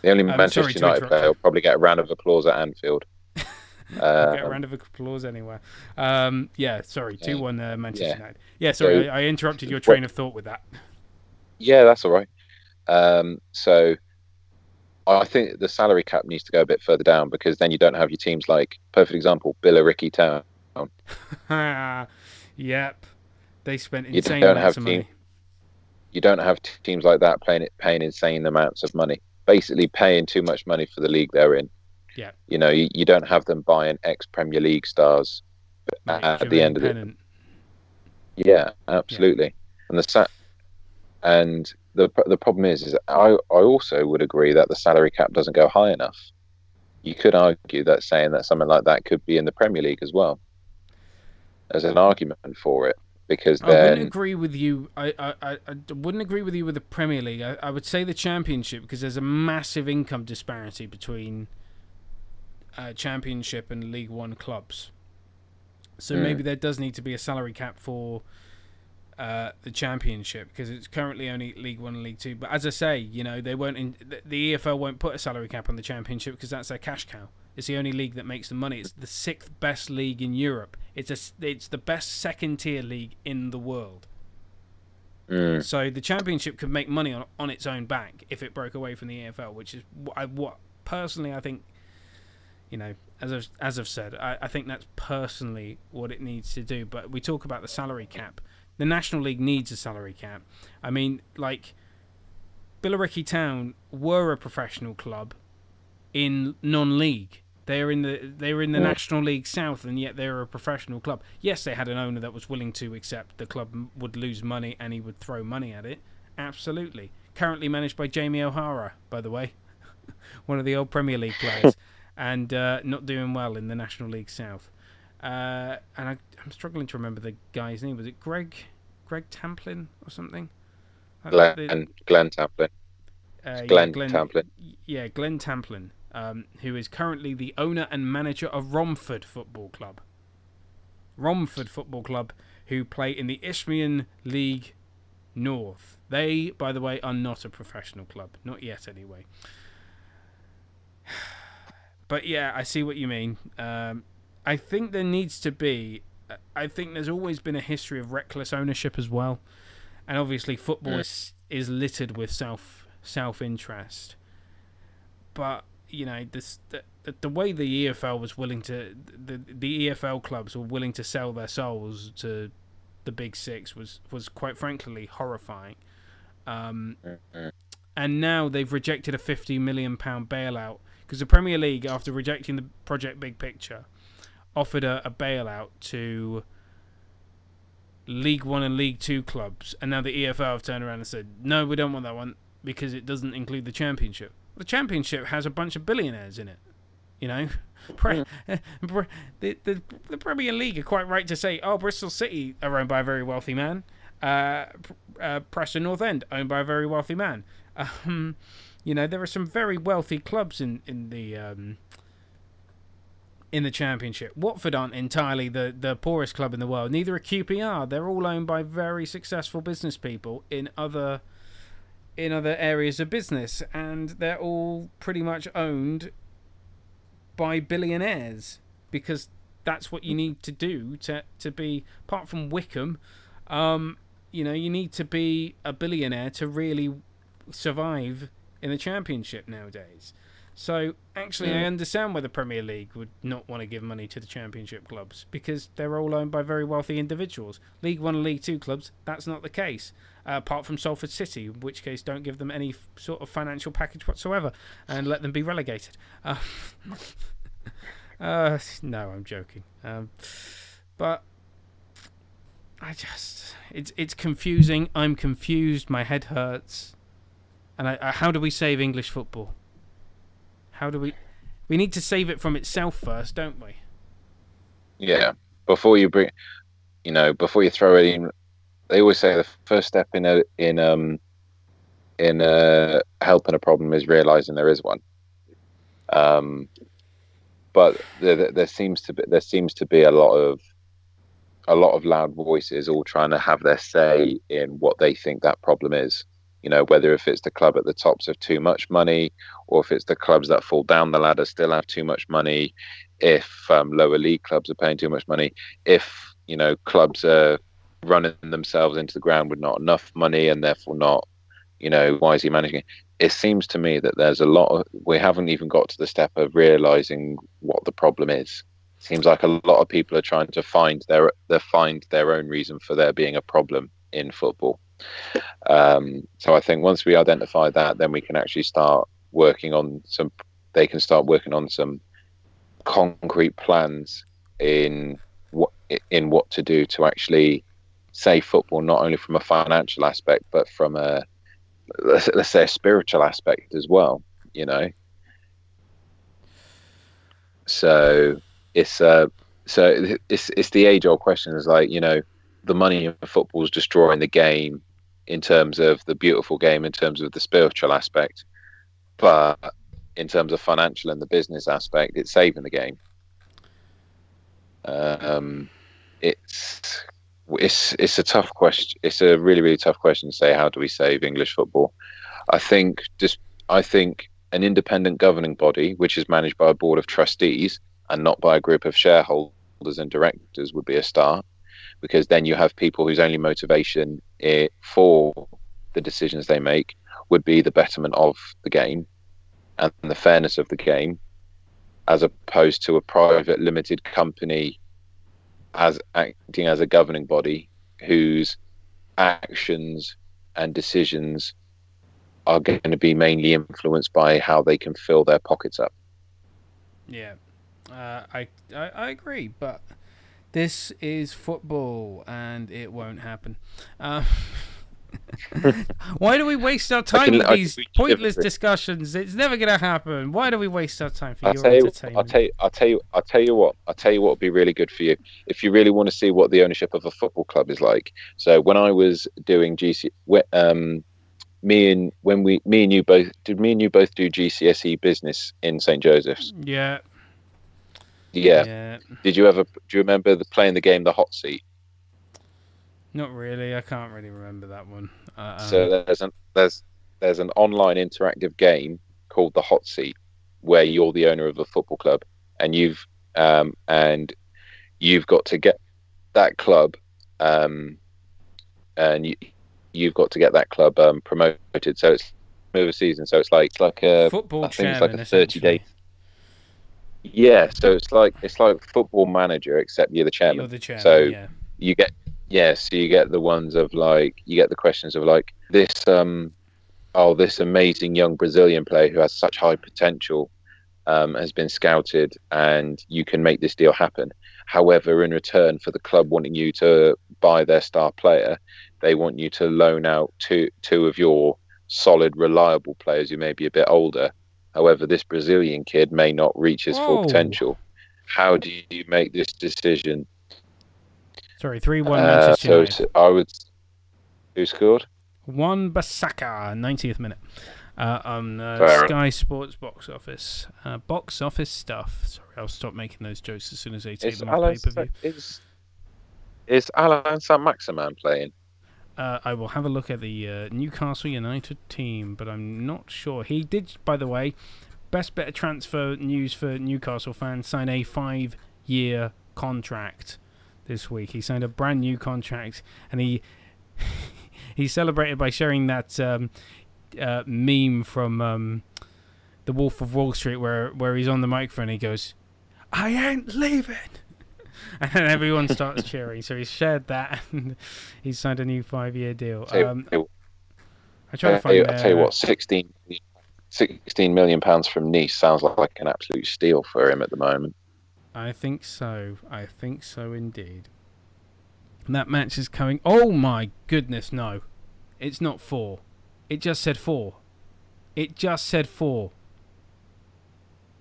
The only Um, sorry Manchester to United player will probably get a round of applause at Anfield. I'll get a Uh, round of applause anywhere. Um, yeah, sorry, 2 1 uh, Manchester Yeah. United. Yeah, sorry, So- I, I interrupted your train of thought with that. Yeah, that's all right. Um, so I think the salary cap needs to go a bit further down because then you don't have your teams like perfect example Billericay Town. yep. They spent You insane don't amounts have of team- money. You don't have teams like that playing it, paying insane amounts of money. Basically, paying too much money for the league they're in. Yeah. You know, you, you don't have them buying ex Premier League stars at the end of it. Yeah, absolutely. And the sa- and the the problem is, is I I also would agree that the salary cap doesn't go high enough. You could argue that saying that something like that could be in the Premier League as well, as an argument for it, because I wouldn't agree with you. I, I, I, wouldn't agree with you with the Premier League. I, I would say the Championship because there's a massive income disparity between uh, Championship and League One clubs. So Mm. maybe there does need to be a salary cap for uh, the Championship because it's currently only League One and League Two. But as I say, you know they won't. In, the- the EFL won't put a salary cap on the Championship because that's their cash cow. It's the only league that makes the money. It's the sixth best league in Europe. It's a. It's the best second tier league in the world. Mm, So the championship could make money on on its own back if it broke away from the EFL, which is what, I, what personally I think. You know, as I've, as I've said, I, I think that's personally what it needs to do. But we talk about the salary cap. The National League needs a salary cap. I mean, like Billericay Town were a professional club in non-league. They're in the they're in the Yeah. National League South, and yet they're a professional club. Yes, they had an owner that was willing to accept the club would lose money and he would throw money at it. Absolutely. Currently managed by Jamie O'Hara, by the way, one of the old Premier League players, and uh, not doing well in the National League South. Uh, and I, I'm struggling to remember the guy's name. Was it Greg Greg Tamplin or something? Uh, the- Glenn Glenn Tamplin, uh, yeah, Glenn Tamplin. Yeah, Glenn Tamplin, um, who is currently the owner and manager of Romford Football Club. Romford Football Club, who play in the Isthmian League North. They, by the way, are not a professional club, not yet anyway. but yeah, I see what you mean. Um, I think there needs to be. I think there's always been a history of reckless ownership as well, and obviously football Mm. is is littered with self self interest. But you know this the, the, way the EFL was willing to the the EFL clubs were willing to sell their souls to the big six was was quite frankly horrifying. Um, Mhm. and now they've rejected a 50 million pound bailout because the Premier League, after rejecting the Project Big Picture, offered a, a bailout to League One and League Two clubs, and now the EFL have turned around and said, "No, we don't want that one because it doesn't include the Championship. The Championship has a bunch of billionaires in it, you know." Pre- Pre- the, the the Premier League are quite right to say, "Oh, Bristol City are owned by a very wealthy man." Uh, uh, Preston North End owned by a very wealthy man. Um, you know, there are some very wealthy clubs in in the um, in the championship. Watford aren't entirely the the poorest club in the world. Neither are QPR. They're all owned by very successful business people in other in other areas of business, and they're all pretty much owned by billionaires because that's what you need to do to to be apart from Wycombe. Um, you know, you need to be a billionaire to really survive in the championship nowadays. So actually, I understand why the Premier League would not want to give money to the Championship clubs because they're all owned by very wealthy individuals. League One and League Two clubs, that's not the case. Uh, apart from Salford City, in which case don't give them any f- sort of financial package whatsoever and let them be relegated. Uh, uh, no, I'm joking. Um, but I just it's it's confusing. I'm confused. My head hurts. And I, I, how do we save English football? How do we? We need to save it from itself first, don't we? Yeah. Before you bring, you know, before you throw it in, they always say the first step in a in um in uh helping a problem is realizing there is one. Um, but there, there- there seems to be there seems to be a lot of a lot of loud voices all trying to have their say in what they think that problem is. You know, whether if it's the club at the tops have too much money, or if it's the clubs that fall down the ladder still have too much money, if um, lower league clubs are paying too much money, if you know clubs are running themselves into the ground with not enough money and therefore not, you know, wisely managing. it. It seems to me that there's a lot of we haven't even got to the step of realizing what the problem is. it Seems like a lot of people are trying to find their they find their own reason for there being a problem in football. Um, so I think once we identify that, then we can actually start working on some. They can start working on some concrete plans in what in what to do to actually save football, not only from a financial aspect, but from a let's, let's say a spiritual aspect as well. You know, so it's uh so it's it's the age old question is like you know the money in football is destroying the game in terms of the beautiful game in terms of the spiritual aspect but in terms of financial and the business aspect it's saving the game. Um it's it's it's a tough question it's a really really tough question to say how do we save english football? I think just i think an independent governing body which is managed by a board of trustees and not by a group of shareholders and directors would be a start because then you have people whose only motivation i for the decisions they make would be the betterment of the game and the fairness of the game as opposed to a private limited company as acting as a governing body whose actions and decisions are going to be mainly influenced by how they can fill their pockets up. Yeah, uh, I, I I agree, but this is football, and it won't happen. Uh, why do we waste our time can- with these pointless discussions? It's never going to happen. Why do we waste our time for I'll your tell you, I'll tell you, I'll tell you, I'll tell you what, I'll tell you what would be really good for you if you really want to see what the ownership of a football club is like. So when I was doing GC, um, me and when we, me and you both, did me and you both do GCSE E business in St Joseph's? yeah, Yeah. yeah, Did you ever? Do you remember the, playing the game, the hot seat? not really. I can't really remember that one. Uh, so there's an there's there's an online interactive game called the hot seat, where you're the owner of a football club and you've um, and you've got to get that club um, and you, you've got to get that club um, promoted. So it's over a season. So it's like it's like a Football I think it's like a 30 day. Yeah, so it's like it's like football manager except you're the chairman. You're the chairman. So- yeah. you get yeah so you get the ones of like you get the questions of like this um oh this amazing young brazilian player who has such high potential um, has been scouted and you can make this deal happen however in return for the club wanting you to buy their star player they want you to loan out two two of your solid reliable players who may be a bit older however this brazilian kid may not reach his full potential how do you make this decision Sorry, three one uh, Manchester so I would. Who scored? Wan-Bissaka, 90th minute. Uh, on uh, Sky Sports box office. Uh, box office stuff. Sorry, I'll stop making those jokes as soon as they take Is them off Alan pay per view. is is Allan Saint-Maximin playing? Uh, I will have a look at the uh, Newcastle United team, but I'm not sure. He did, by the way, best of transfer news for Newcastle fans, sign a five year contract this week. He signed a brand new contract, and he he celebrated by sharing that um, uh, meme from um, The Wolf of Wall Street, where where he's on the microphone. And he goes, "I ain't leaving." And then everyone starts cheering. So he's shared that, and he's signed a new five-year deal. Um, I try to find. I'll tell you what, 16, 16 million pounds from Nice sounds like an absolute steal for him at the moment. I think so. I think so indeed. And that match is coming. Oh my goodness, no. It's not four. It just said four. It just said four.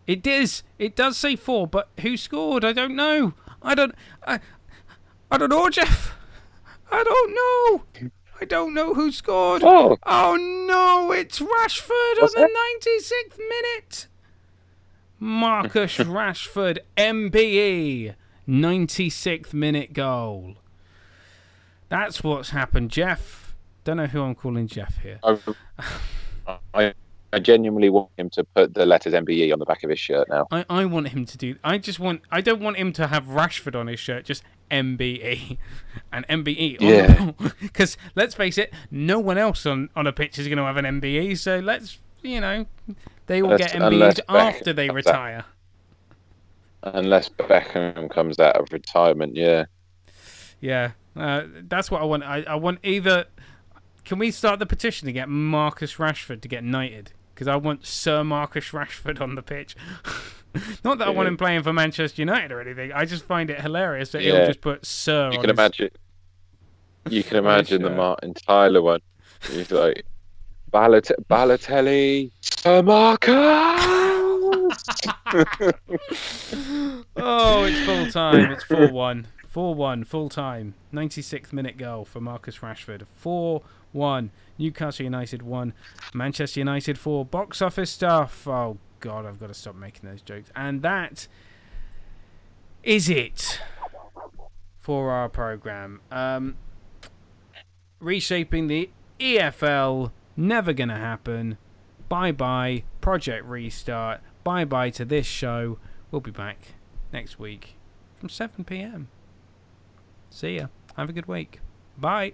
It does. It does say four, but who scored? I don't know. I don't. I. I don't know, Jeff. I don't know. I don't know who scored. Oh, Oh no, it's Rashford What's on the 96th minute. Marcus Rashford, MBE, 96th minute goal. That's what's happened, Jeff. Don't know who I'm calling Jeff here. I, I, I genuinely want him to put the letters MBE on the back of his shirt now. I, I want him to do. I just want. I don't want him to have Rashford on his shirt. Just MBE and MBE. Yeah. Because let's face it, no one else on on a pitch is going to have an MBE. So let's you know, they will Unless- get Beckham after they out. retire. Unless Beckham comes out of retirement, yeah. Yeah, uh, that's what I want. I, I want either. Can we start the petition to get Marcus Rashford to get knighted? Because I want Sir Marcus Rashford on the pitch. Not that I want him playing for Manchester United or anything. I just find it hilarious that he'll just put Sir. You on can his- imagine. You can imagine the. Martin Tyler one. He's like, Ballat- Balotelli, Sir Marcus. oh, it's full time. It's 4 1. 4 1, full time. 96th minute goal for Marcus Rashford. 4 1. Newcastle United 1. Manchester United 4. Box office stuff. Oh, God, I've got to stop making those jokes. And that is it for our program. Um, reshaping the EFL. Never going to happen. Bye bye. Project Restart. Bye bye to this show. We'll be back next week from 7 pm. See ya. Have a good week. Bye.